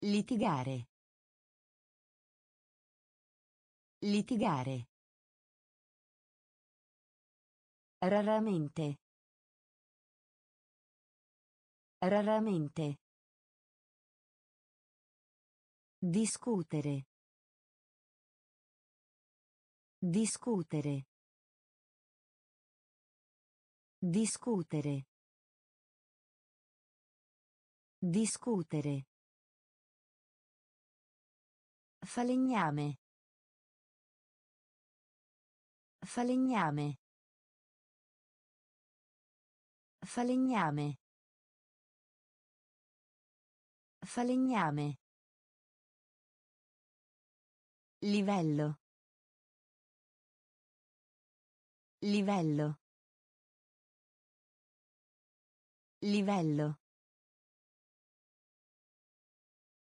Litigare. Litigare. Raramente. Raramente. Discutere. Discutere. Discutere. Discutere. Falegname. Falegname. Falegname. Falegname. Livello. Livello. Livello.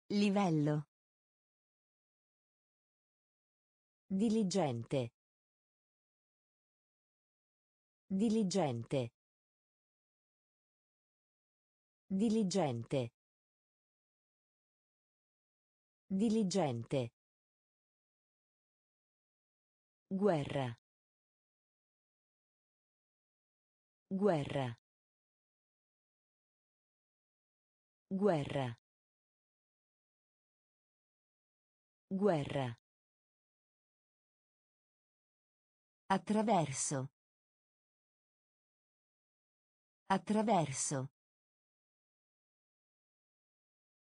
Livello. Diligente. Diligente. Diligente. Diligente. Guerra. Guerra. Guerra. Guerra. Attraverso. Attraverso.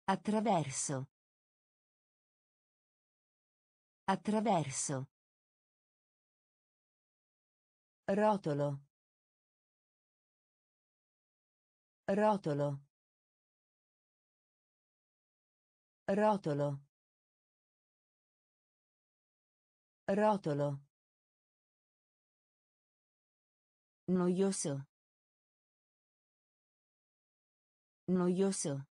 Attraverso. Attraverso. Rotolo. Rotolo. Rotolo. Rotolo. Noioso. Noioso.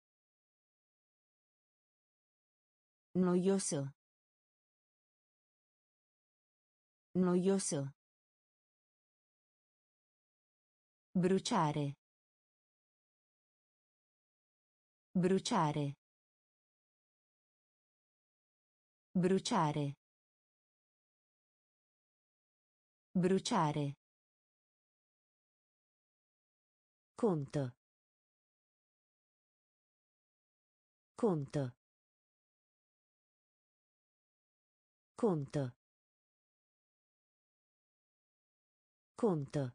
Noioso. Noioso. Bruciare. Bruciare. Bruciare. Bruciare. Conto. Conto. Conto. Conto.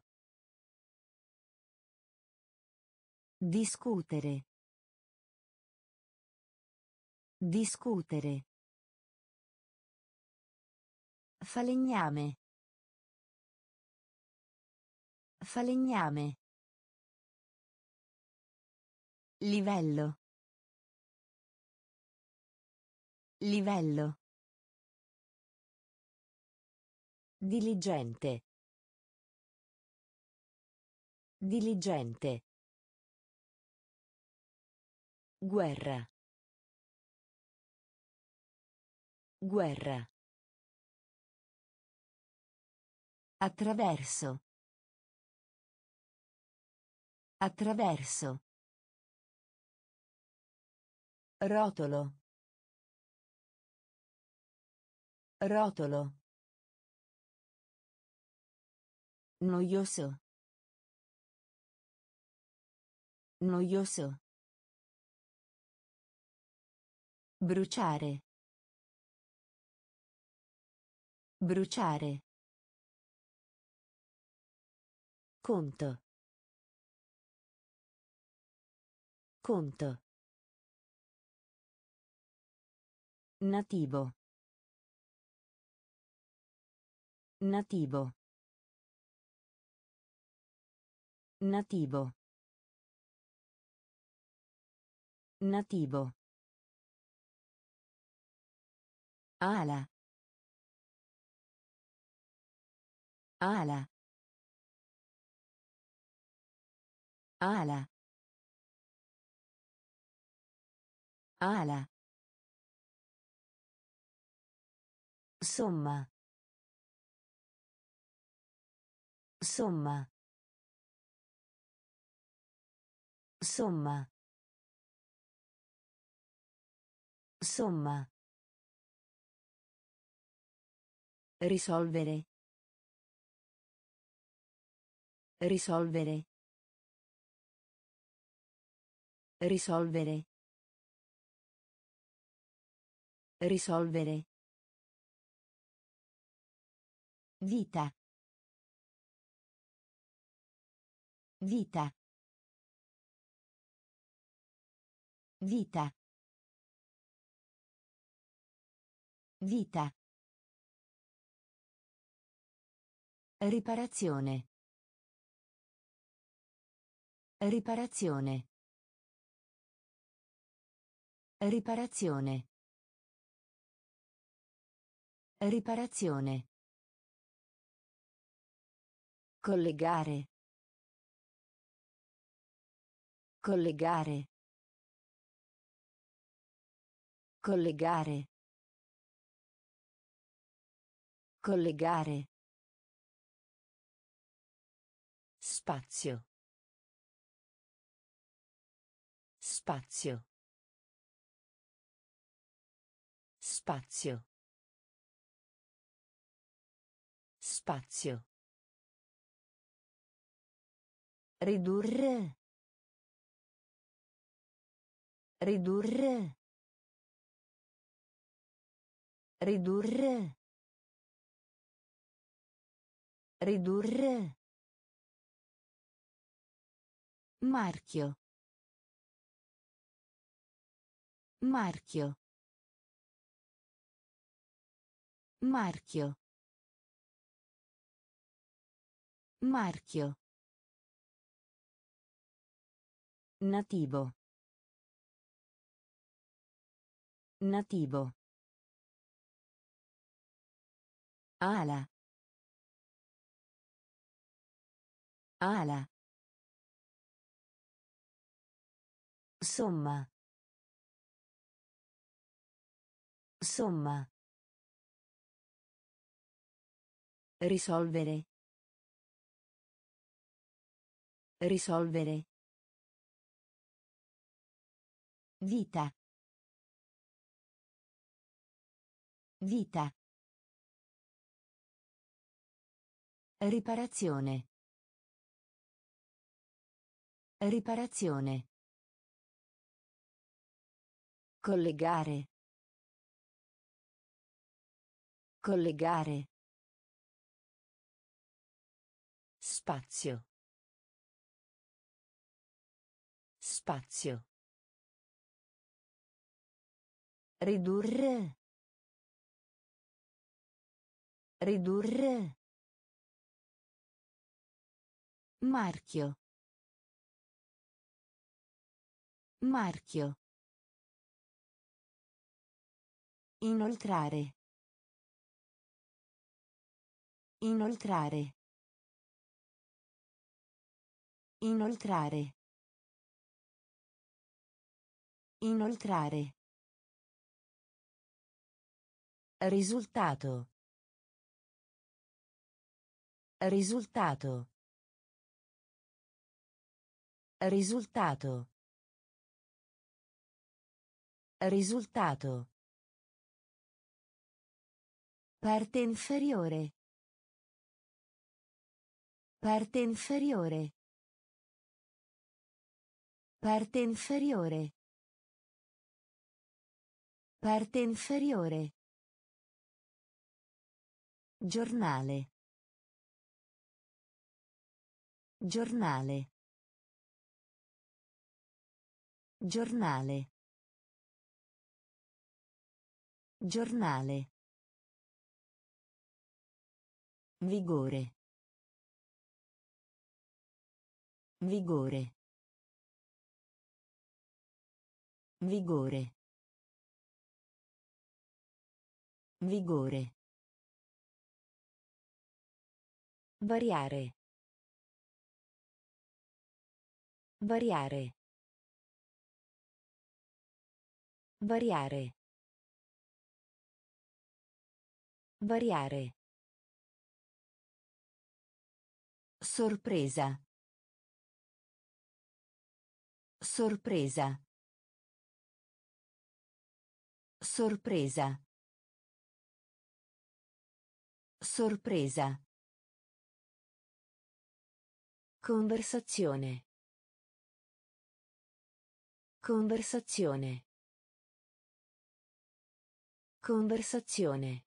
Discutere. Discutere. Falegname. Falegname. Livello. Livello. Diligente. Diligente. Guerra. Guerra. Attraverso. Attraverso. Rotolo. Rotolo. Noioso. Noioso. Bruciare. Bruciare. Conto. Conto. Nativo. Nativo. Nativo. Nativo. Ala. Ala. Ala. Ala. Somma. Somma. Somma. Somma. Risolvere. Risolvere. Risolvere. Risolvere. Vita. Vita. Vita. Vita. Riparazione. Riparazione. Riparazione. Riparazione. Collegare. Collegare. Collegare. Collegare. Spazio. Spazio. Spazio. Spazio. Ridurre. Ridurre. Ridurre. Ridurre. Marchio. Marchio. Marchio. Marchio. Nativo. Nativo. Ala. Ala. Somma. Somma. Risolvere. Risolvere. Vita. Vita. Riparazione. Riparazione. Collegare. Collegare. Spazio. Spazio. Ridurre. Ridurre. Marchio. Marchio. Inoltrare. Inoltrare. Inoltrare. Inoltrare. Risultato. Risultato. Risultato. Risultato. Parte inferiore. Parte inferiore. Parte inferiore. Parte inferiore. Giornale. Giornale. Giornale. Giornale. Vigore. Vigore. Vigore. Vigore. Variare. Variare. Variare. Variare. Sorpresa. Sorpresa. Sorpresa. Sorpresa. Conversazione. Conversazione. Conversazione.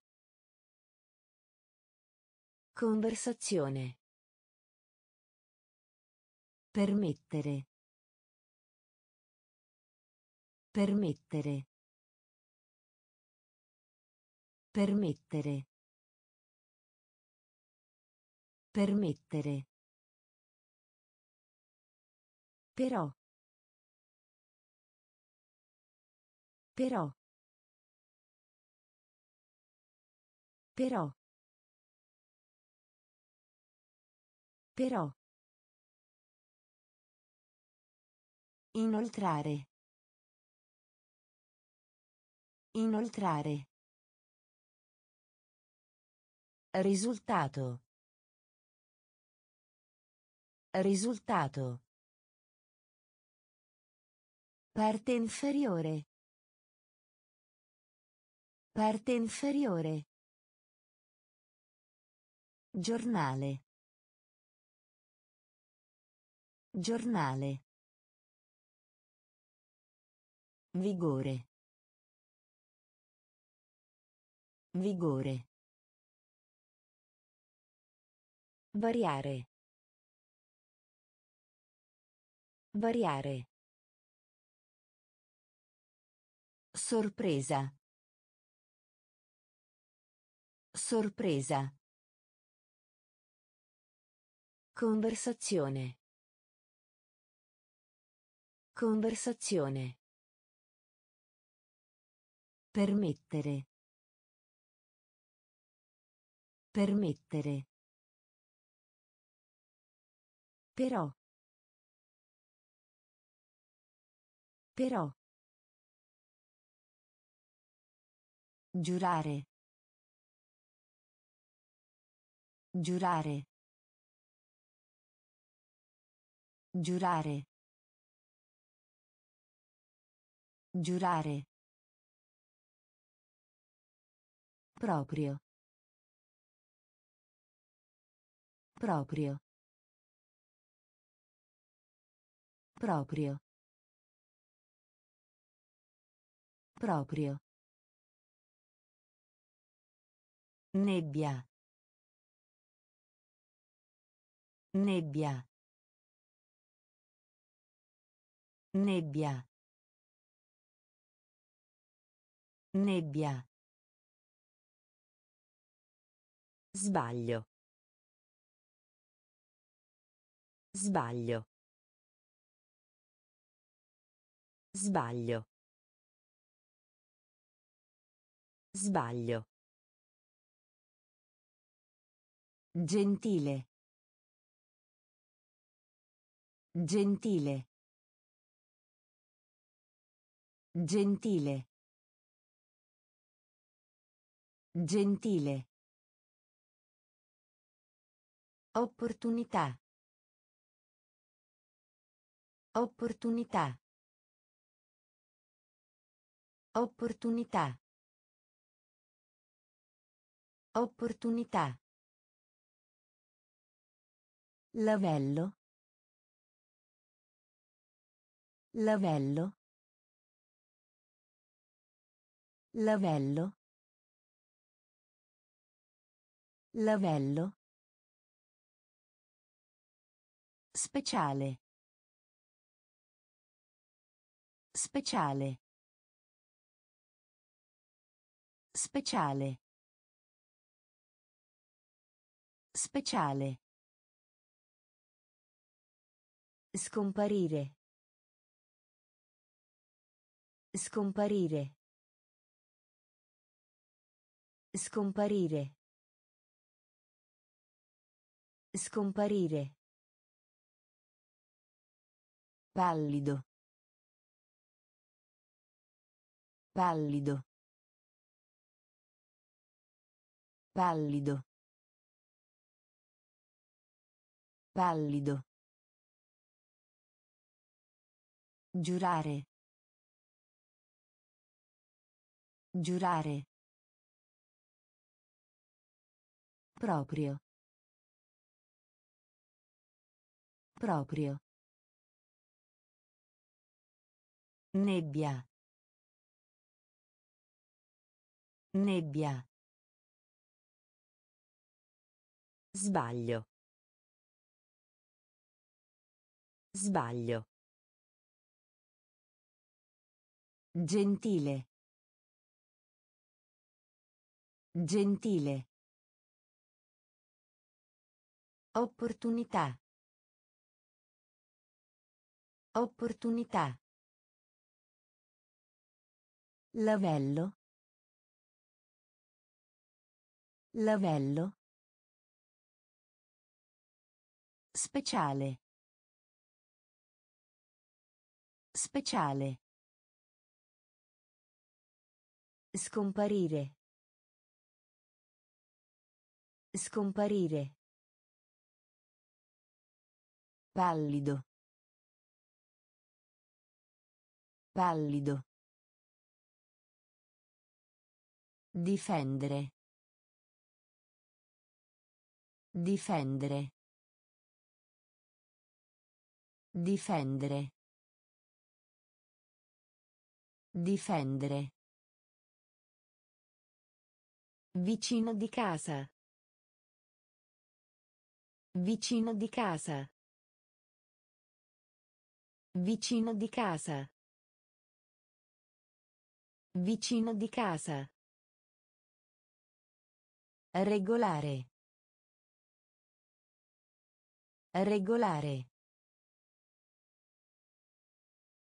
Conversazione. Permettere. Permettere. Permettere. Permettere. Però. Però. Però. Però. Inoltrare. Inoltrare. Risultato. Risultato. Parte inferiore. Parte inferiore. Giornale. Giornale. Vigore. Vigore. Variare. Variare. Sorpresa. Sorpresa. Conversazione. Conversazione. Permettere. Permettere. Però. Però. Giurare. Giurare. Giurare. Giurare. Proprio. Proprio. Proprio. Proprio. Nebbia. Nebbia. Nebbia. Nebbia. Sbaglio. Sbaglio. Sbaglio. Sbaglio. Gentile. Gentile. Gentile. Gentile. Opportunità. Opportunità. Opportunità. Opportunità. Lavello. Lavello. Lavello. Lavello. Speciale. Speciale. Speciale. Speciale. Scomparire. Scomparire. Scomparire. Scomparire. Pallido. Pallido. Pallido. Pallido. Giurare. Giurare. Proprio. Proprio. Nebbia. Nebbia. Sbaglio. Sbaglio. Gentile. Gentile. Opportunità. Opportunità. Lavello. Lavello. Speciale. Speciale. Scomparire. Scomparire. Pallido. Pallido. Difendere. Difendere. Difendere. Difendere. Vicino di casa. Vicino di casa. Vicino di casa. Vicino di casa. Regolare. Regolare.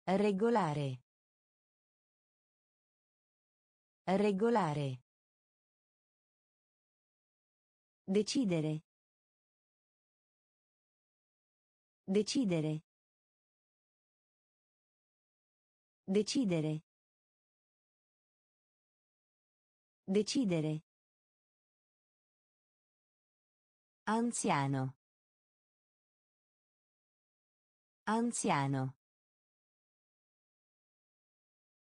Regolare. Regolare. Decidere. Decidere. Decidere. Decidere. Anziano. Anziano.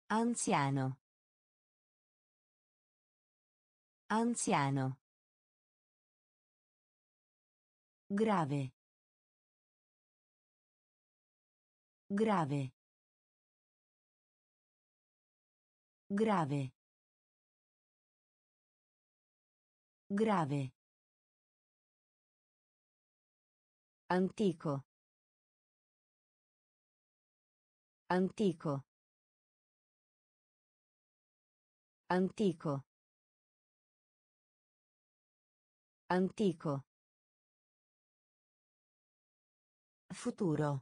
Anziano. Anziano. Grave. Grave. Grave. Grave. Antico. Antico. Antico. Antico. Futuro.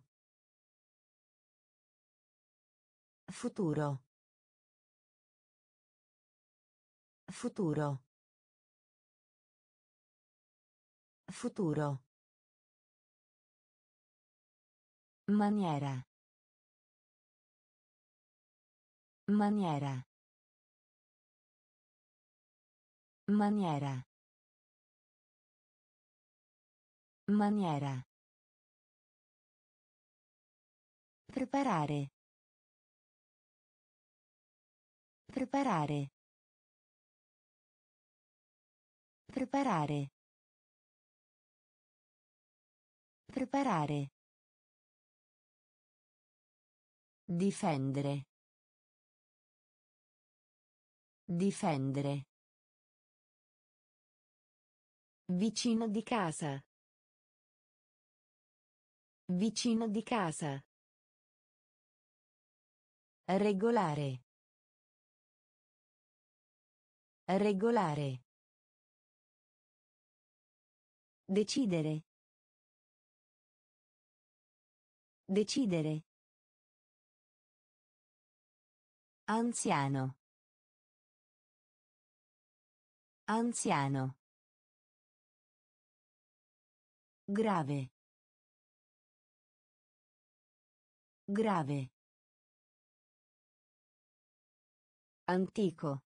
Futuro. Futuro. Futuro. Maniera. Maniera. Maniera. Maniera. Preparare. Preparare. Preparare. Preparare. Difendere. Difendere. Vicino di casa. Vicino di casa. Regolare. Regolare. Decidere. Decidere. Anziano. Anziano. Grave. Grave. Antico.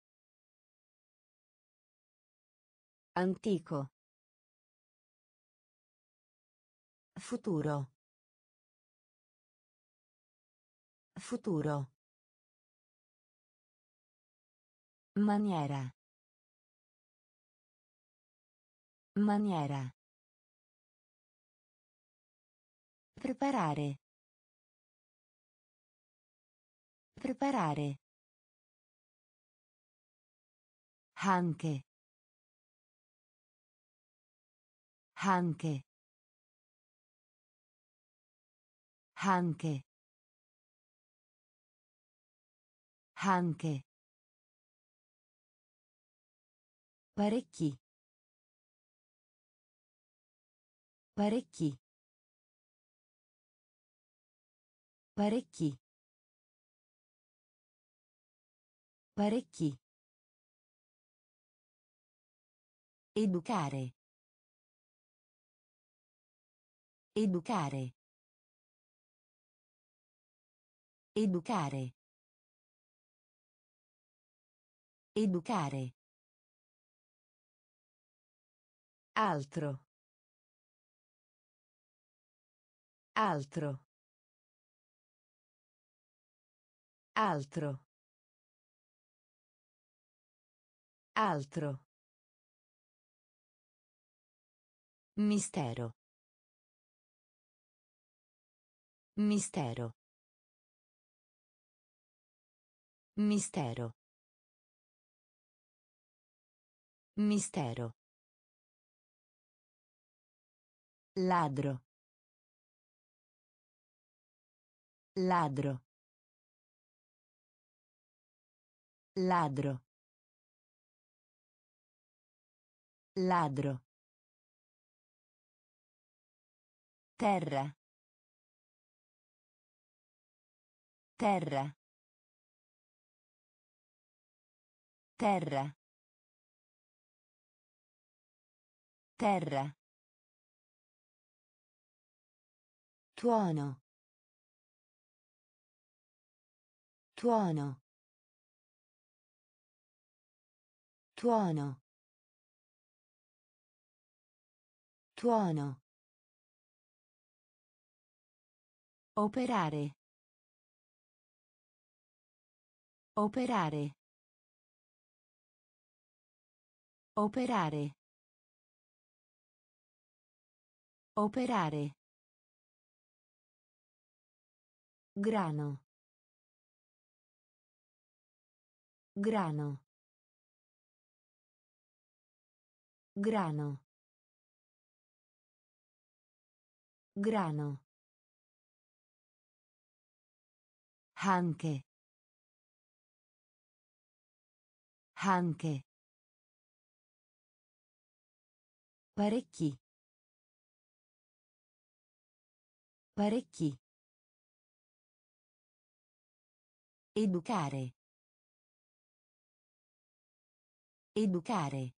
Antico. Futuro. Futuro. Maniera. Maniera. Preparare. Preparare. Anche. Anche. Anche. Anche. Parecchi. Parecchi. Parecchi. Parecchi. Educare. Educare. Educare. Educare. Altro. Altro. Altro. Altro. Mistero. Mistero. Mistero. Mistero. Ladro. Ladro. Ladro. Ladro. Terra. Terra. Terra. Terra. Tuono. Tuono. Tuono. Tuono. Operare. Operare. Operare. Operare. Grano. Grano. Grano. Grano. Anche. Anche. Parecchi. Parecchi. Educare. Educare.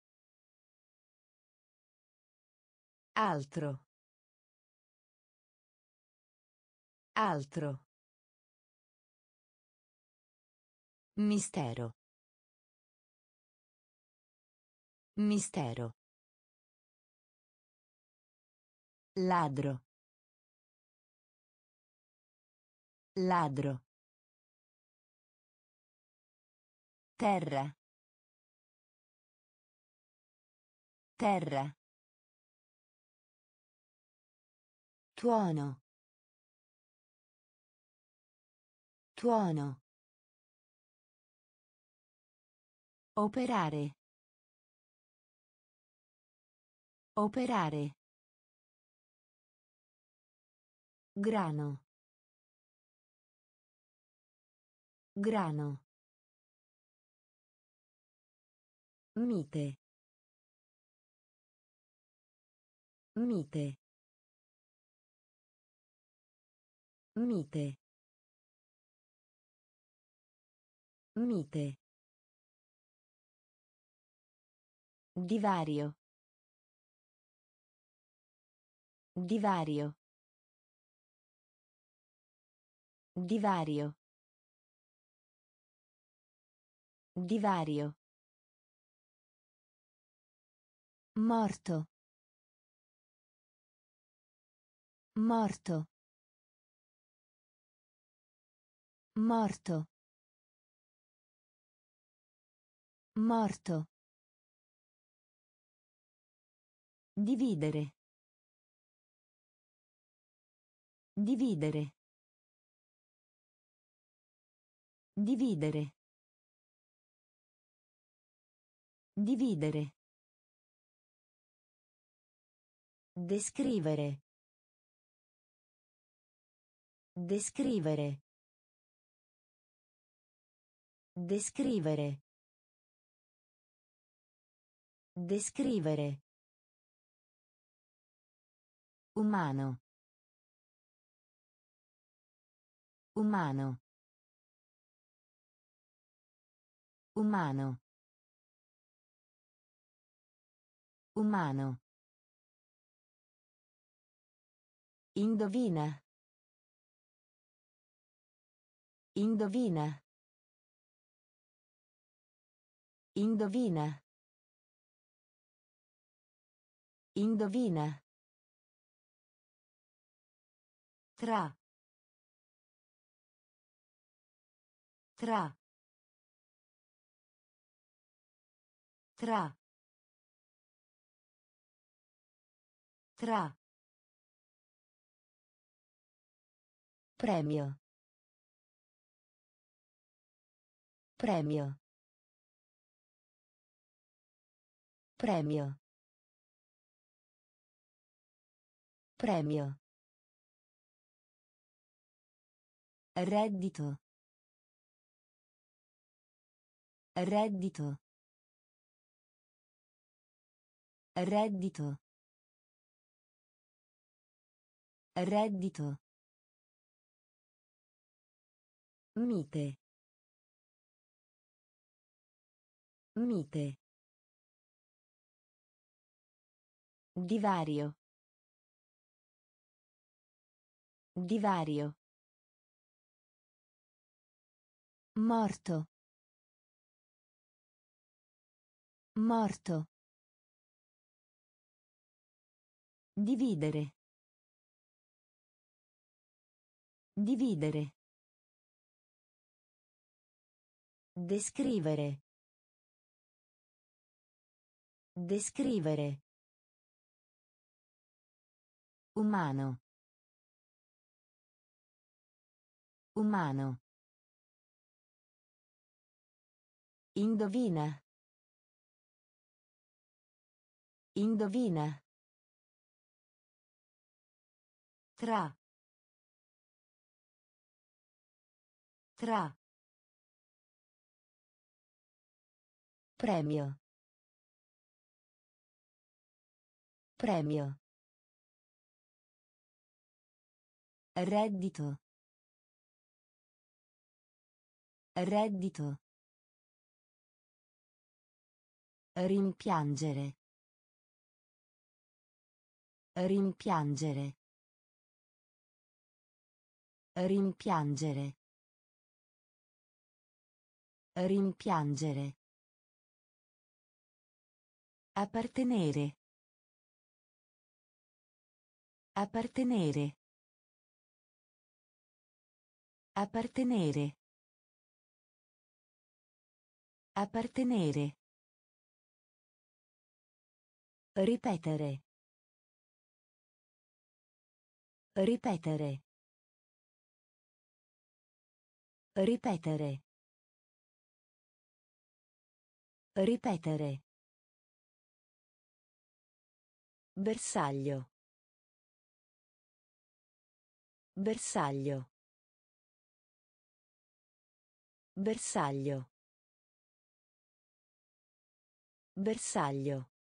Altro. Altro. Mistero. Mistero. Ladro. Ladro. Terra. Terra. Tuono. Tuono. Operare. Operare. Grano. Grano. Mite. Mite. Mite. Mite. Divario. Divario. Divario. Divario. Morto. Morto. Morto. Morto. Dividere. Dividere. Dividere. Dividere. Descrivere. Descrivere. Descrivere. Descrivere. Umano. Umano. Umano. Umano. Indovina. Indovina. Indovina. Indovina. Tra. Tra. Tra. Tra. Premio. Premio. Premio. Premio. Reddito. Reddito. Reddito. Reddito. Mite. Mite. Divario. Divario. Morto. Morto. Dividere. Dividere. Descrivere. Descrivere. Umano. Umano. Indovina. Indovina. Tra. Tra. Premio. Premio. Reddito. Reddito. Rimpiangere. Rimpiangere. Rimpiangere. Rimpiangere. Appartenere. Appartenere. Appartenere. Appartenere. Ripetere. Ripetere. Ripetere. Ripetere. Bersaglio. Bersaglio. Bersaglio. Bersaglio.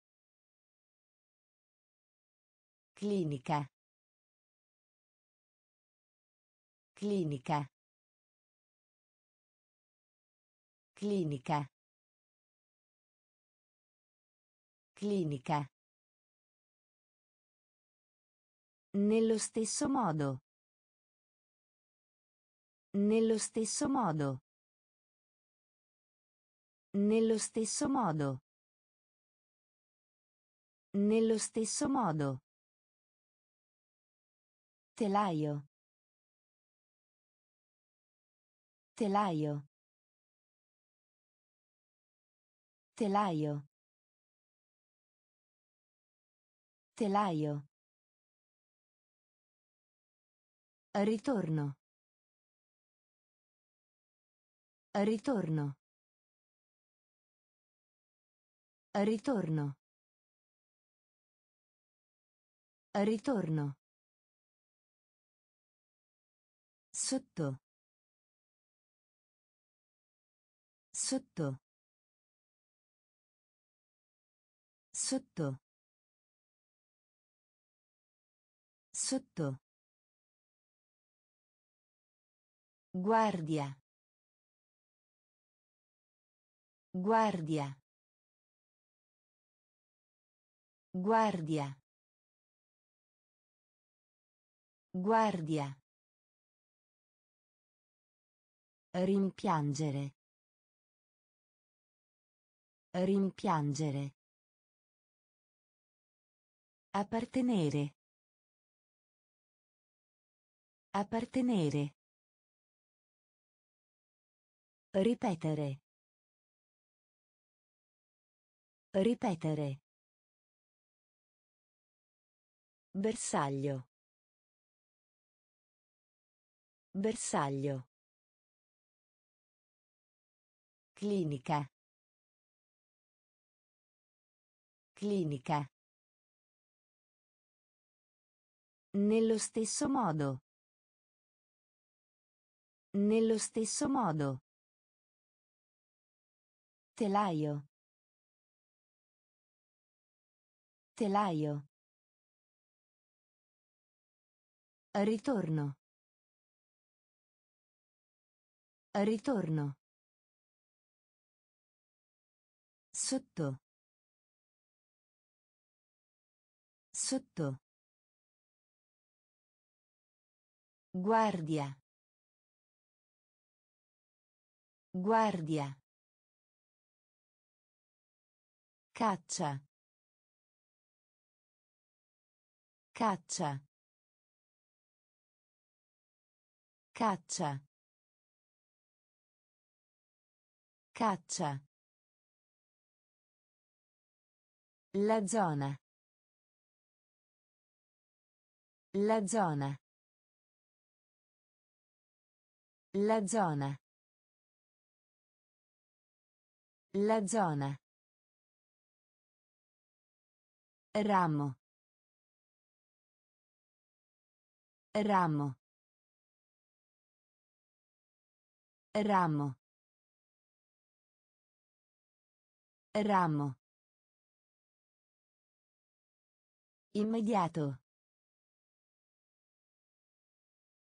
Clinica. Clinica. Clinica. Clinica. Nello stesso modo. Nello stesso modo. Nello stesso modo. Nello stesso modo. Telaio. Telaio. Telaio. Telaio. Ritorno. Ritorno. Ritorno. Ritorno. Sotto. Sotto. Sotto. Sotto. Guardia. Guardia. Guardia. Guardia. Rimpiangere. Rimpiangere. Appartenere. Appartenere. Ripetere. Ripetere. Bersaglio. Bersaglio. Clinica. Clinica. Nello stesso modo. Nello stesso modo. Telaio. Telaio. Ritorno. Ritorno. Sotto. Sotto. Guardia. Guardia. Caccia. Caccia. Caccia. Caccia. La zona. La zona. La zona. La zona. Ramo. Ramo. Ramo. Ramo. Immediato.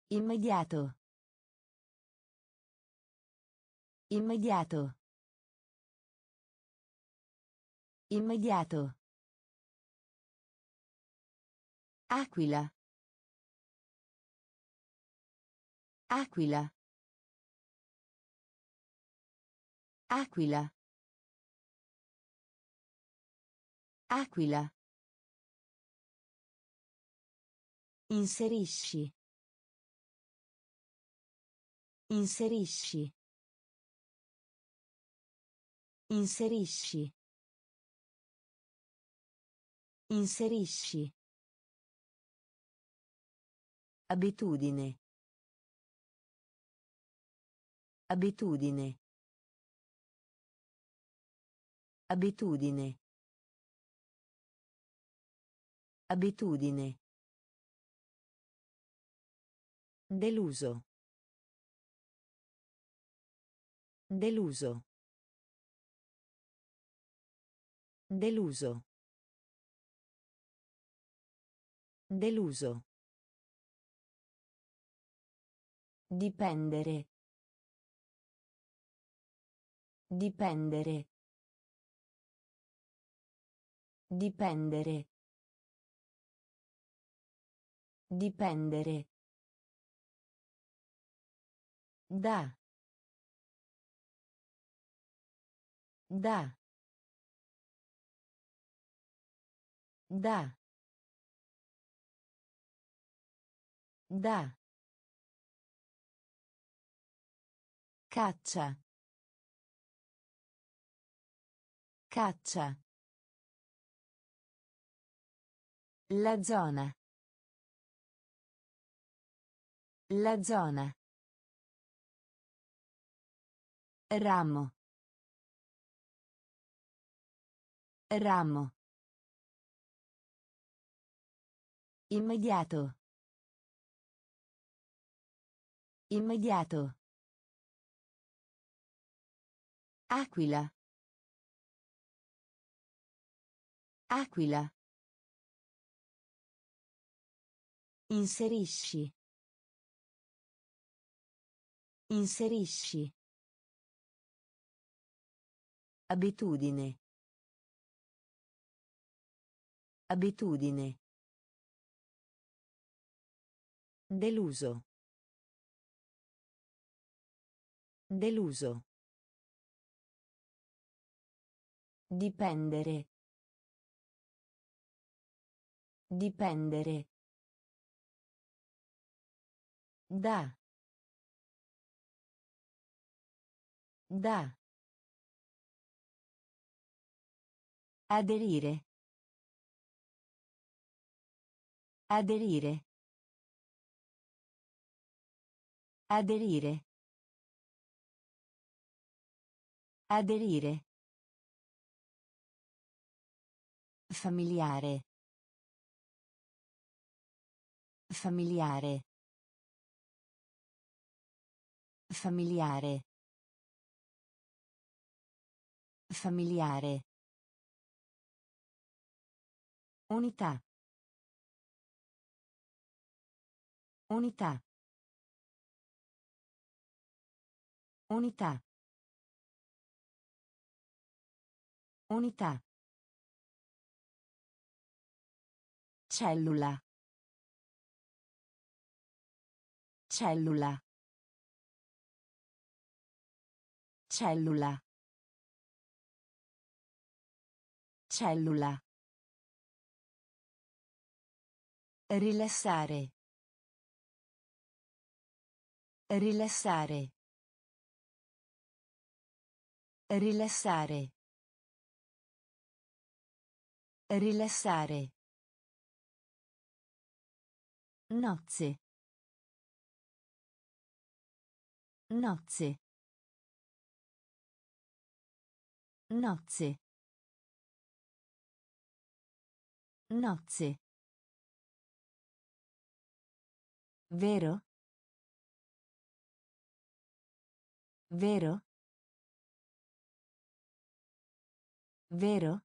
Immediato. Immediato. Immediato. Aquila. Aquila. Aquila. Aquila. Inserisci. Inserisci. Inserisci. Inserisci. Abitudine. Abitudine. Abitudine. Abitudine. Deluso. Deluso. Deluso. Deluso. Dipendere. Dipendere. Dipendere. Dipendere. Da. Da. Da. Da. Caccia. Caccia. La zona. La zona. Ramo. Ramo. Immediato. Immediato. Aquila. Aquila. Inserisci. Inserisci. Abitudine. Abitudine. Deluso. Deluso. Dipendere. Dipendere. Da. Da. Aderire. Aderire. Aderire. Aderire. Familiare. Familiare. Familiare. Familiare. Unità. Unità. Unità. Unità. Cellula. Cellula. Cellula. Cellula. Rilassare. Rilassare. Rilassare. Rilassare. Nozze. Nozze. Nozze. Nozze. Vero? Vero? Vero?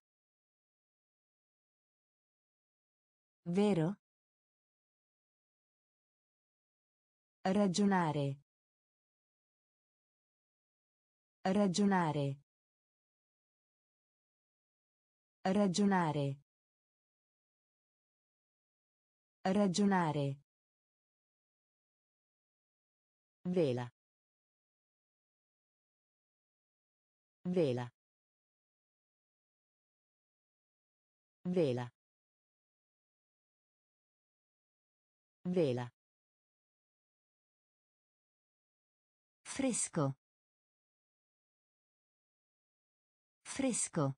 Vero? Ragionare. Ragionare. Ragionare. Ragionare. Vela. Vela. Vela. Vela. Fresco. Fresco.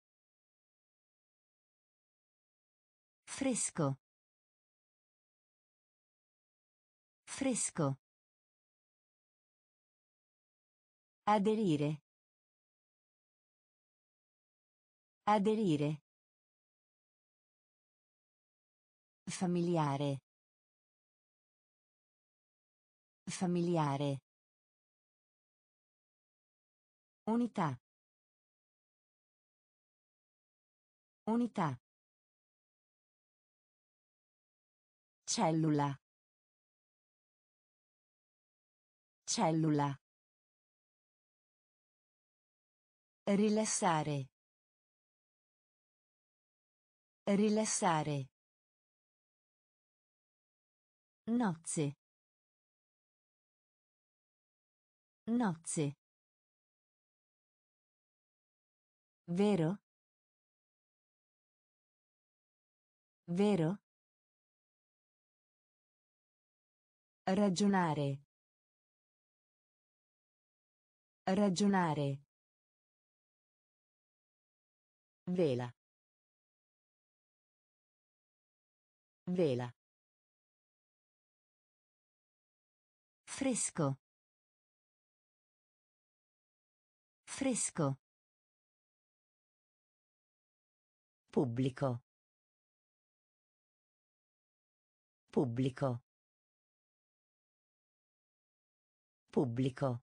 Fresco. Fresco. Aderire. Aderire. Familiare. Familiare. Unità. Unità. Cellula. Cellula. Rilassare. Rilassare. Nozze. Nozze. Vero? Vero? Ragionare. Ragionare. Vela. Vela. Fresco. Fresco. Pubblico. Pubblico. Pubblico.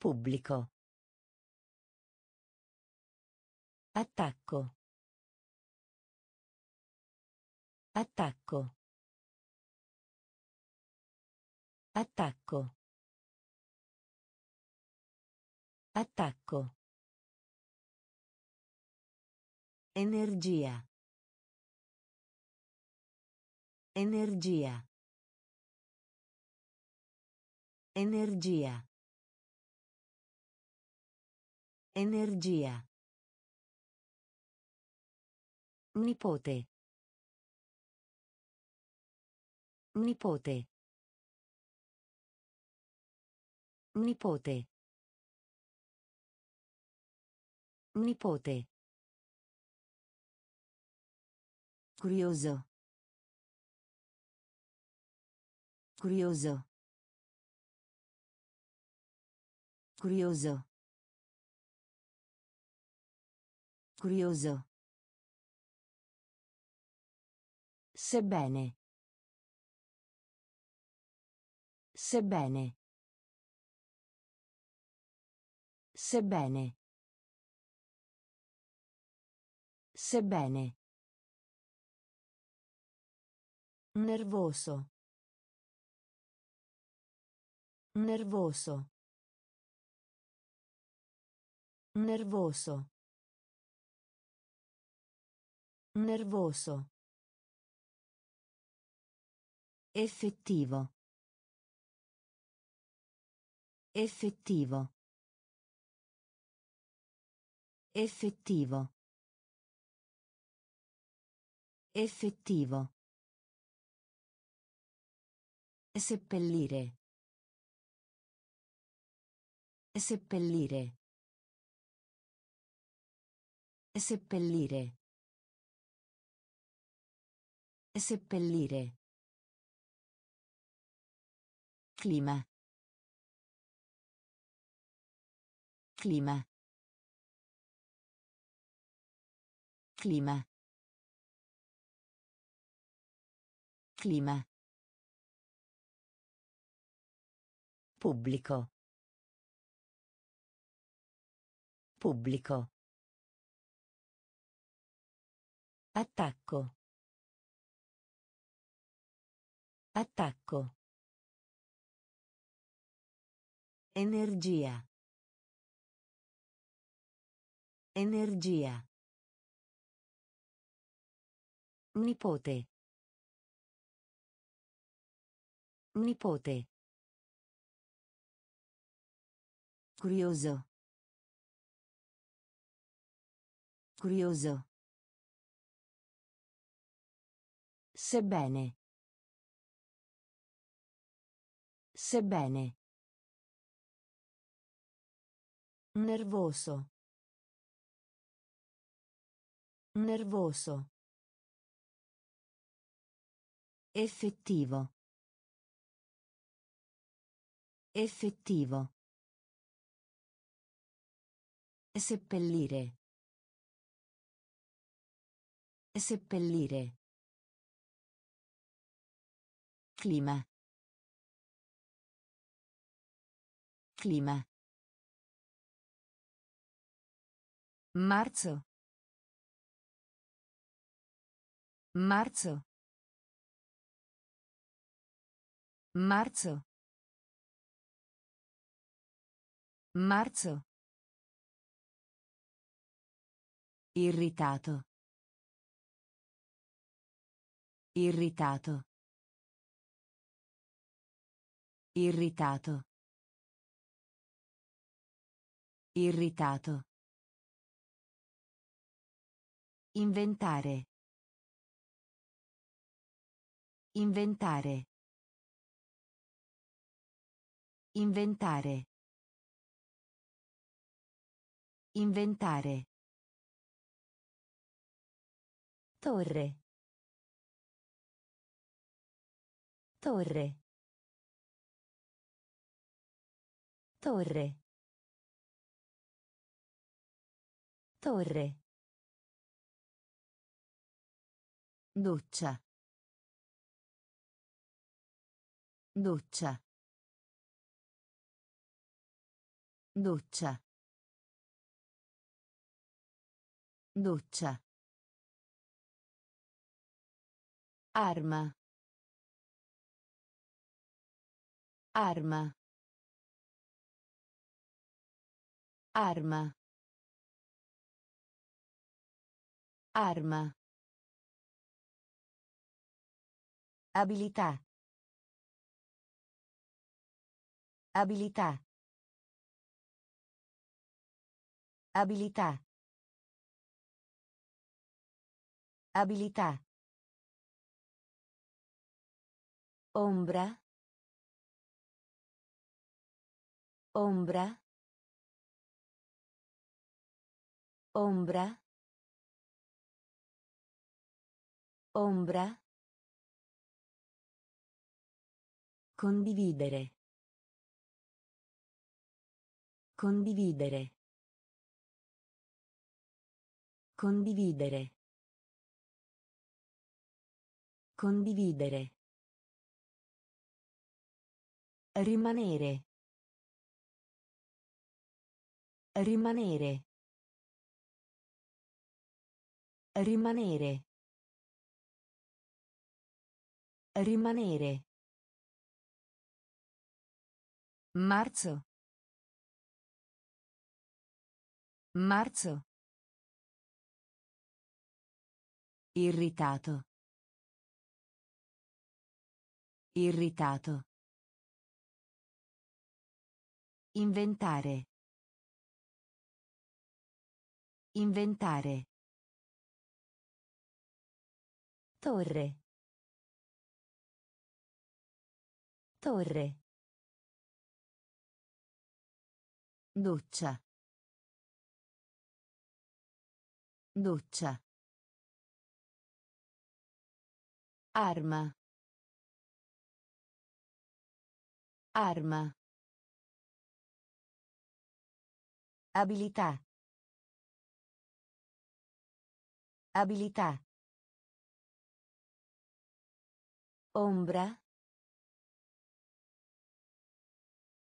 Pubblico. Attacco. Attacco. Attacco. Attacco. Energia. Energia. Energia. Energia. Nipote. Nipote. Nipote. Nipote. Curioso. Curioso. Curioso. Curioso. Sebbene. Sebbene. Sebbene. Sebbene. Nervoso. Nervoso. Nervoso. Nervoso. Effettivo. Effettivo. Effettivo. Effettivo. Seppellire. Seppellire. Seppellire. Seppellire. Clima. Clima. Clima. Clima. Pubblico. Pubblico. Attacco. Attacco. Energia. Energia. Nipote. Nipote. Curioso. Curioso. Sebbene. Sebbene. Nervoso. Nervoso. Effettivo. Effettivo. Seppellire. Seppellire. Clima. Clima. Marzo. Marzo. Marzo. Marzo. Irritato. Irritato. Irritato. Irritato. Inventare. Inventare. Inventare. Inventare. Torre. Torre. Torre. Torre. Doccia. Doccia. Doccia. Doccia. Arma. Arma. Arma. Arma. Abilità. Abilità. Abilità. Abilità. Ombra. Ombra. Ombra. Ombra. Condividere. Condividere. Condividere. Condividere. Rimanere. Rimanere. Rimanere. Rimanere. Marzo. Marzo. Irritato. Irritato. Inventare. Inventare. Torre. Torre. Doccia. Doccia. Arma. Arma. Abilità. Abilità. Ombra.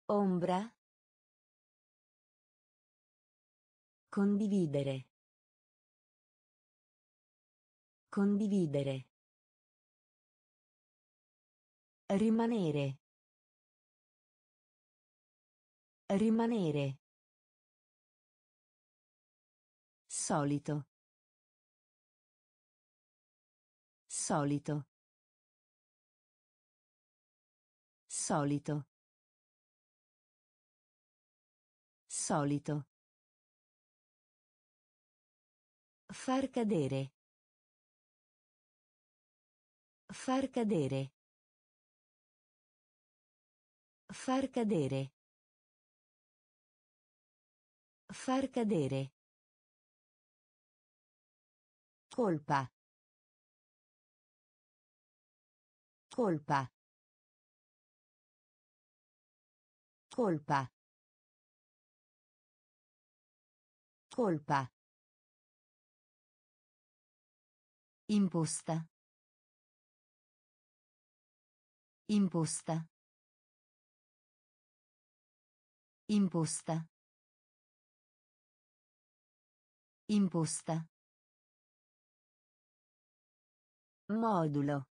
Ombra. Condividere. Condividere. Rimanere. Rimanere. Solito. Solito. Solito. Solito. Far cadere. Far cadere. Far cadere. Far cadere. Colpa. Colpa. Colpa. Colpa. Imposta. Imposta. Imposta. Imposta. Modulo.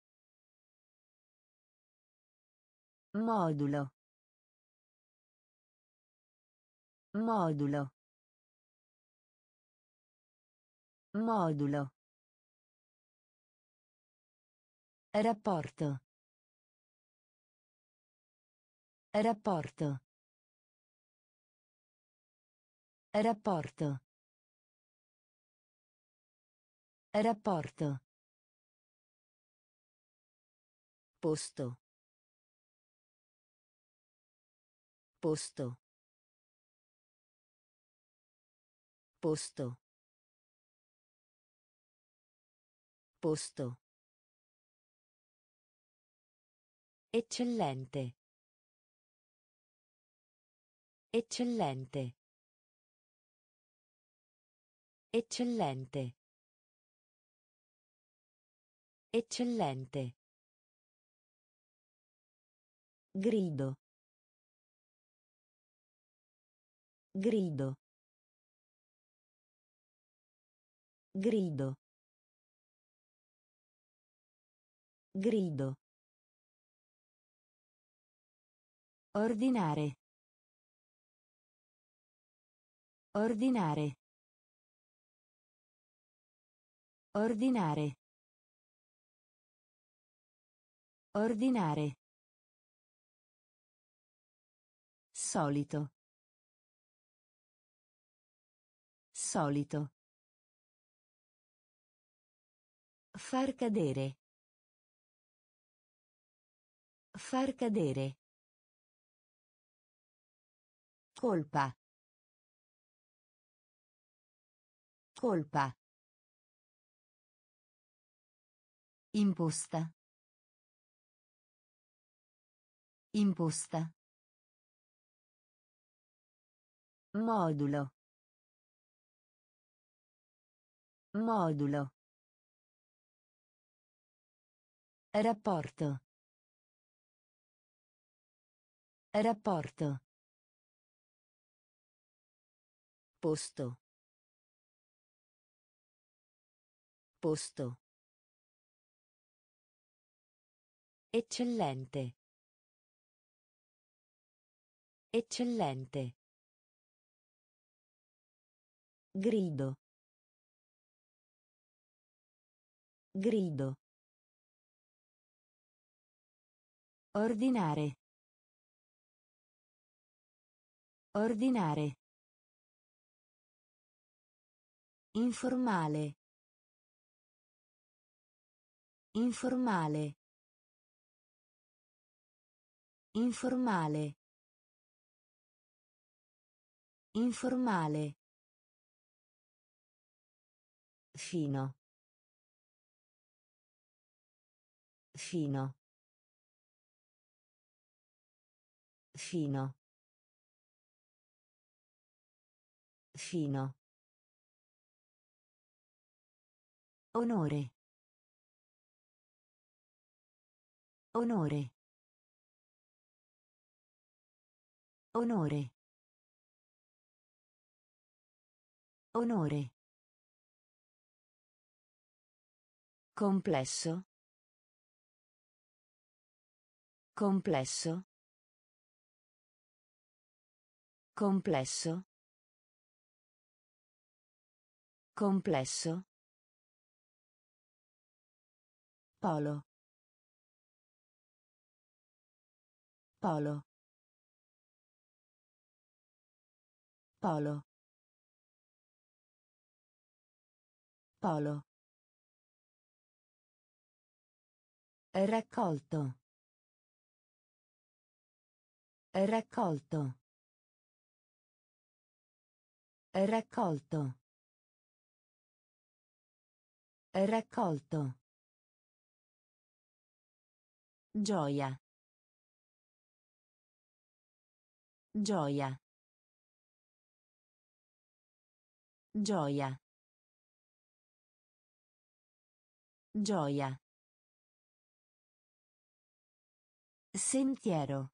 Modulo. Modulo. Modulo. Rapporto. Rapporto. Rapporto. Rapporto. Posto. Posto. Posto. Posto. Eccellente. Eccellente. Eccellente. Eccellente. Grido. Grido. Grido. Grido. Ordinare. Ordinare. Ordinare. Ordinare. Solito. Solito. Far cadere. Far cadere. Colpa. Colpa. Imposta. Imposta. Modulo. Modulo. Rapporto. Rapporto. Posto. Posto. Eccellente. Eccellente. Grido. Grido. Ordinare. Ordinare. Informale. Informale. Informale. Informale. Fino. Fino. Fino. Fino. Onore. Onore. Onore. Onore. Complesso. Complesso. Complesso. Complesso. Polo. Polo. Polo. Polo. Raccolto. Raccolto. Raccolto. Raccolto. Gioia. Gioia. Gioia. Gioia. Sentiero.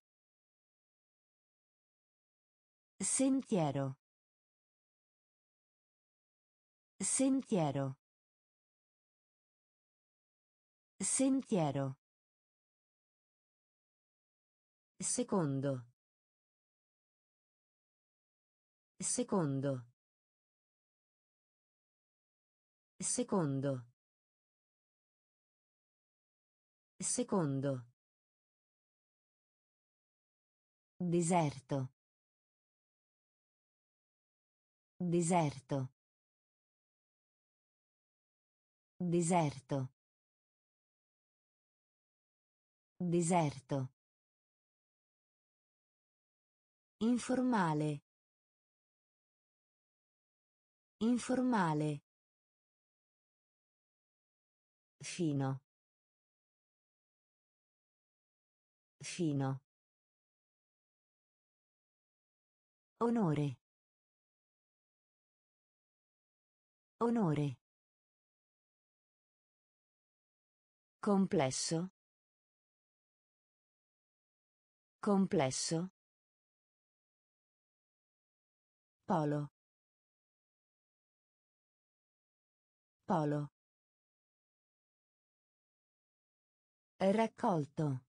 Sentiero. Sentiero. Sentiero. Secondo. Secondo. Secondo. Secondo. Deserto. Deserto. Deserto. Deserto. Informale. Informale. Fino. Fino. Onore. Onore. Complesso. Complesso. Polo. Polo. Raccolto.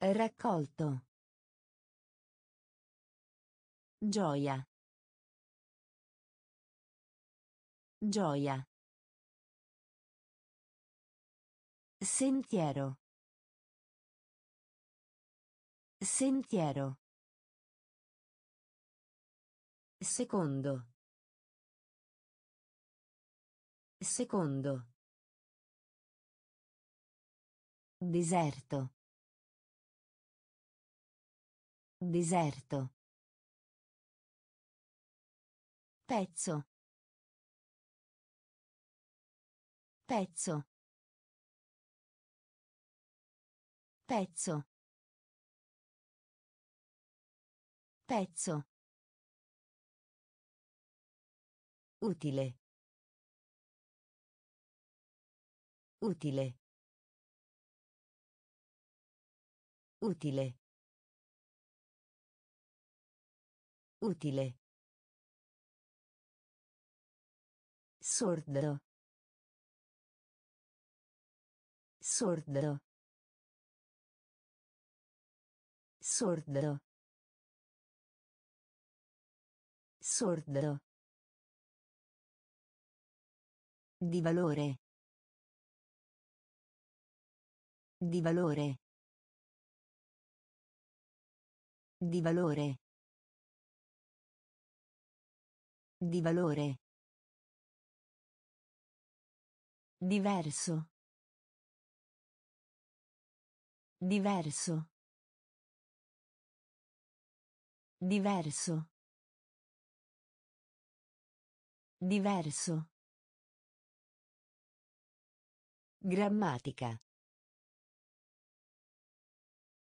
Raccolto. Gioia. Gioia. Sentiero. Sentiero. Secondo. Secondo. Deserto. Deserto. Pezzo. Pezzo. Pezzo. Pezzo. Utile. Utile. Utile. Utile. Sordo. Sordo. Sordo. Sordo. Di valore. Di valore. Di valore. Di valore. Diverso. Diverso. Diverso. Diverso. Grammatica.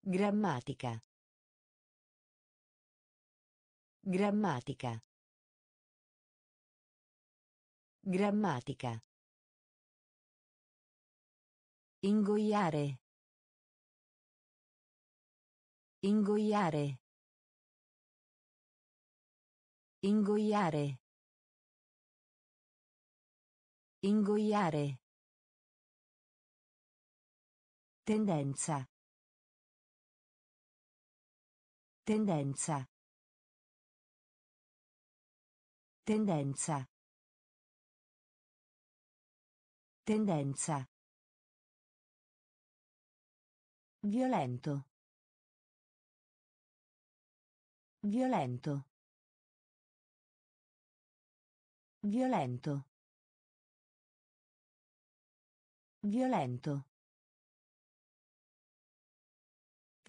Grammatica. Grammatica. Grammatica. Ingoiare. Ingoiare. Ingoiare. Ingoiare. Tendenza. Tendenza. Tendenza. Tendenza. Violento. Violento. Violento. Violento.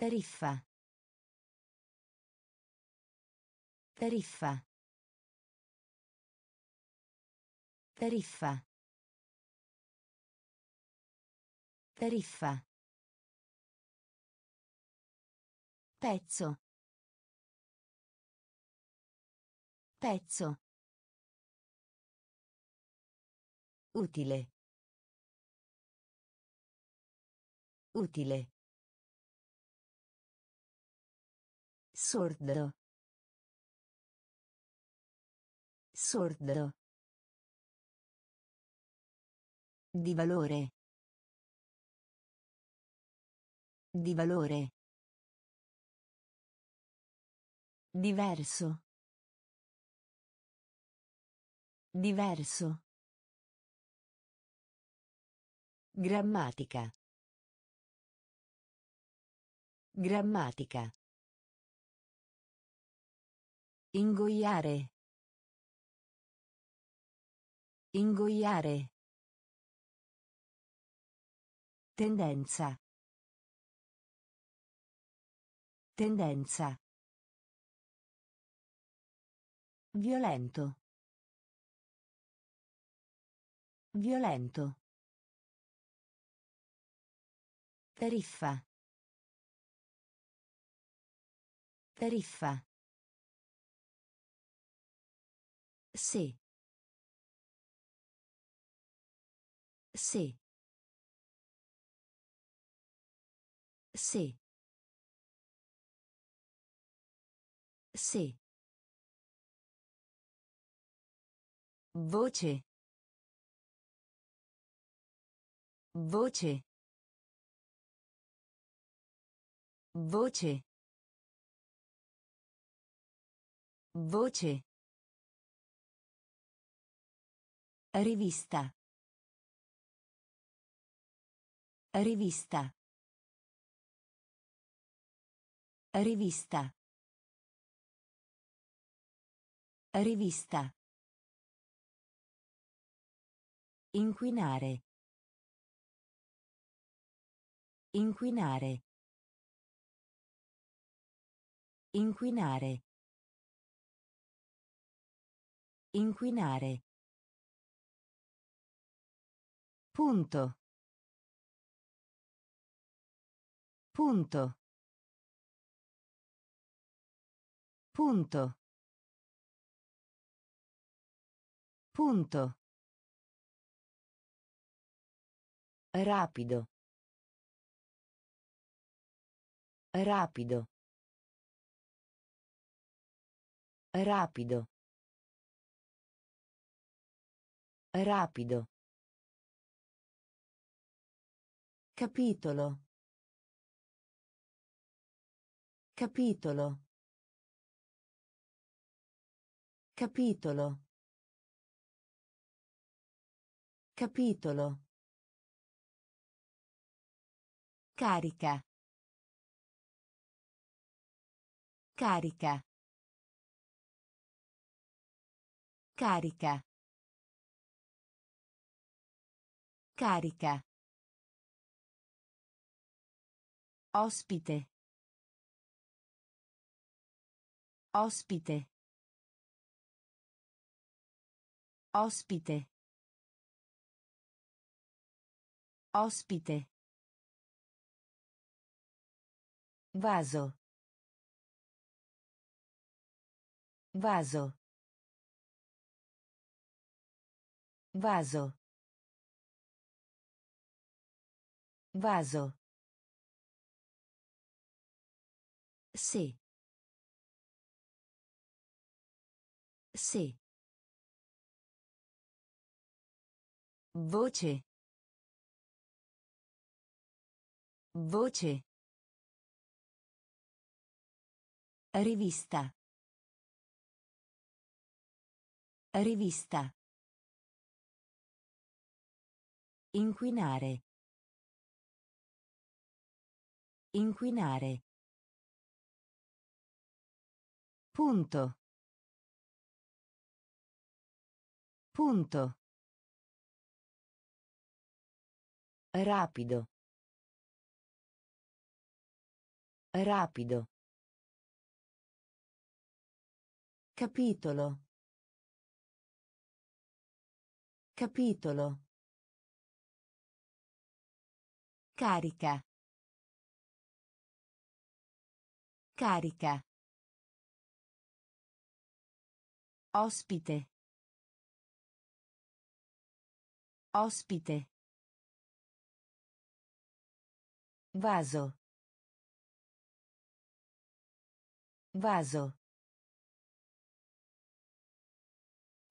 Tariffa. Tariffa. Tariffa. Tariffa. Pezzo. Pezzo. Utile. Utile. Sordo. Sordo. Di valore. Di valore. Diverso. Diverso. Grammatica. Grammatica. Ingoiare. Ingoiare. Tendenza. Tendenza. Violento. Violento. Tariffa. Tariffa. Sì. Sì. Sì. Sì. Voce. Voce. Voce. Voce. Rivista. Rivista. Rivista. Rivista. Inquinare. Inquinare. Inquinare. Inquinare. Punto. Punto. Punto. Punto. Rapido. Rapido. Rapido. Rapido. Capitolo. Capitolo. Capitolo. Capitolo. Carica. Carica. Carica. Carica. Ospite. Ospite. Ospite. Ospite. Vaso. Vaso. Vaso. Vaso. Sì. Sì. Voce. Voce. Rivista. Rivista. Inquinare. Inquinare. Punto. Punto. Rapido. Rapido. Capitolo. Capitolo. Carica. Carica. Ospite. Ospite. Vaso. Vaso.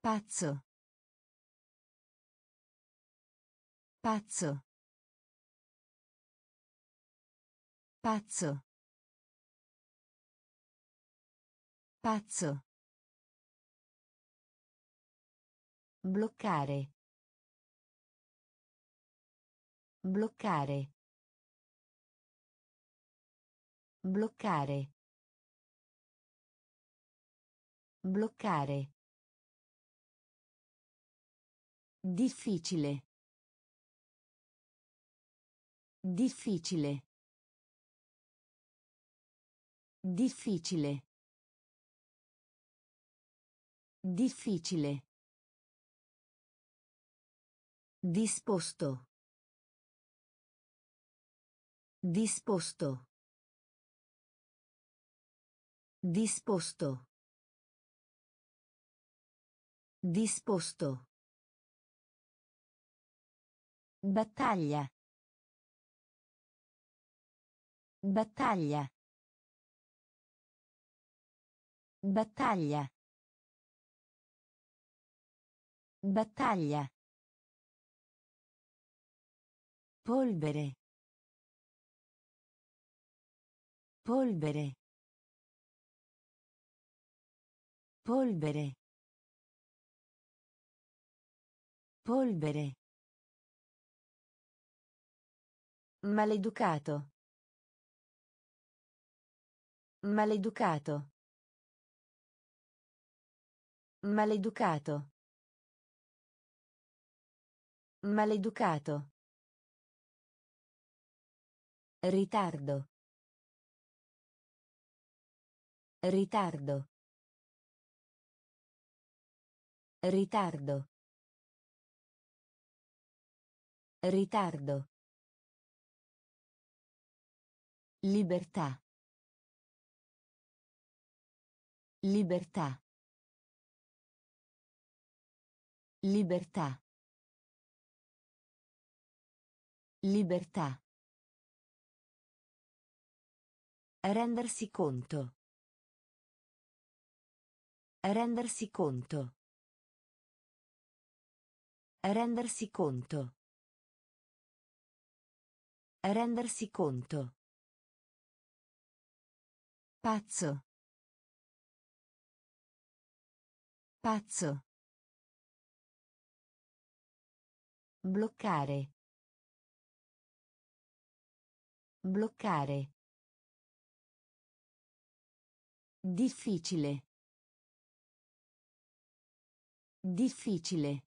Pazzo. Pazzo. Pazzo. Pazzo. Bloccare. Bloccare. Bloccare. Bloccare. Difficile. Difficile. Difficile. Difficile. Disposto. Disposto. Disposto. Disposto. Battaglia. Battaglia. Battaglia. Battaglia. Polvere. Polvere. Polvere. Polvere. Maleducato. Maleducato. Maleducato. Maleducato. Ritardo. Ritardo. Ritardo. Ritardo. Libertà. Libertà. Libertà. Libertà. Rendersi conto. Rendersi conto. Rendersi conto. Rendersi conto. Pazzo. Pazzo. Bloccare. Bloccare. Difficile. Difficile.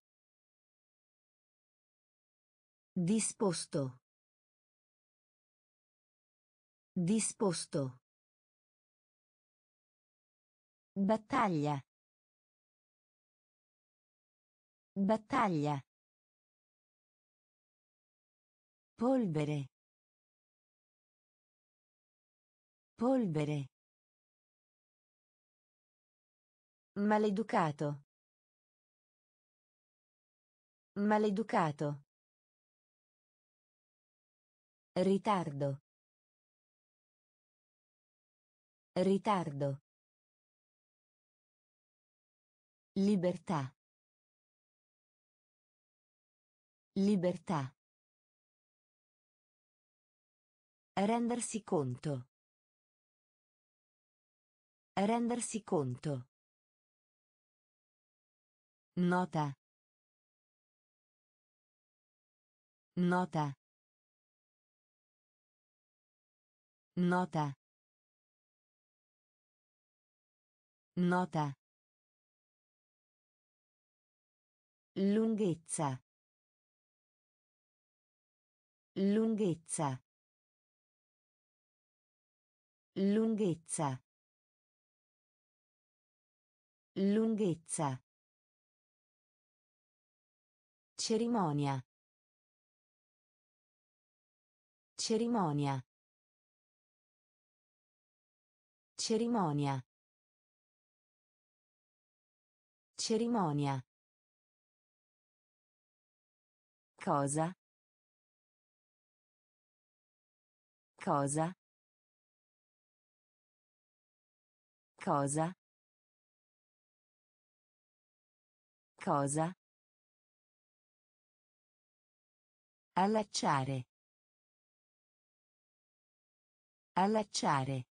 Disposto. Disposto. Battaglia. Battaglia. Polvere. Polvere. Maleducato. Maleducato. Ritardo. Ritardo. Libertà. Libertà. Rendersi conto. Rendersi conto. Nota. Nota. Nota. Nota. Lunghezza. Lunghezza. Lunghezza. Lunghezza. Cerimonia. Cerimonia. Cerimonia. Cerimonia. Cosa? Cosa? Cosa? Cosa? Allacciare. Allacciare.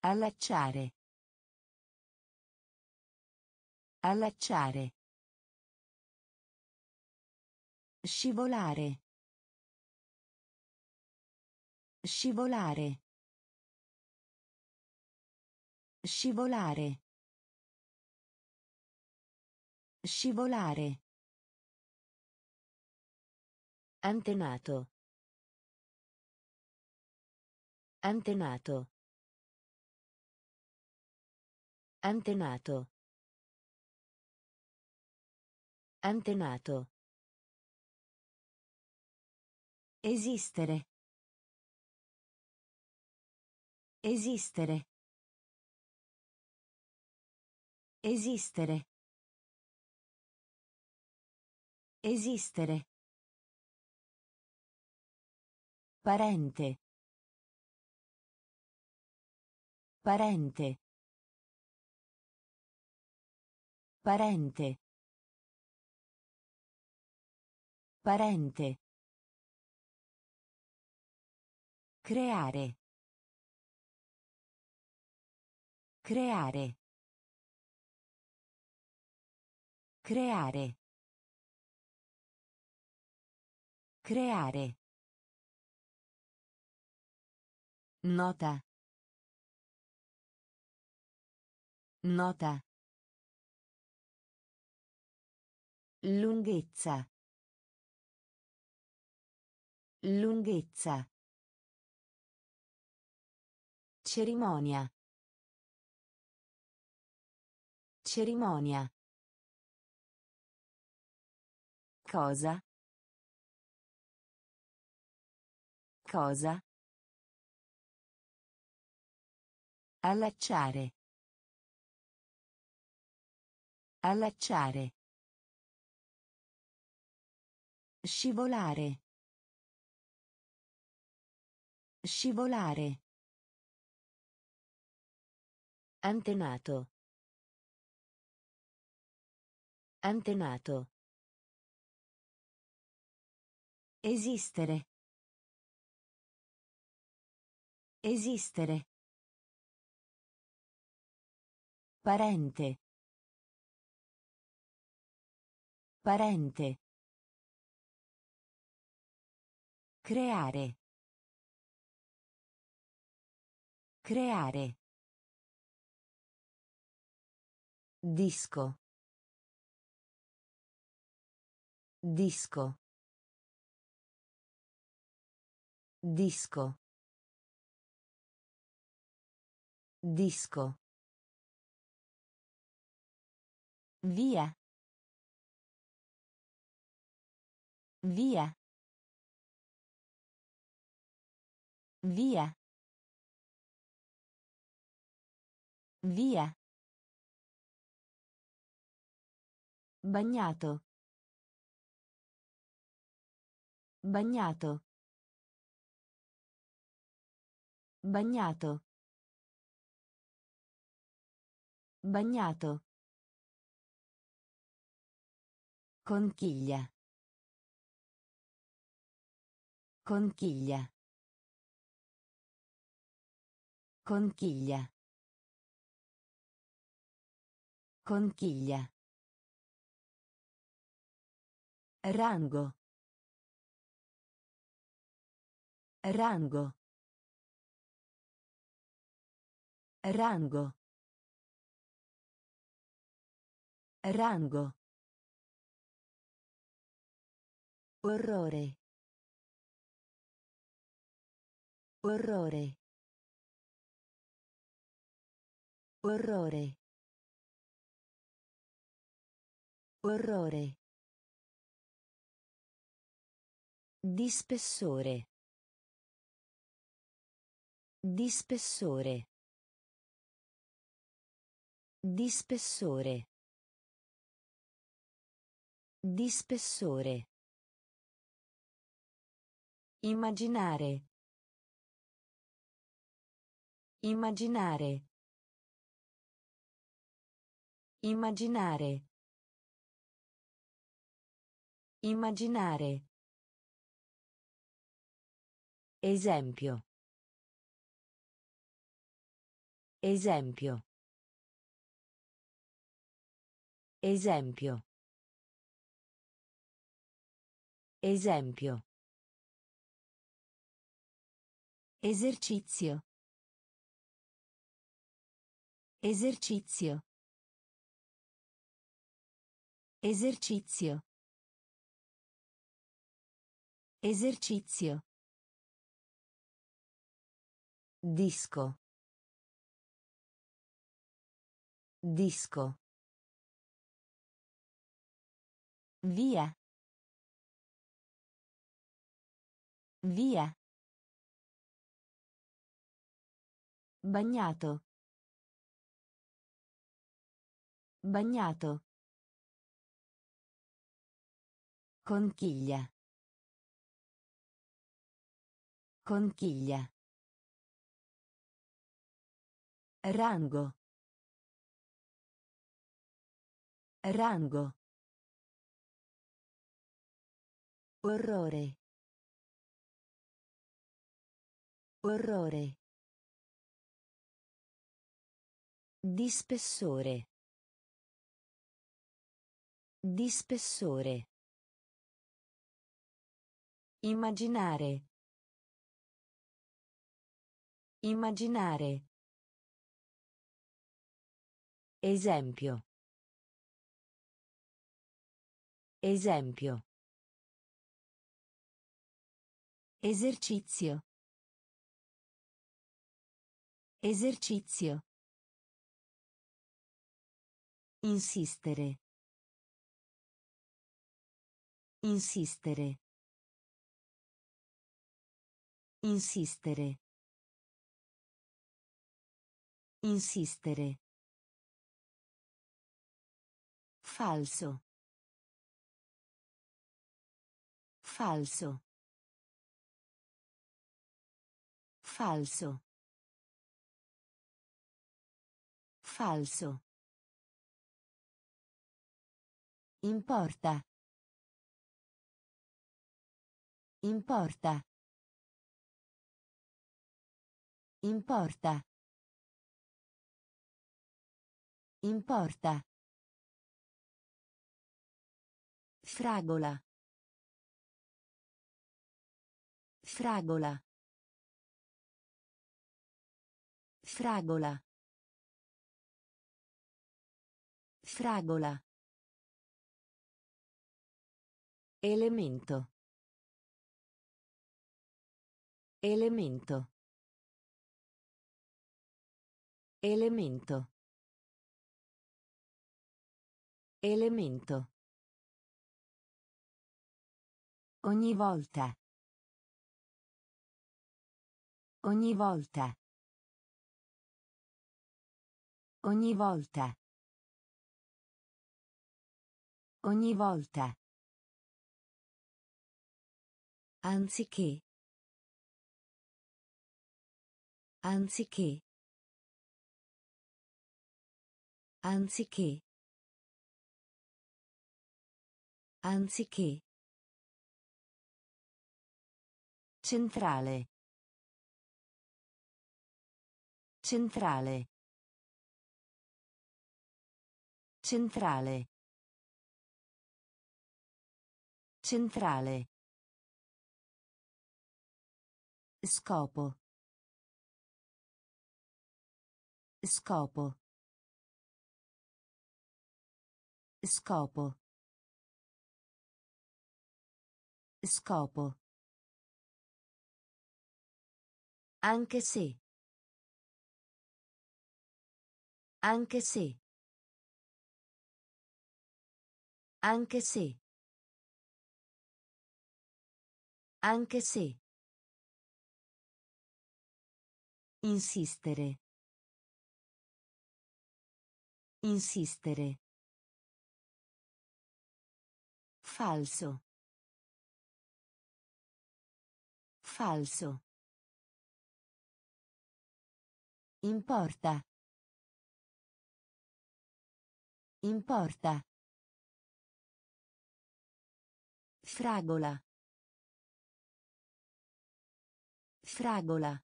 Allacciare. Allacciare. Scivolare. Scivolare. Scivolare. Scivolare. Antenato. Antenato. Antenato. Antenato. Esistere. Esistere. Esistere. Esistere. Parente. Parente. Parente. Parente. Creare. Creare. Creare. Creare. Nota. Nota. Lunghezza. Lunghezza. Cerimonia. Cerimonia. Cosa? Cosa? Allacciare. Allacciare. Scivolare. Scivolare. Antenato. Antenato. Esistere. Esistere. Parente. Parente. Creare. Creare. Disco. Disco. Disco. Disco. Via. Via. Via. Via. Bagnato. Bagnato. Bagnato. Bagnato. Conchiglia. Conchiglia. Conchiglia. Conchiglia. Rango. Rango. Rango. Rango. Orrore. Orrore. Orrore. Orrore. Di spessore. Di spessore. Di spessore. Di spessore. Immaginare. Immaginare. Immaginare. Immaginare. Esempio. Esempio. Esempio. Esempio. Esercizio. Esercizio. Esercizio. Esercizio. Disco. Disco. Via. Via. Bagnato. Bagnato. Conchiglia. Conchiglia. Rango. Rango. Orrore. Orrore. Di spessore. Di spessore. Immaginare. Immaginare. Esempio. Esempio. Esercizio. Esercizio. Insistere. Insistere. Insistere. Insistere. Falso. Falso. Falso. Falso. Importa. Importa. Importa. Importa. Fragola. Fragola. Fragola. Fragola. Elemento. Elemento. Elemento. Elemento. Ogni volta. Ogni volta. Ogni volta. Ogni volta. Anziché. Anziché. Anziché. Anziché. Centrale. Centrale. Centrale. Centrale. Scopo. Scopo. Scopo. Scopo. Anche se. Anche se. Anche se. Anche se. Insistere. Insistere. Falso. Falso. Importa. Importa. Fragola. Fragola.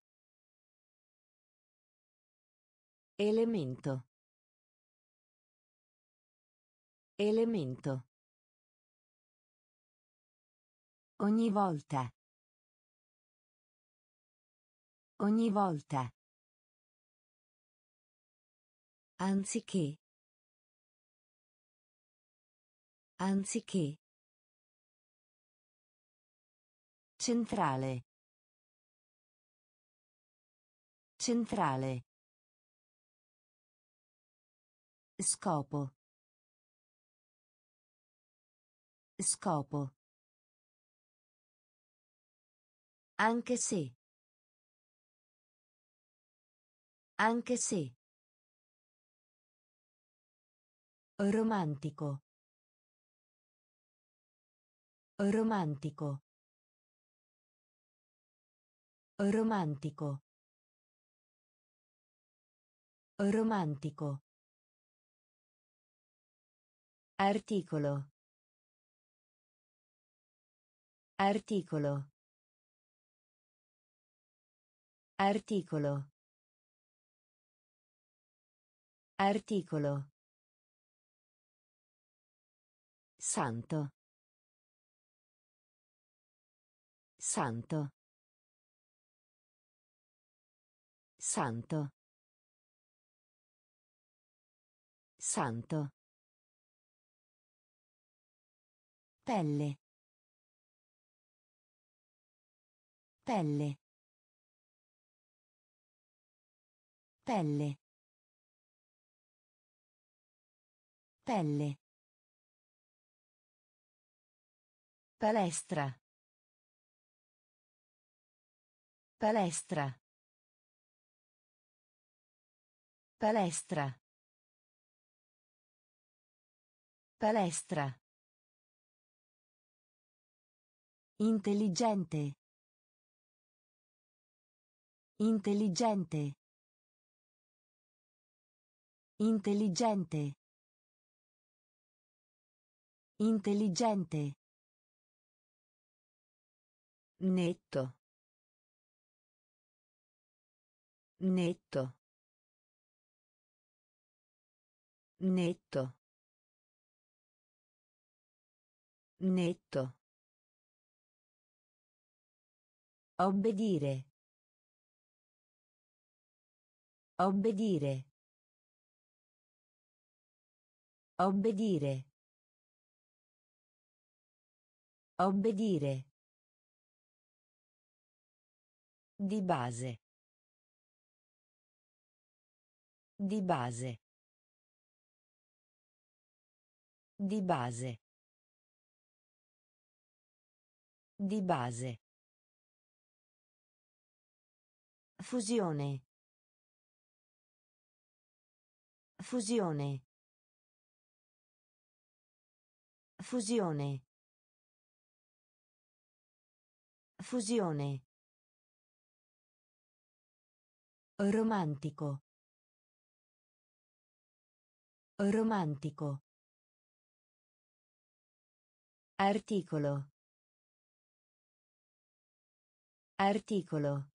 Elemento. Elemento. Ogni volta. Ogni volta. Anziché. Anziché. Centrale. Centrale. Scopo. Scopo. Anche se. Anche se. Romantico. Romantico. Romantico. Romantico. Articolo. Articolo. Articolo. Articolo. Santo. Santo. Santo. Santo. Pelle. Pelle. Pelle. Pelle. Palestra. Palestra. Palestra. Palestra. Intelligente. Intelligente. Intelligente. Intelligente. Netto. Netto. Netto. Netto. Obbedire. Obbedire. Obbedire. Obbedire. Di base. Di base. Di base. Di base. Fusione. Fusione. Fusione. Fusione. Romantico. Romantico. Articolo. Articolo.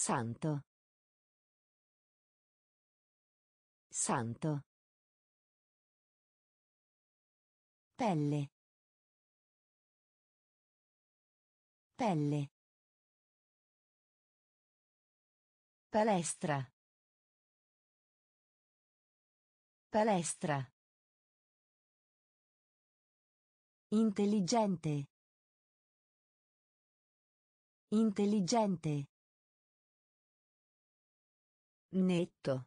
Santo. Santo. Pelle. Pelle. Palestra. Palestra. Intelligente. Intelligente. Netto.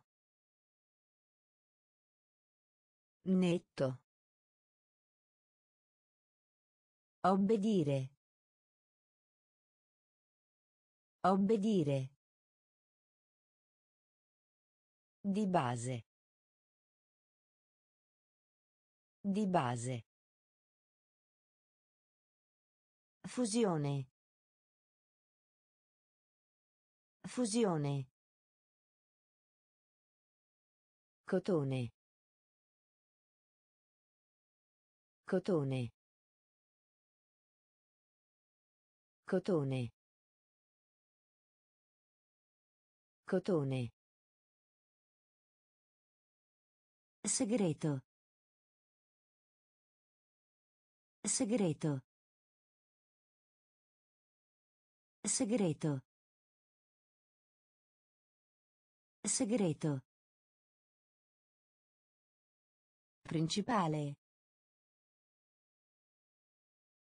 Netto. Obbedire. Obbedire. Di base. Di base. Fusione. Fusione. Cotone. Cotone. Cotone. Cotone. Segreto. Segreto. Segreto. Segreto. Principale.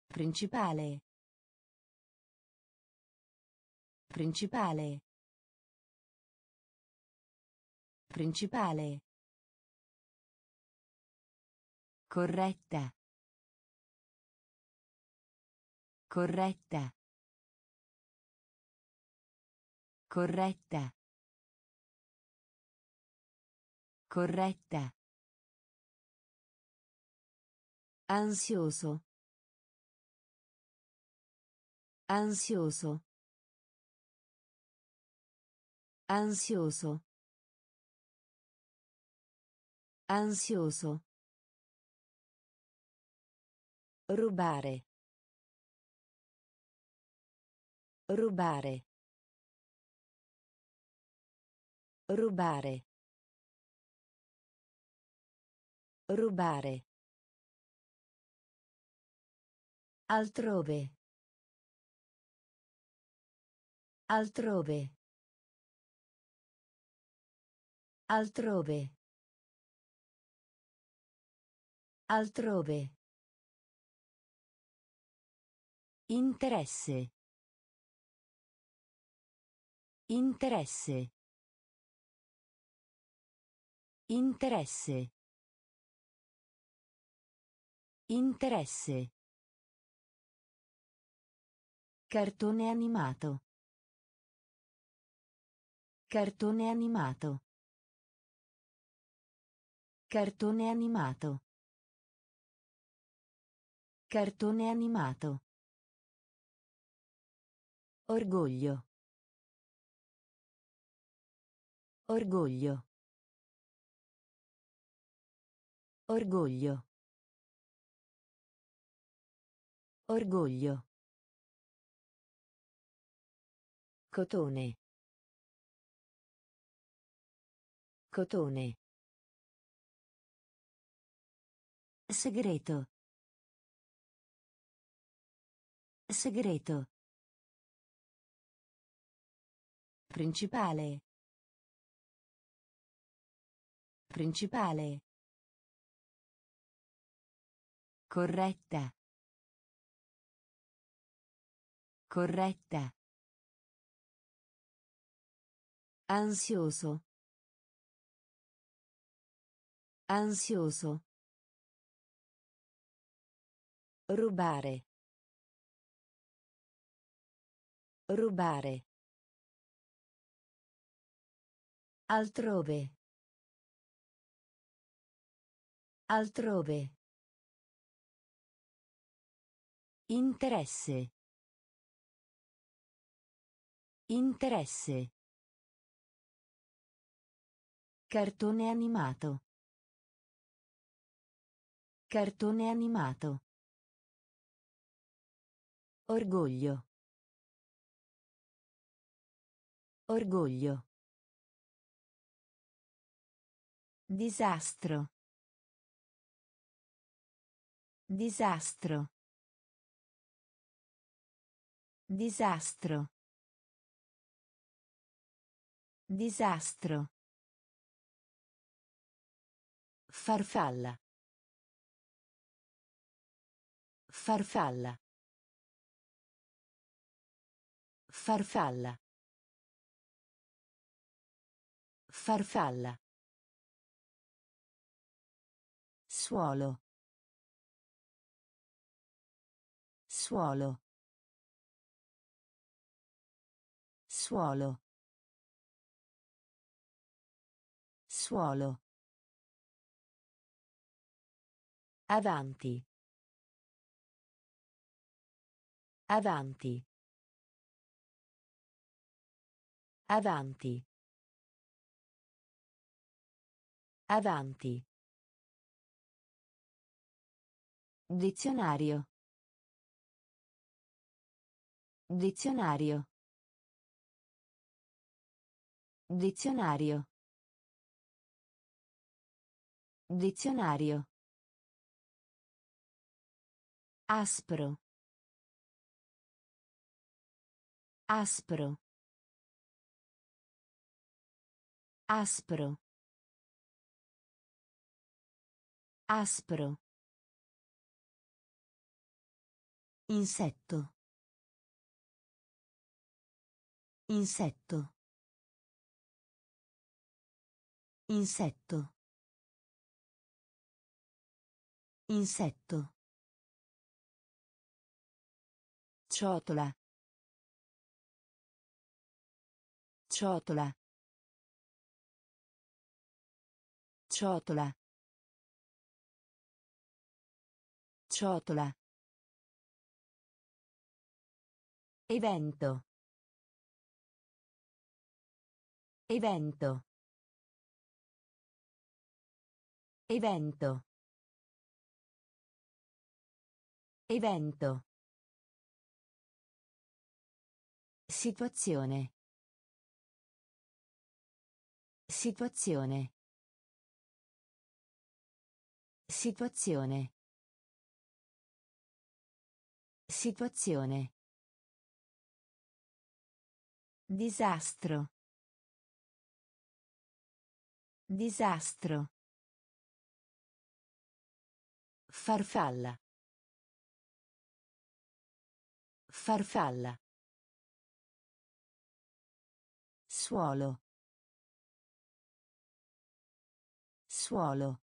Principale. Principale. Principale. Corretta. Corretta. Corretta. Corretta. Ansioso. Ansioso. Ansioso. Ansioso. Rubare. Rubare. Rubare. Rubare. Altrove. Altrove. Altrove. Altrove. Interesse. Interesse. Interesse. Interesse. Cartone animato. Cartone animato. Cartone animato. Cartone animato. Orgoglio. Orgoglio. Orgoglio. Orgoglio. Cotone. Cotone. Segreto. Segreto. Principale. Principale. Corretta. Corretta. Ansioso. Ansioso. Rubare. Rubare. Altrove. Altrove. Interesse. Interesse. Cartone animato. Cartone animato. Orgoglio. Orgoglio. Disastro. Disastro. Disastro. Disastro. Farfalla. Farfalla. Farfalla. Farfalla. Suolo. Suolo. Suolo. Suolo. Avanti. Avanti. Avanti. Avanti. Dizionario. Dizionario. Dizionario. Dizionario. Aspro. Aspro. Aspro. Aspro. Insetto. Insetto. Insetto. Insetto. Ciotola. Ciotola. Ciotola. Ciotola. Evento. Evento. Evento. Evento. Situazione. Situazione. Situazione. Situazione. Disastro. Disastro. Farfalla. Farfalla. Suolo. Suolo.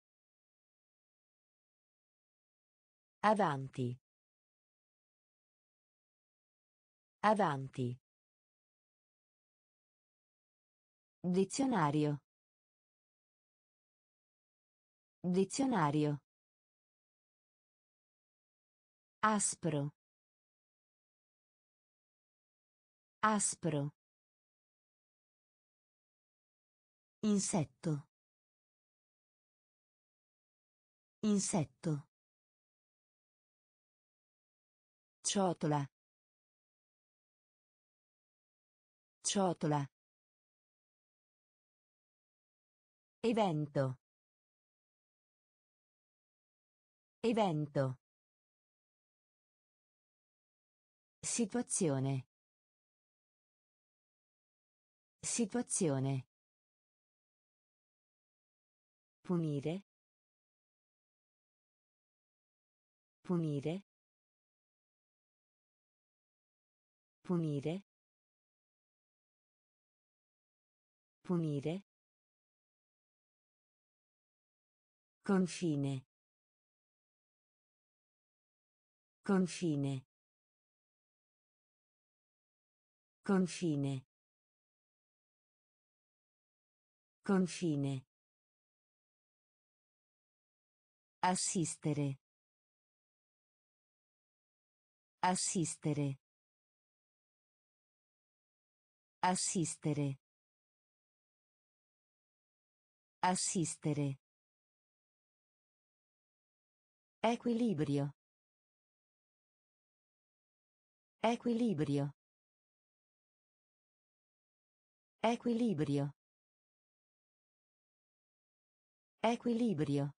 Avanti. Avanti. Dizionario. Dizionario. Aspro. Aspro. Insetto. Insetto. Ciotola. Ciotola. Evento. Evento. Situazione. Situazione. Punire. Punire. Punire. Punire. Confine. Confine. Confine. Confine. Assistere. Assistere. Assistere. Assistere. Equilibrio. Equilibrio. Equilibrio. Equilibrio.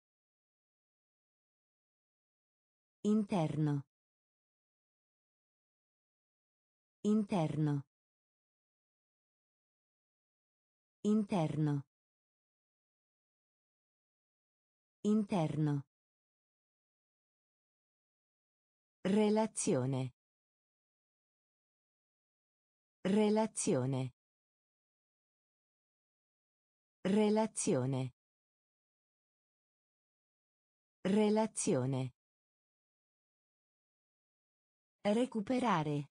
Interno. Interno. Interno. Interno. Relazione. Relazione. Relazione. Relazione. Recuperare.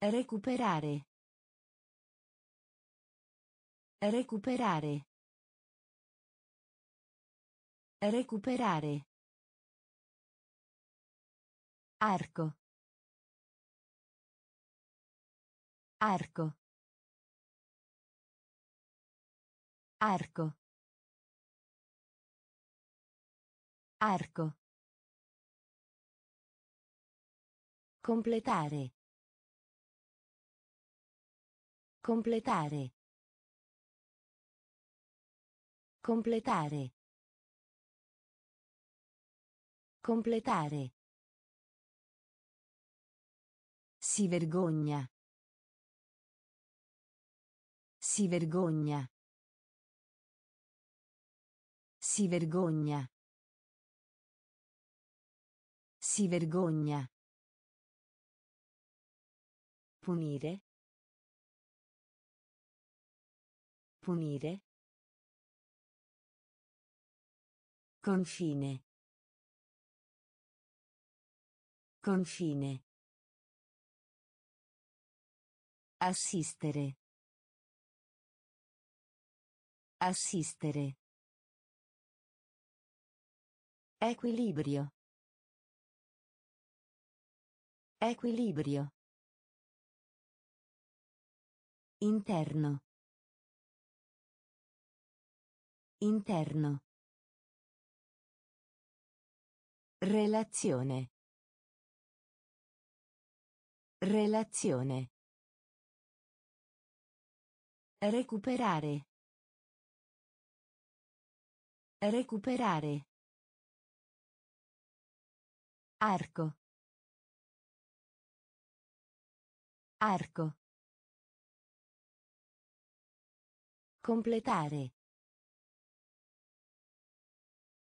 Recuperare. Recuperare. Recuperare. Arco. Arco. Arco. Arco. Completare. Completare. Completare. Completare. Si vergogna. Si vergogna. Si vergogna. Si vergogna. Punire. Punire. Confine. Confine. Assistere. Assistere. Equilibrio. Equilibrio. Interno. Interno. Relazione. Relazione. Recuperare. Recuperare. Arco. Arco. Completare.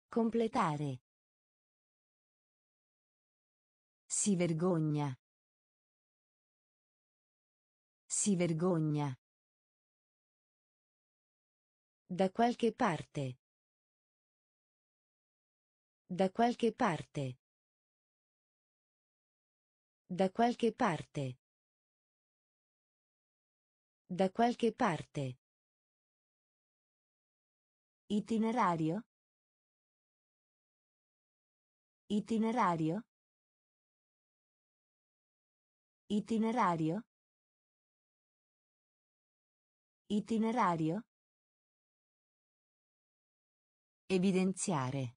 Completare. Si vergogna. Si vergogna. Da qualche parte. Da qualche parte. Da qualche parte. Da qualche parte. Itinerario. Itinerario. Itinerario. Itinerario. Evidenziare.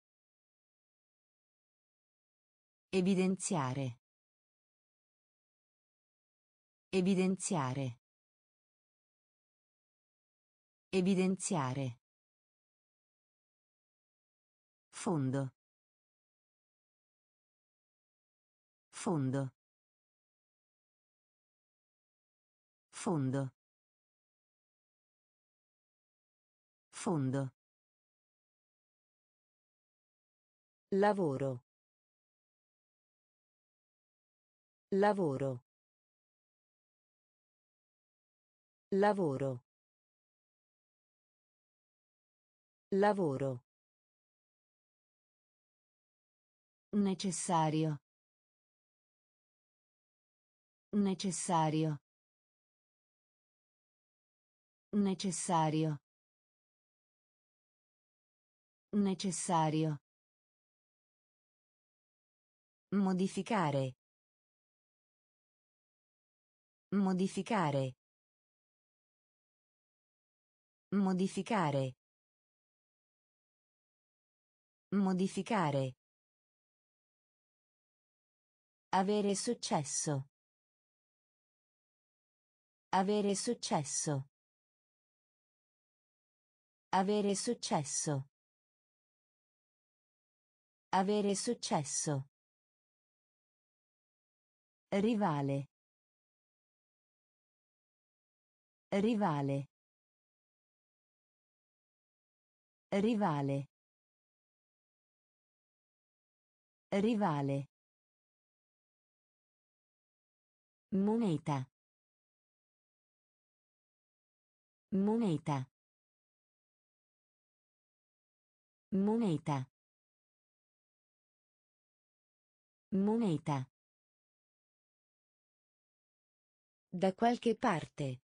Evidenziare. Evidenziare. Evidenziare. Fondo. Fondo. Fondo. Fondo. Lavoro. Lavoro. Lavoro. Lavoro. Necessario. Necessario. Necessario. Necessario. Modificare. Modificare. Modificare. Modificare. Avere successo. Avere successo. Avere successo. Avere successo. Rivale. Rivale. Rivale. Rivale. Moneta. Moneta. Moneta. Moneta. Da qualche parte.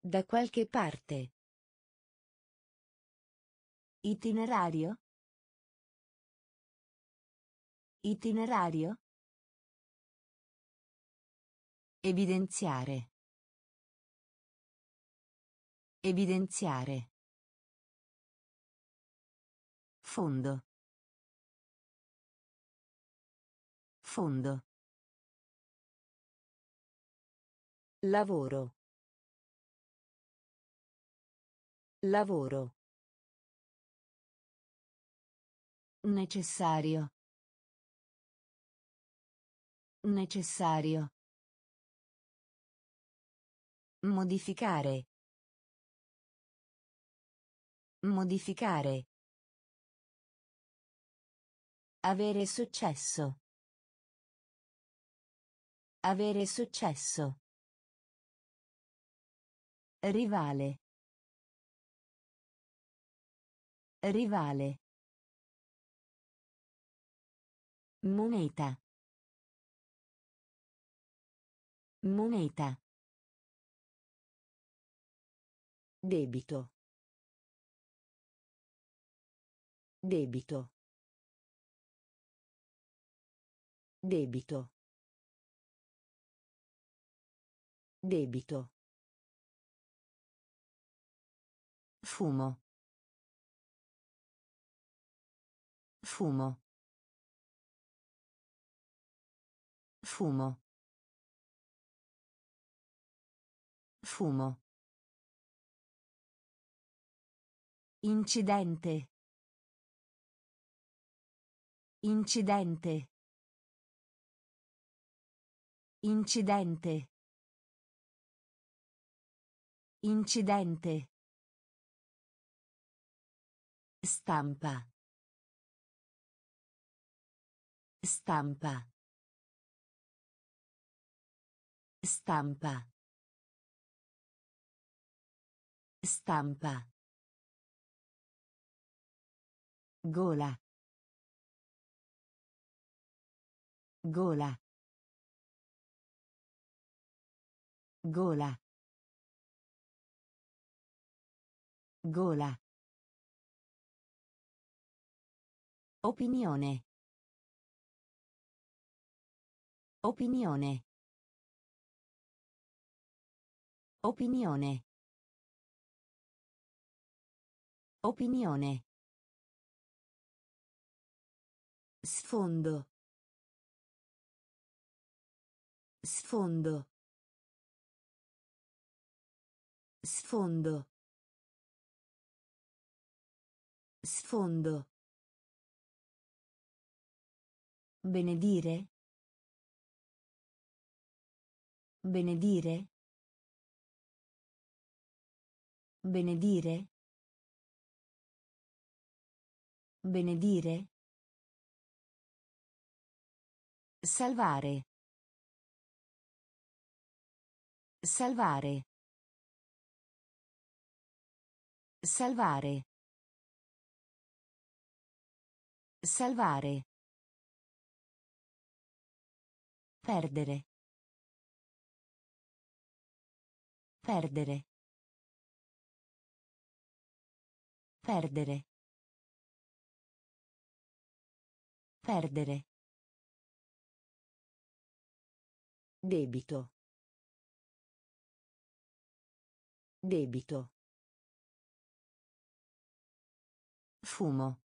Da qualche parte. Itinerario. Itinerario. Evidenziare. Evidenziare. Fondo. Fondo. Lavoro. Lavoro. Necessario. Necessario. Modificare. Modificare. Avere successo. Avere successo. Rivale. Rivale. Moneta. Moneta. Debito. Debito. Debito. Debito. Fumo. Fumo. Fumo. Fumo. Incidente. Incidente. Incidente. Incidente. Stampa. Stampa. Stampa. Stampa. Gola. Gola. Gola. Gola. Opinione. Opinione. Opinione. Opinione. Sfondo. Sfondo. Sfondo. Sfondo. Benedire. Benedire. Benedire. Benedire. Salvare. Salvare. Salvare. Salvare. Perdere. Perdere. Perdere. Perdere. Debito. Debito. Fumo.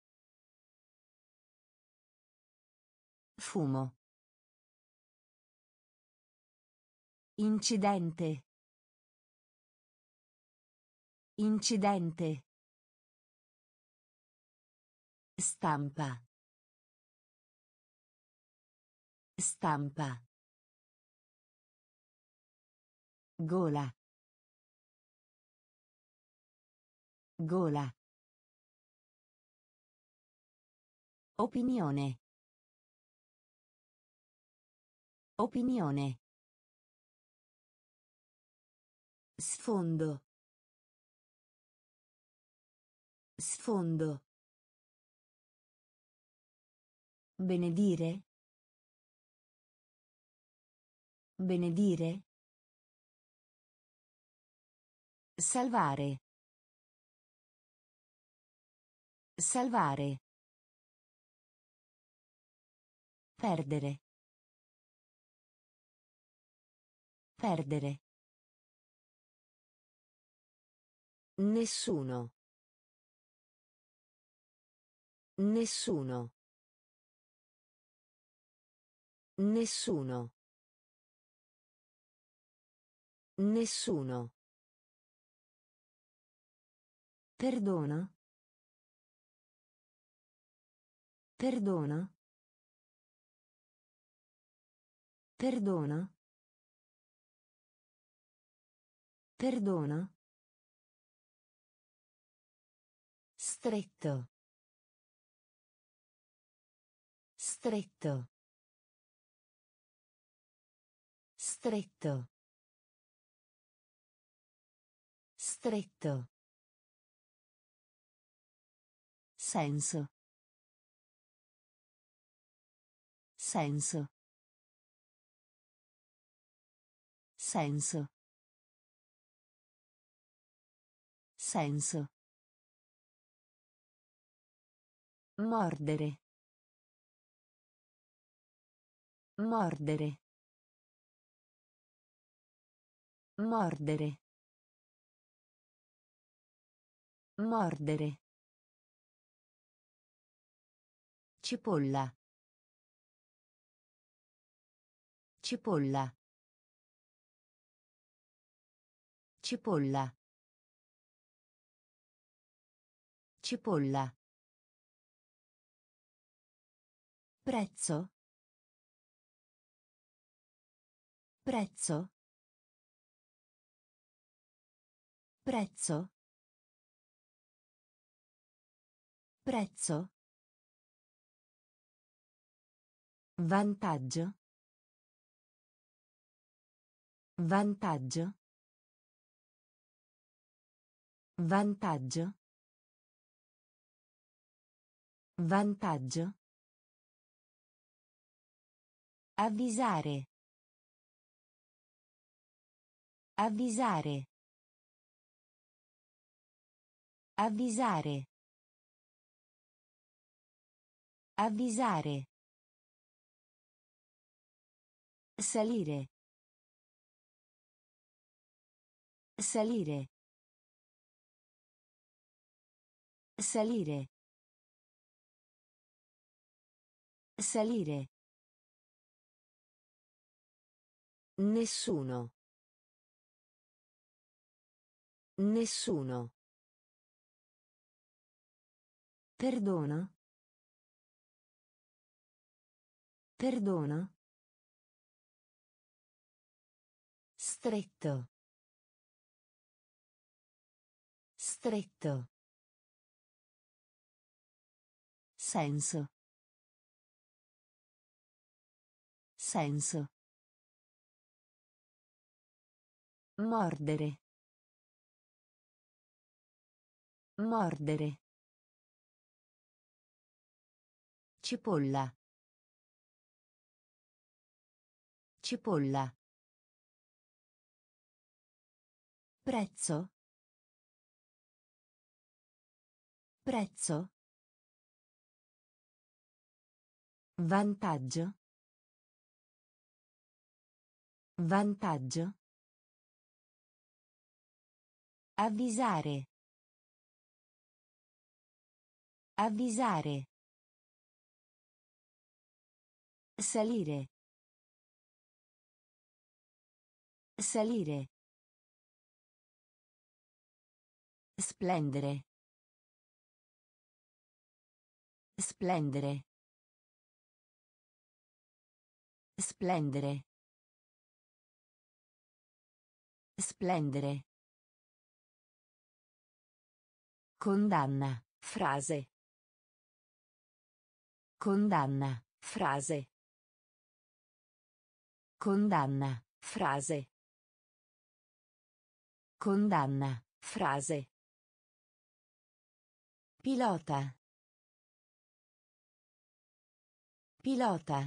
Fumo. Incidente. Incidente. Stampa. Stampa. Gola. Gola. Opinione. Opinione. Sfondo. Sfondo. Benedire. Benedire. Salvare. Salvare. Perdere. Perdere. Nessuno. Nessuno. Nessuno. Nessuno. Perdona. Perdona. Perdona. Perdona. Stretto. Stretto. Stretto. Stretto. Senso. Senso. Senso. Senso. Mordere. Mordere. Mordere. Mordere. Cipolla. Cipolla. Cipolla. Cipolla. Prezzo. Prezzo. Prezzo. Prezzo. Vantaggio. Vantaggio. Vantaggio. Vantaggio. Avvisare. Avvisare. Avvisare. Avvisare. Salire. Salire. Salire. Salire. Nessuno. Nessuno. Perdono. Perdono. Stretto. Stretto. Senso. Senso. Mordere. Mordere. Cipolla. Cipolla. Prezzo. Prezzo. Vantaggio. Vantaggio. Avvisare. Avvisare. Salire. Salire. Splendere. Splendere. Splendere. Splendere. Condanna. Frase. Condanna. Frase. Condanna. Frase. Condanna. Frase. Pilota. Pilota.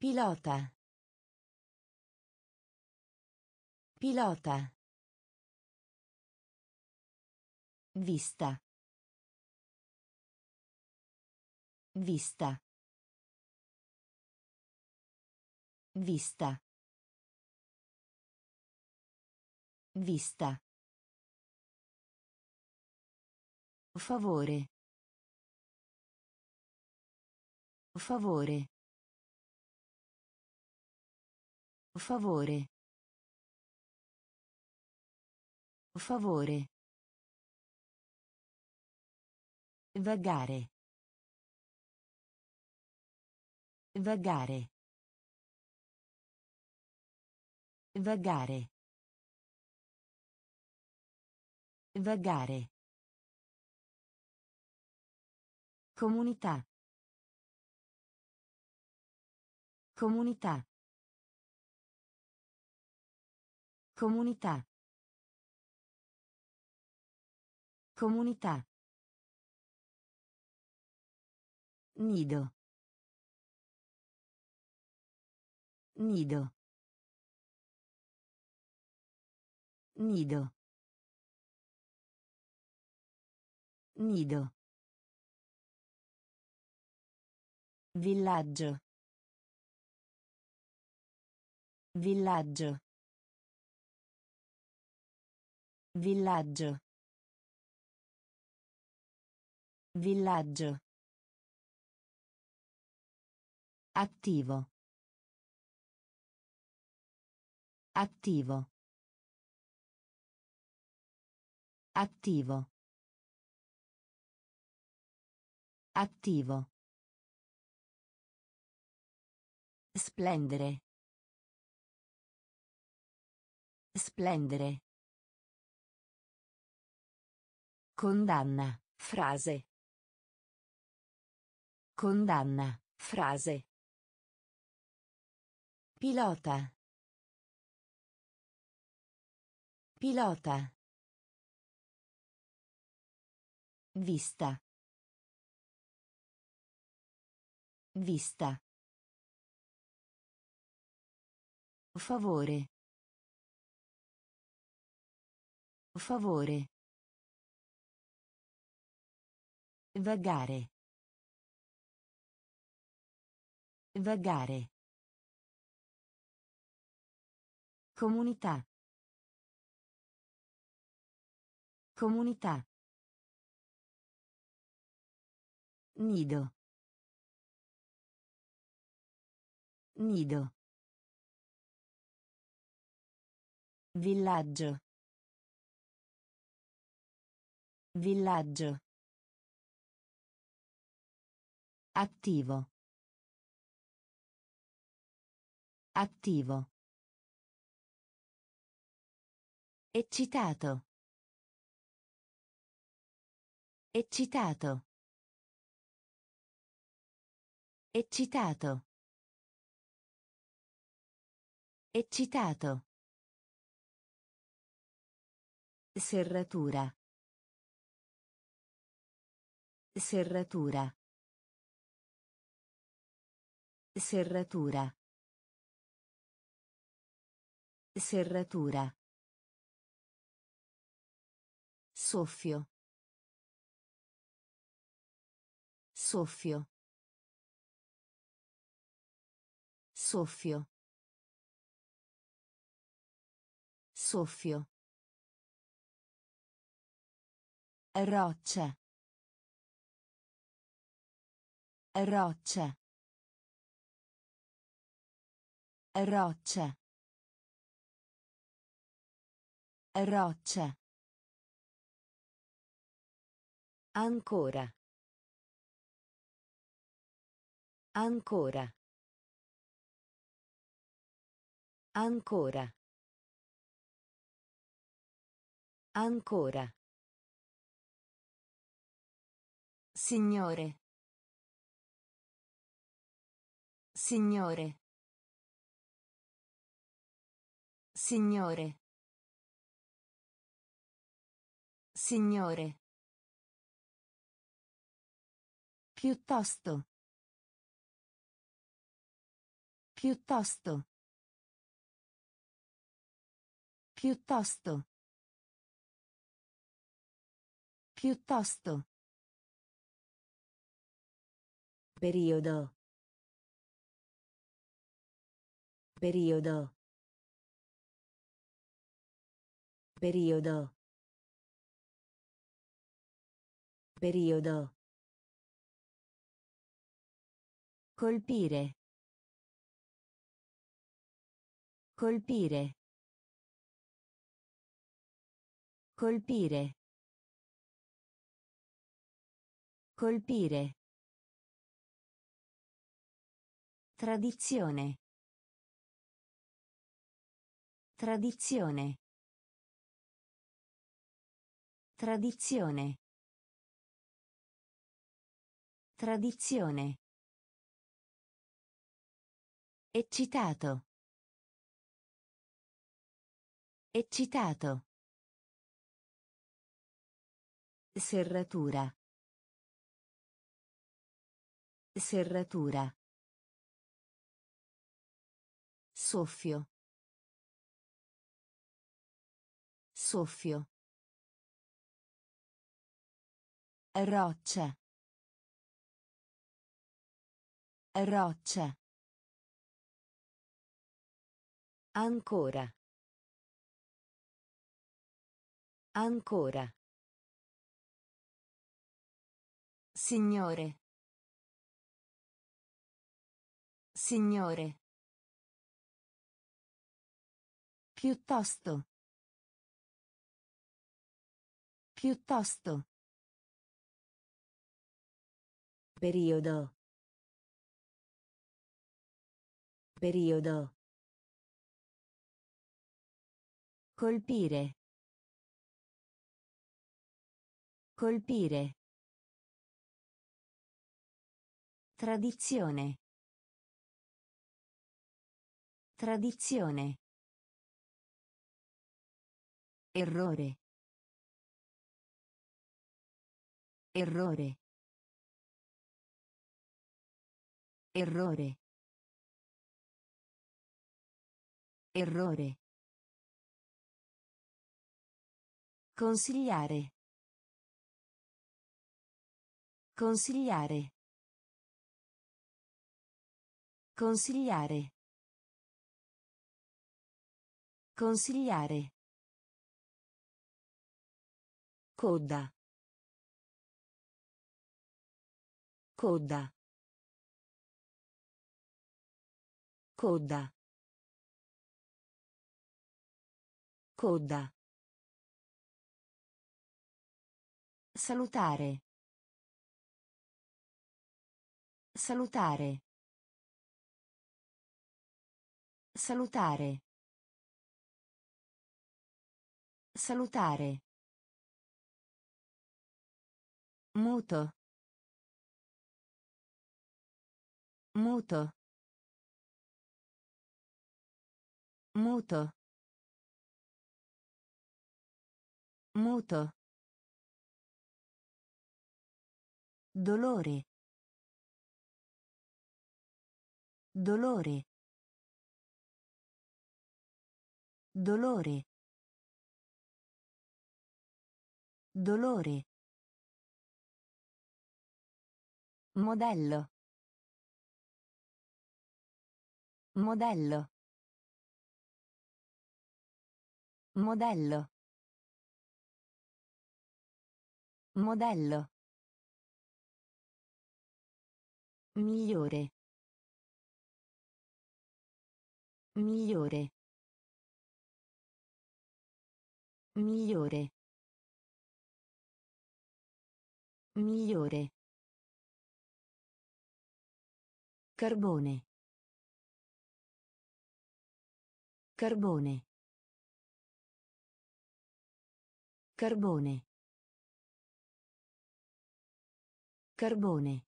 Pilota. Pilota. Vista. Vista. Vista. Vista. Favore. Favore. Favore. Favore. Vagare. Vagare. Vagare. Vagare. Comunità. Comunità. Comunità. Comunità. Nido. Nido. Nido. Nido. Villaggio. Villaggio. Villaggio. Villaggio. Attivo. Attivo. Attivo. Attivo. Splendere. Splendere. Condanna. Frase. Condanna. Frase. Pilota. Pilota. Vista. Vista. Favore. Favore. Vagare. Vagare. Comunità. Comunità. Nido. Nido. Villaggio. Villaggio. Attivo. Attivo. Eccitato. Eccitato. Eccitato. Eccitato. Serratura. Serratura. Serratura. Serratura. Soffio. Soffio. Soffio. Soffio. Roccia. Roccia. Roccia. Roccia. Ancora. Ancora. Ancora. Ancora. Signore. Signore. Signore. Signore. Piuttosto. Piuttosto. Piuttosto. Piuttosto. Periodo. Periodo. Periodo. Periodo. Colpire. Colpire. Colpire. Colpire. Tradizione. Tradizione. Tradizione. Tradizione. Eccitato. Eccitato. Serratura. Serratura. Soffio. Soffio. Roccia. Roccia. Ancora. Ancora. Signore. Signore. Piuttosto. Piuttosto. Periodo. Periodo. Colpire. Colpire. Tradizione. Tradizione. Errore. Errore. Errore. Errore. Consigliare. Consigliare. Consigliare. Consigliare. Coda. Coda. Coda. Coda. Salutare. Salutare. Salutare. Salutare. Muto. Muto. Muto. Muto. Dolore. Dolore. Dolore. Dolore. Modello. Modello. Modello. Modello. Migliore. Migliore. Migliore. Migliore. Carbone. Carbone. Carbone. Carbone.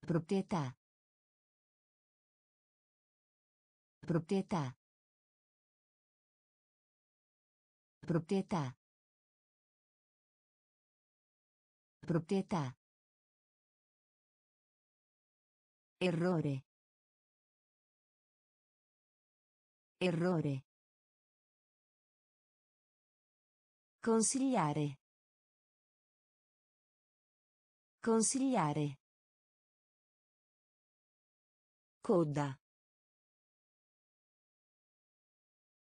Proprietà. Proprietà. Proprietà. Proprietà. Errore. Errore. Consigliare. Consigliare. Coda.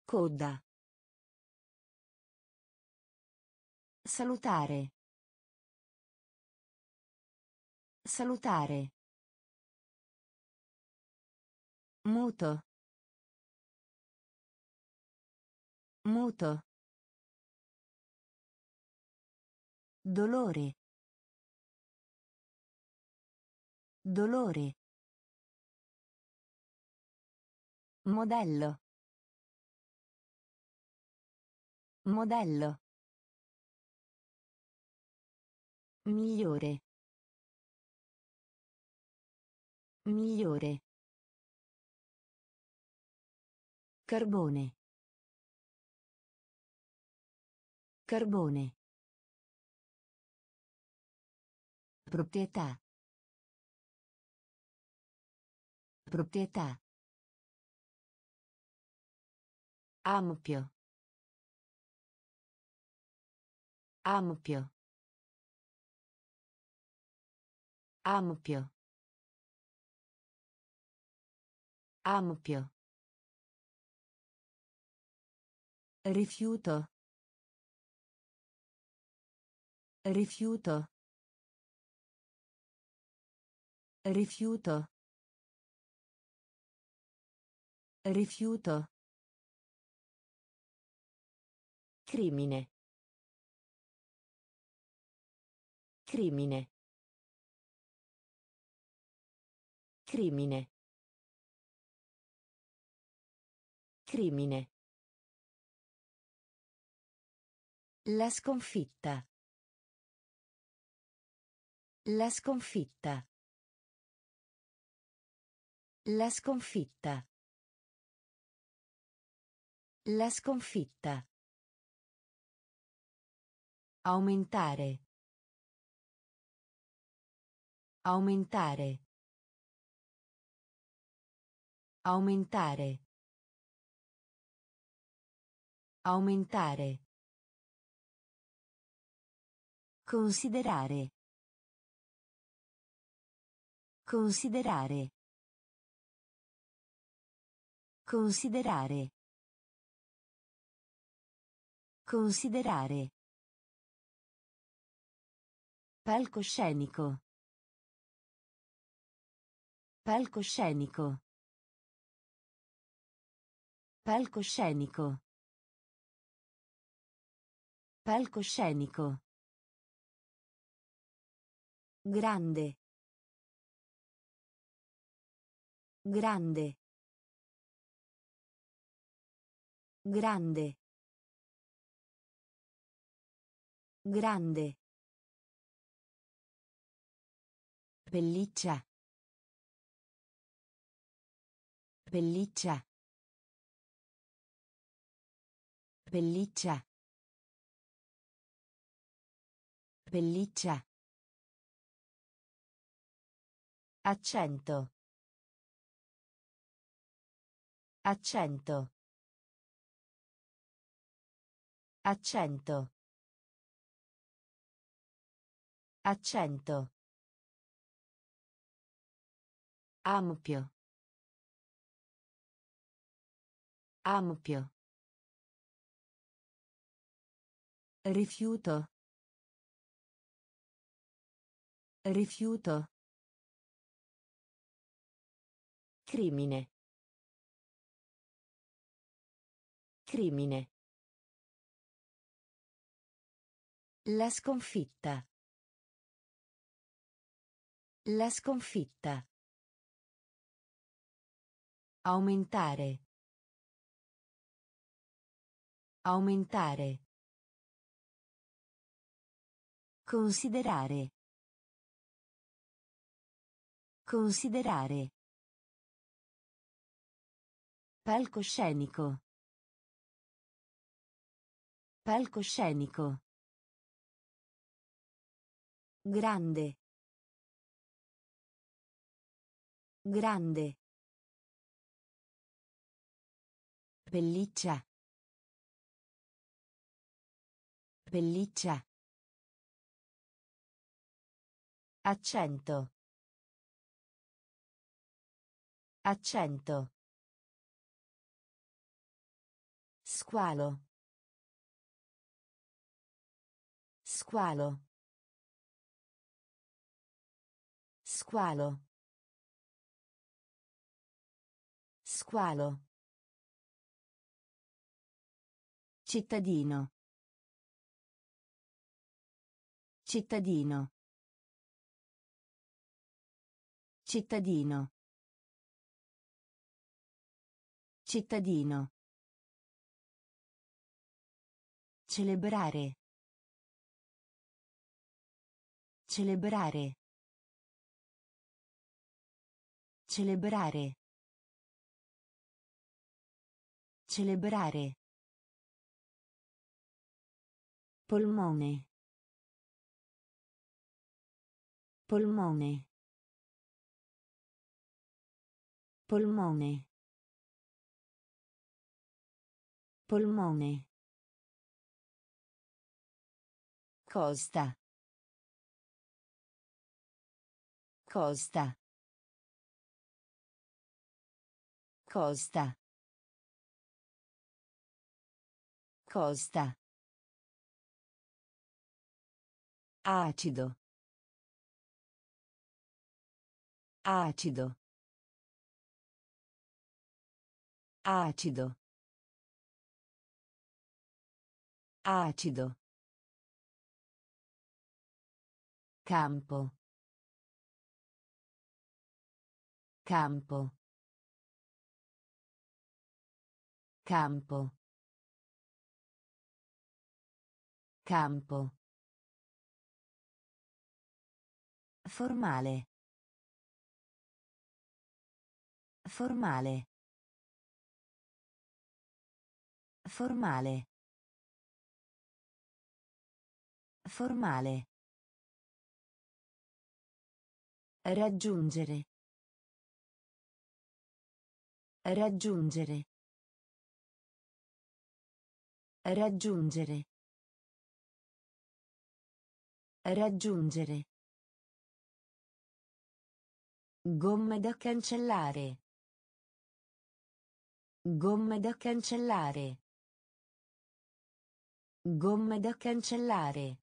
Coda. Salutare. Salutare. Muto. Muto. Dolore. Dolore. Modello. Modello. Migliore. Migliore. Carbone. Carbone. Proprietà. Proprietà. Ampio. Ampio. Ampio. Ampio. Rifiuto. Rifiuto. Rifiuto. Rifiuto. Crimine. Crimine. Crimine. Crimine. La sconfitta. La sconfitta. La sconfitta. La sconfitta. Aumentare. Aumentare. Aumentare. Aumentare. Considerare. Considerare. Considerare. Considerare. Palcoscenico. Palcoscenico. Palcoscenico. Palcoscenico. Grande. Grande. Grande. Grande. Pelliccia. Pelliccia. Pelliccia. Pelliccia. Accento. Accento. Accento. Accento. Ampio. Ampio. Rifiuto. Rifiuto. Crimine. Crimine. La sconfitta. La sconfitta. Aumentare. Aumentare. Considerare. Considerare. Palcoscenico. Palcoscenico. Grande. Grande. Pelliccia. Pelliccia. Accento. Accento. Squalo. Squalo. Squalo. Squalo. Cittadino. Cittadino. Cittadino. Cittadino. Celebrare. Celebrare. Celebrare. Celebrare. Polmone. Polmone. Polmone. Polmone. Costa. Costa. Costa. Costa. Acido. Acido. Acido. Acido. Campo. Campo. Campo. Campo. Formale. Formale. Formale. Formale. Raggiungere. Raggiungere. Raggiungere. Raggiungere. Gomme da cancellare. Gomme da cancellare. Gomme da cancellare.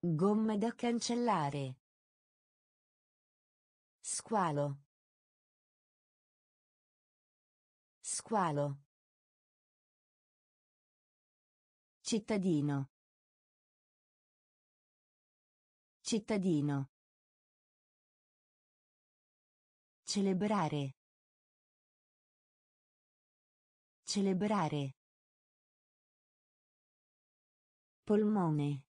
Gomme da cancellare. Squalo. Squalo. Cittadino. Cittadino. Celebrare. Celebrare. Polmone.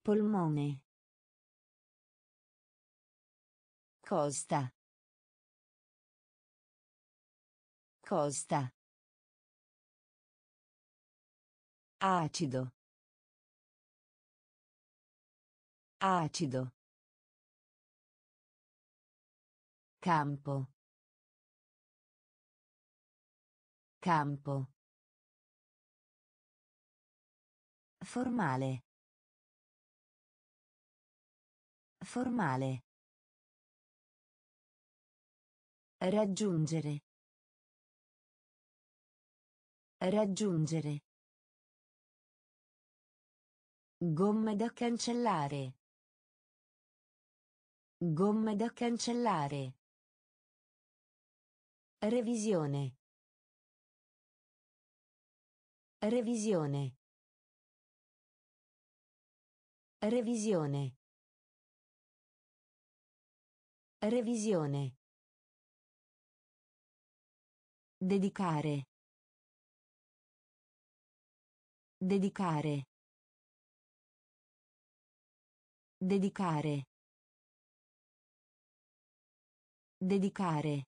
Polmone. Costa. Costa. Acido. Acido. Campo. Campo. Formale. Formale. Raggiungere. Raggiungere. Gomme da cancellare. Gomme da cancellare. Revisione. Revisione. Revisione. Revisione. Dedicare. Dedicare. Dedicare. Dedicare.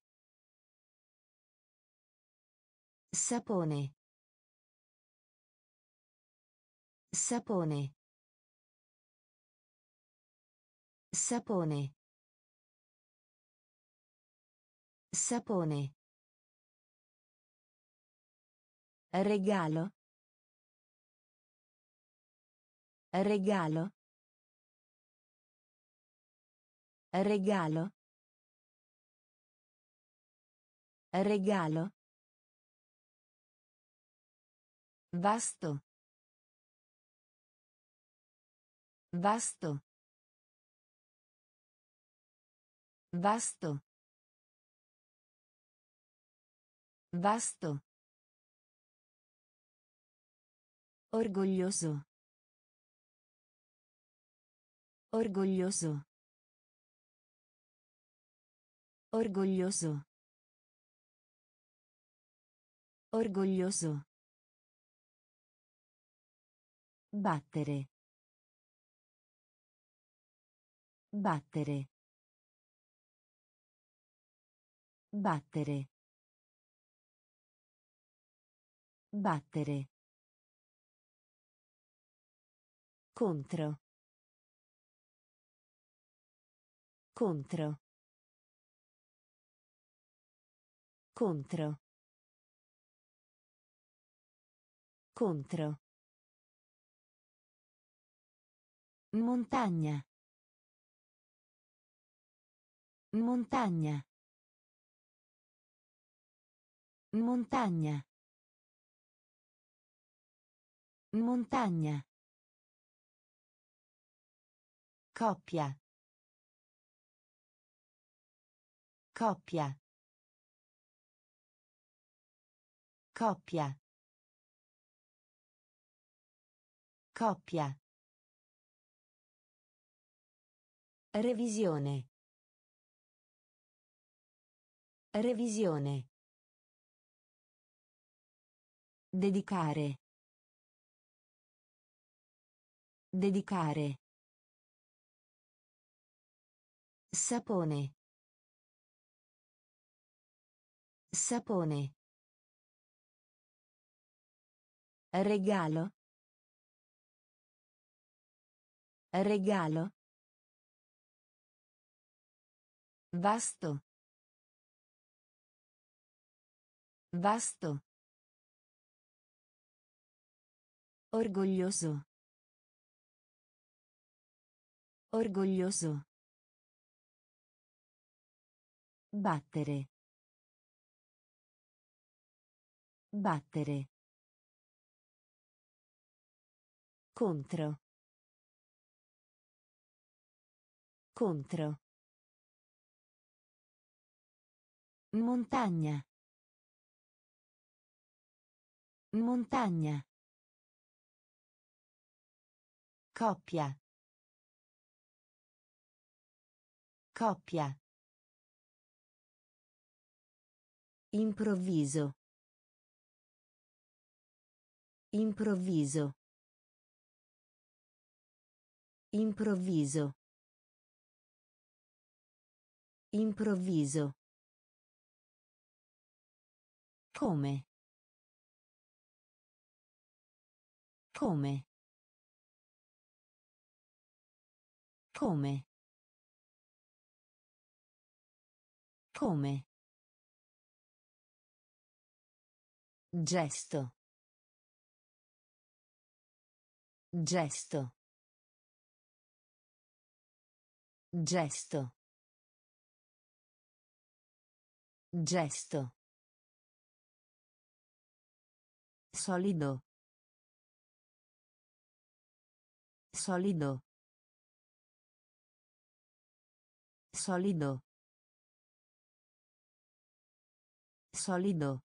Sapone. Sapone. Sapone. Sapone. Regalo. Regalo. Regalo. Regalo. Vasto. Vasto. Vasto. Vasto. Orgoglioso. Orgoglioso. Orgoglioso. Orgoglioso. Battere. Battere. Battere. Battere. Contro. Contro. Contro. Contro. Montagna. Montagna. Montagna. Montagna. Coppia. Coppia. Coppia. Coppia. Revisione. Revisione. Dedicare. Dedicare. Sapone. Sapone. Regalo. Regalo. Vasto. Vasto. Orgoglioso. Orgoglioso. Battere. Battere. Contro. Contro. Montagna. Montagna. Coppia. Coppia. Improvviso. Improvviso. Improvviso. Improvviso. Come? Come? Come? Come? Gesto. Gesto. Gesto. Gesto. Solido. Solido. Solido. Solido.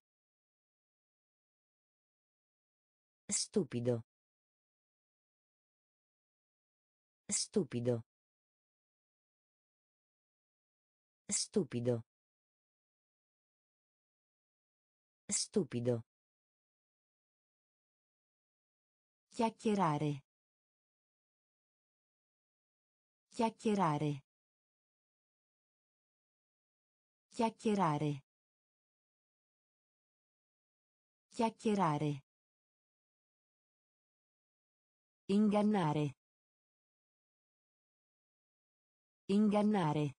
Stupido. Stupido. Stupido. Stupido. Chiacchierare. Chiacchierare. Chiacchierare. Chiacchierare. Ingannare. Ingannare.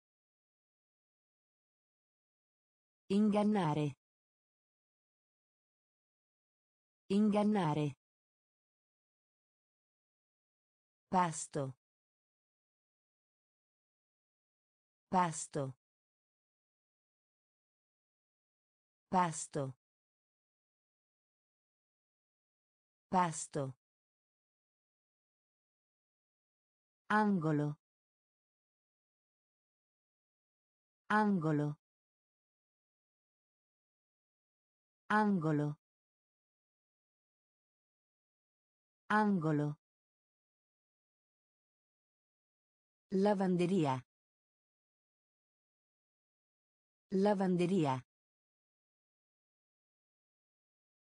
Ingannare. Ingannare. Pasto. Pasto. Pasto. Pasto. Angolo. Angolo. Angolo. Angolo. Lavanderia. Lavanderia.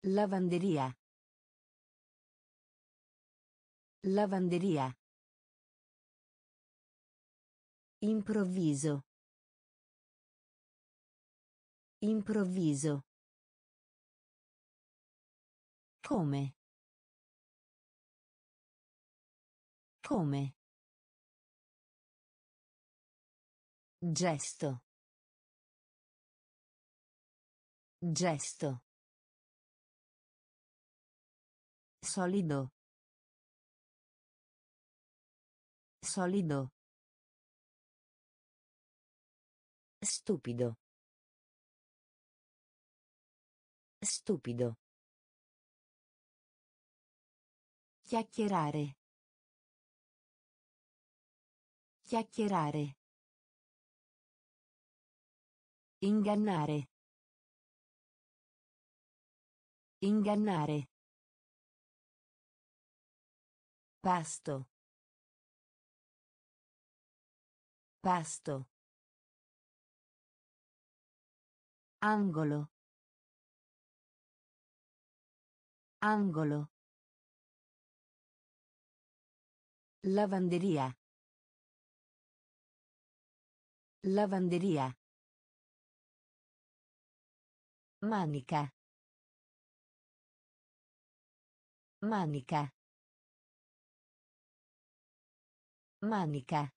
Lavanderia. Lavanderia. Improvviso. Improvviso. Come? Come? Gesto. Gesto. Solido. Solido. Stupido. Stupido. Chiacchierare. Chiacchierare. Ingannare. Ingannare. Pasto. Pasto. Angolo. Angolo. Lavanderia. Lavanderia. Manica. Manica. Manica.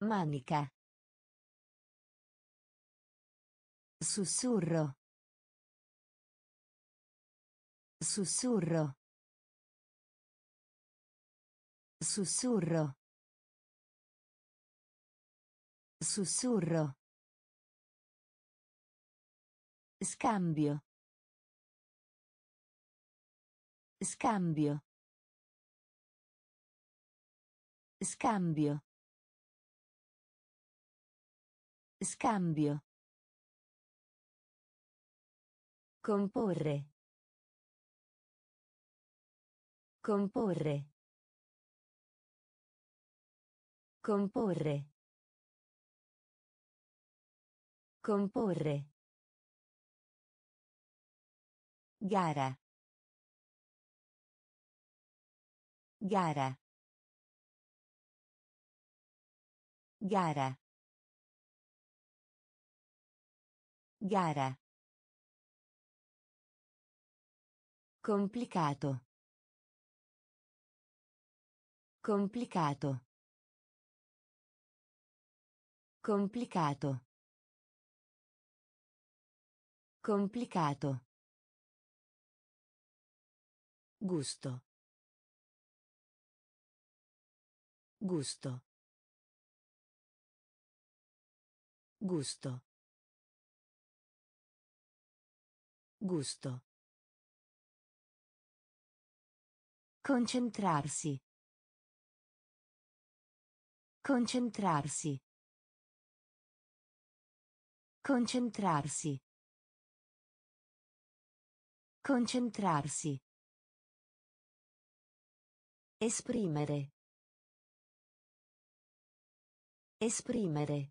Manica. Sussurro. Sussurro. Sussurro. Sussurro. Scambio. Scambio. Scambio. Scambio. Comporre. Comporre. Comporre. Comporre. Gara. Gara. Gara. Gara. Complicato. Complicato. Complicato. Complicato. Gusto. Gusto. Gusto. Gusto. Concentrarsi. Concentrarsi. Concentrarsi. Concentrarsi. Esprimere. Esprimere.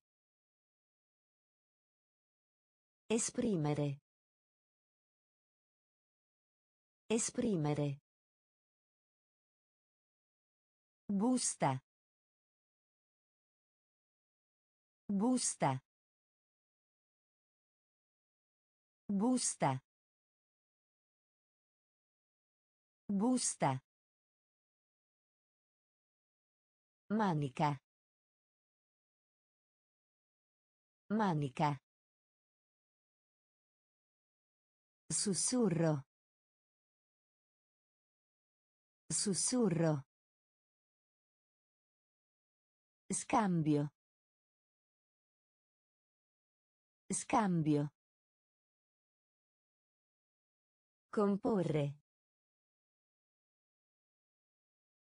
Esprimere. Esprimere. Busta. Busta. Busta. Busta. Manica. Manica. Sussurro. Sussurro. Scambio. Scambio. Comporre.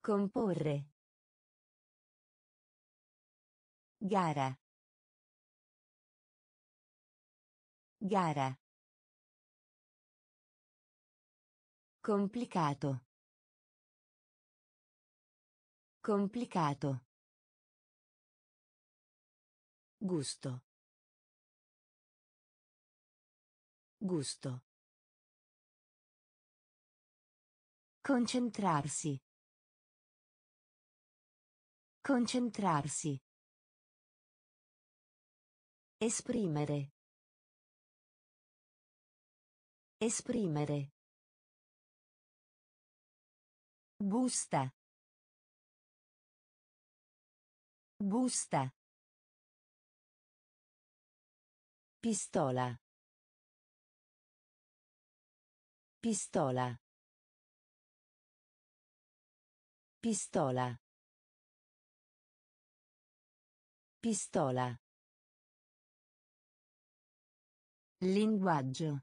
Comporre. Gara. Gara. Complicato. Complicato. Gusto. Gusto. Concentrarsi. Concentrarsi. Esprimere. Esprimere. Busta. Busta. Pistola. Pistola. Pistola. Pistola. Linguaggio.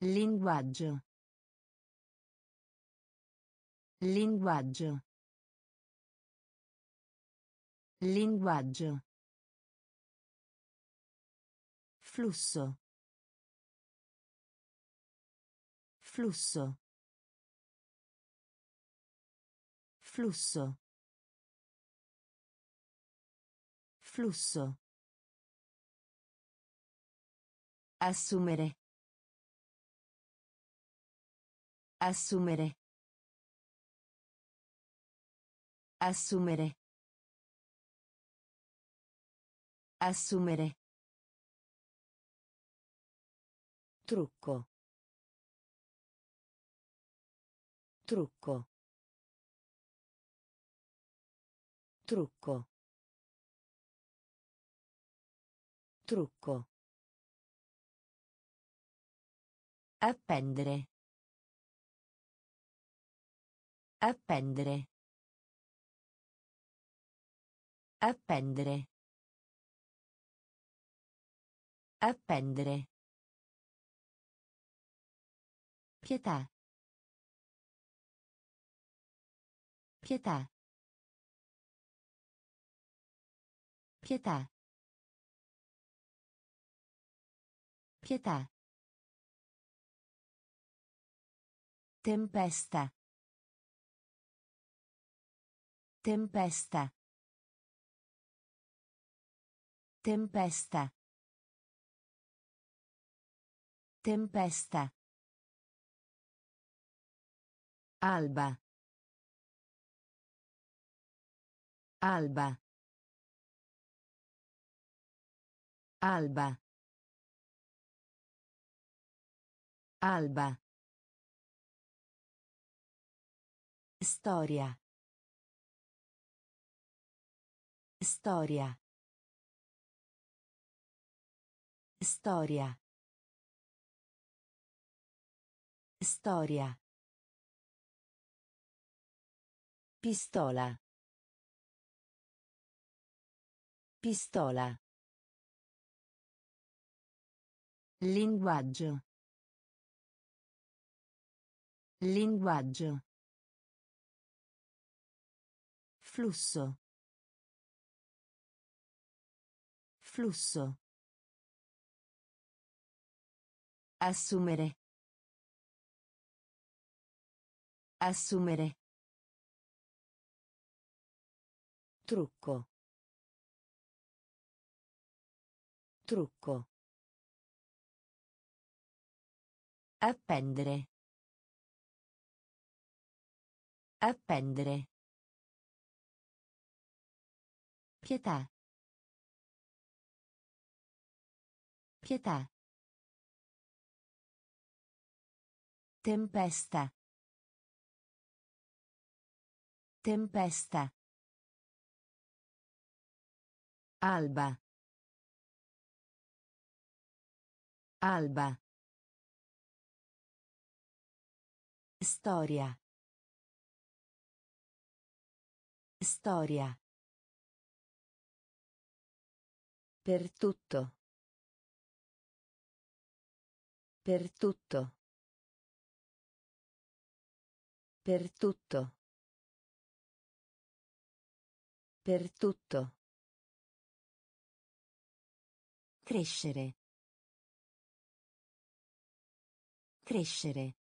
Linguaggio. Linguaggio. Linguaggio. Flusso. Flusso. Flusso. Flusso. Assumere. Assumere. Assumere. Assumere. Trucco. Trucco. Trucco. Trucco. Appendere. Appendere. Appendere. Appendere. Pietà. Pietà. Pietà. Pietà. Tempesta. Tempesta. Tempesta. Tempesta. Alba. Alba. Alba. Alba. Storia. Storia. Storia. Storia. Pistola. Pistola. Linguaggio. Linguaggio. Flusso. Flusso. Assumere. Assumere. Trucco. Trucco. Appendere. Appendere. Pietà. Pietà. Tempesta. Tempesta. Alba. Alba. Storia. Storia. Per tutto. Per tutto. Per tutto. Per tutto. Crescere. Crescere.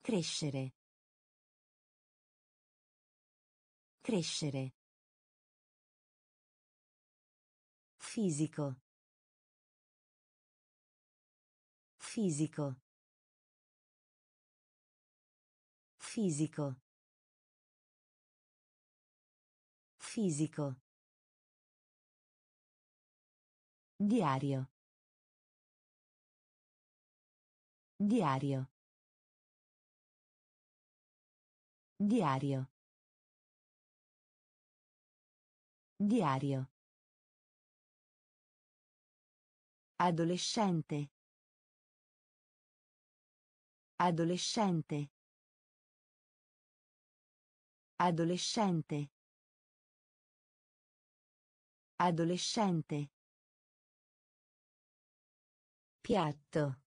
Crescere. Crescere. Fisico. Fisico. Fisico. Fisico. Diario. Diario. Diario. Diario. Adolescente. Adolescente. Adolescente. Adolescente. Piatto.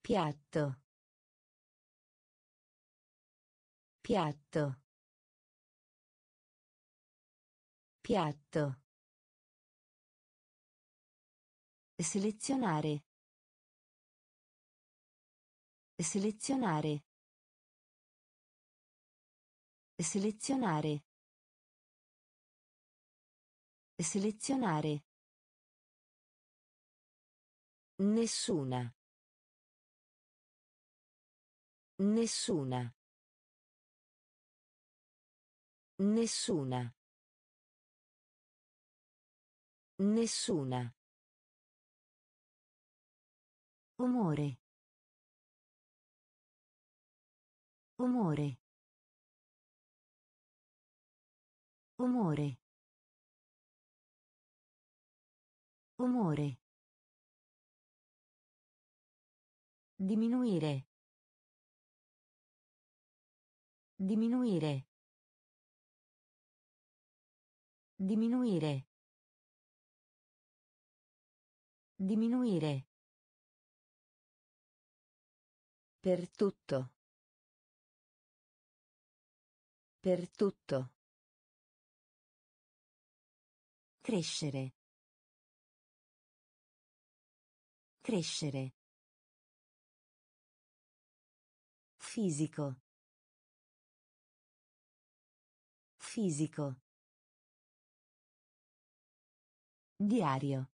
Piatto. Piatto. Piatto. Selezionare. Selezionare. Selezionare. Selezionare. Nessuna. Nessuna. Nessuna. Nessuna. Umore. Umore. Umore. Umore. Diminuire. Diminuire. Diminuire. Diminuire. Per tutto. Per tutto. Crescere. Crescere. Fisico. Fisico. Diario.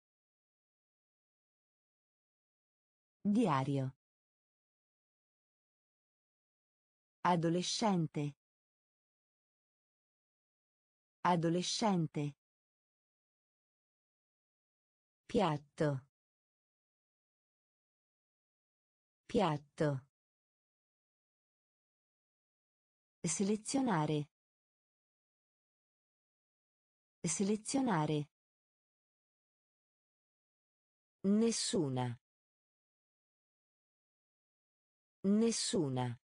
Diario. Adolescente. Adolescente. Piatto. Piatto. Selezionare. Selezionare. Nessuna. Nessuna.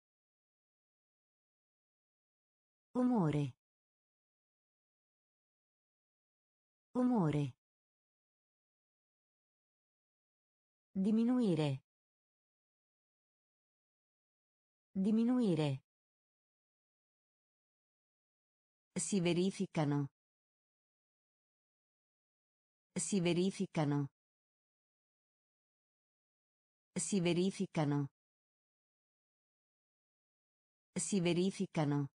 Umore. Umore. Diminuire. Diminuire. Si verificano. Si verificano. Si verificano. Si verificano.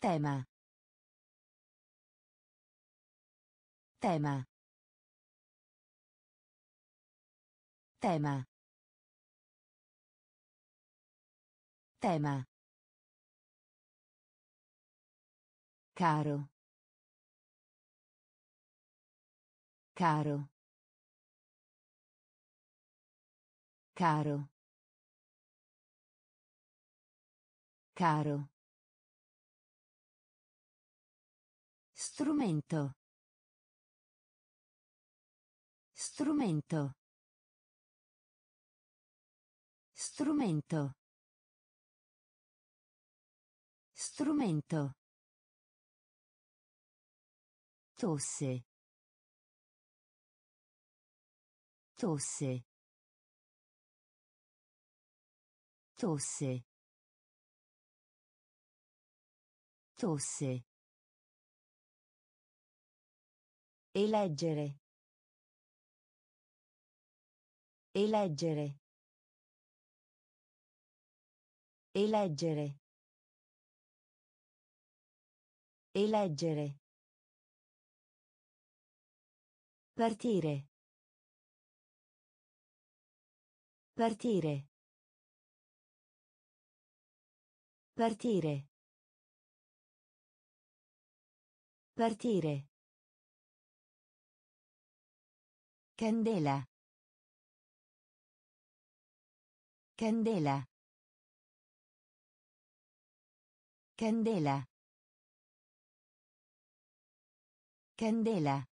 Tema. Tema. Tema. Tema. Caro. Caro. Caro. Caro. Strumento. Strumento. Strumento. Strumento. Tosse. Tosse. Tosse. Tosse. Eleggere. Eleggere. Eleggere. Eleggere. Partire. Partire. Partire. Partire. Candela. Candela. Candela. Candela.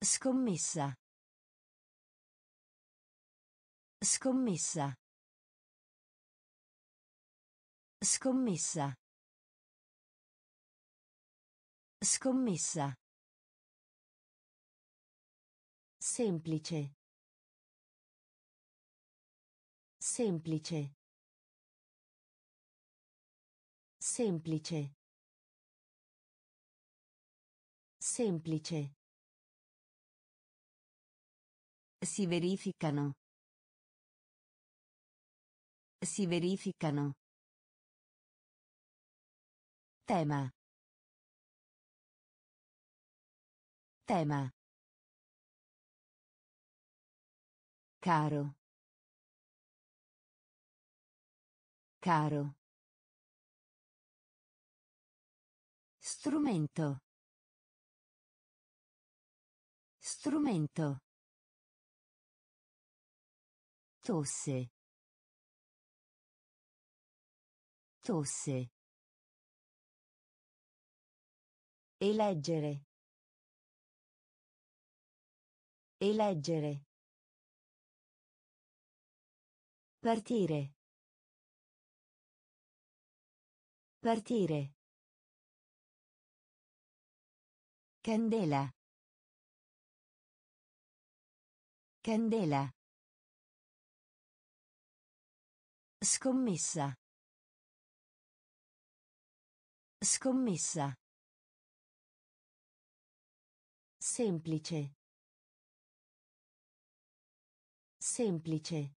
Scommessa. Scommessa. Scommessa. Scommessa. Semplice. Semplice. Semplice. Semplice. Si verificano. Si verificano. Tema. Tema. Caro. Caro. Strumento. Strumento. Tosse. Tosse. Eleggere. Eleggere. Partire. Partire. Candela. Candela. Scommessa. Scommessa. Semplice. Semplice.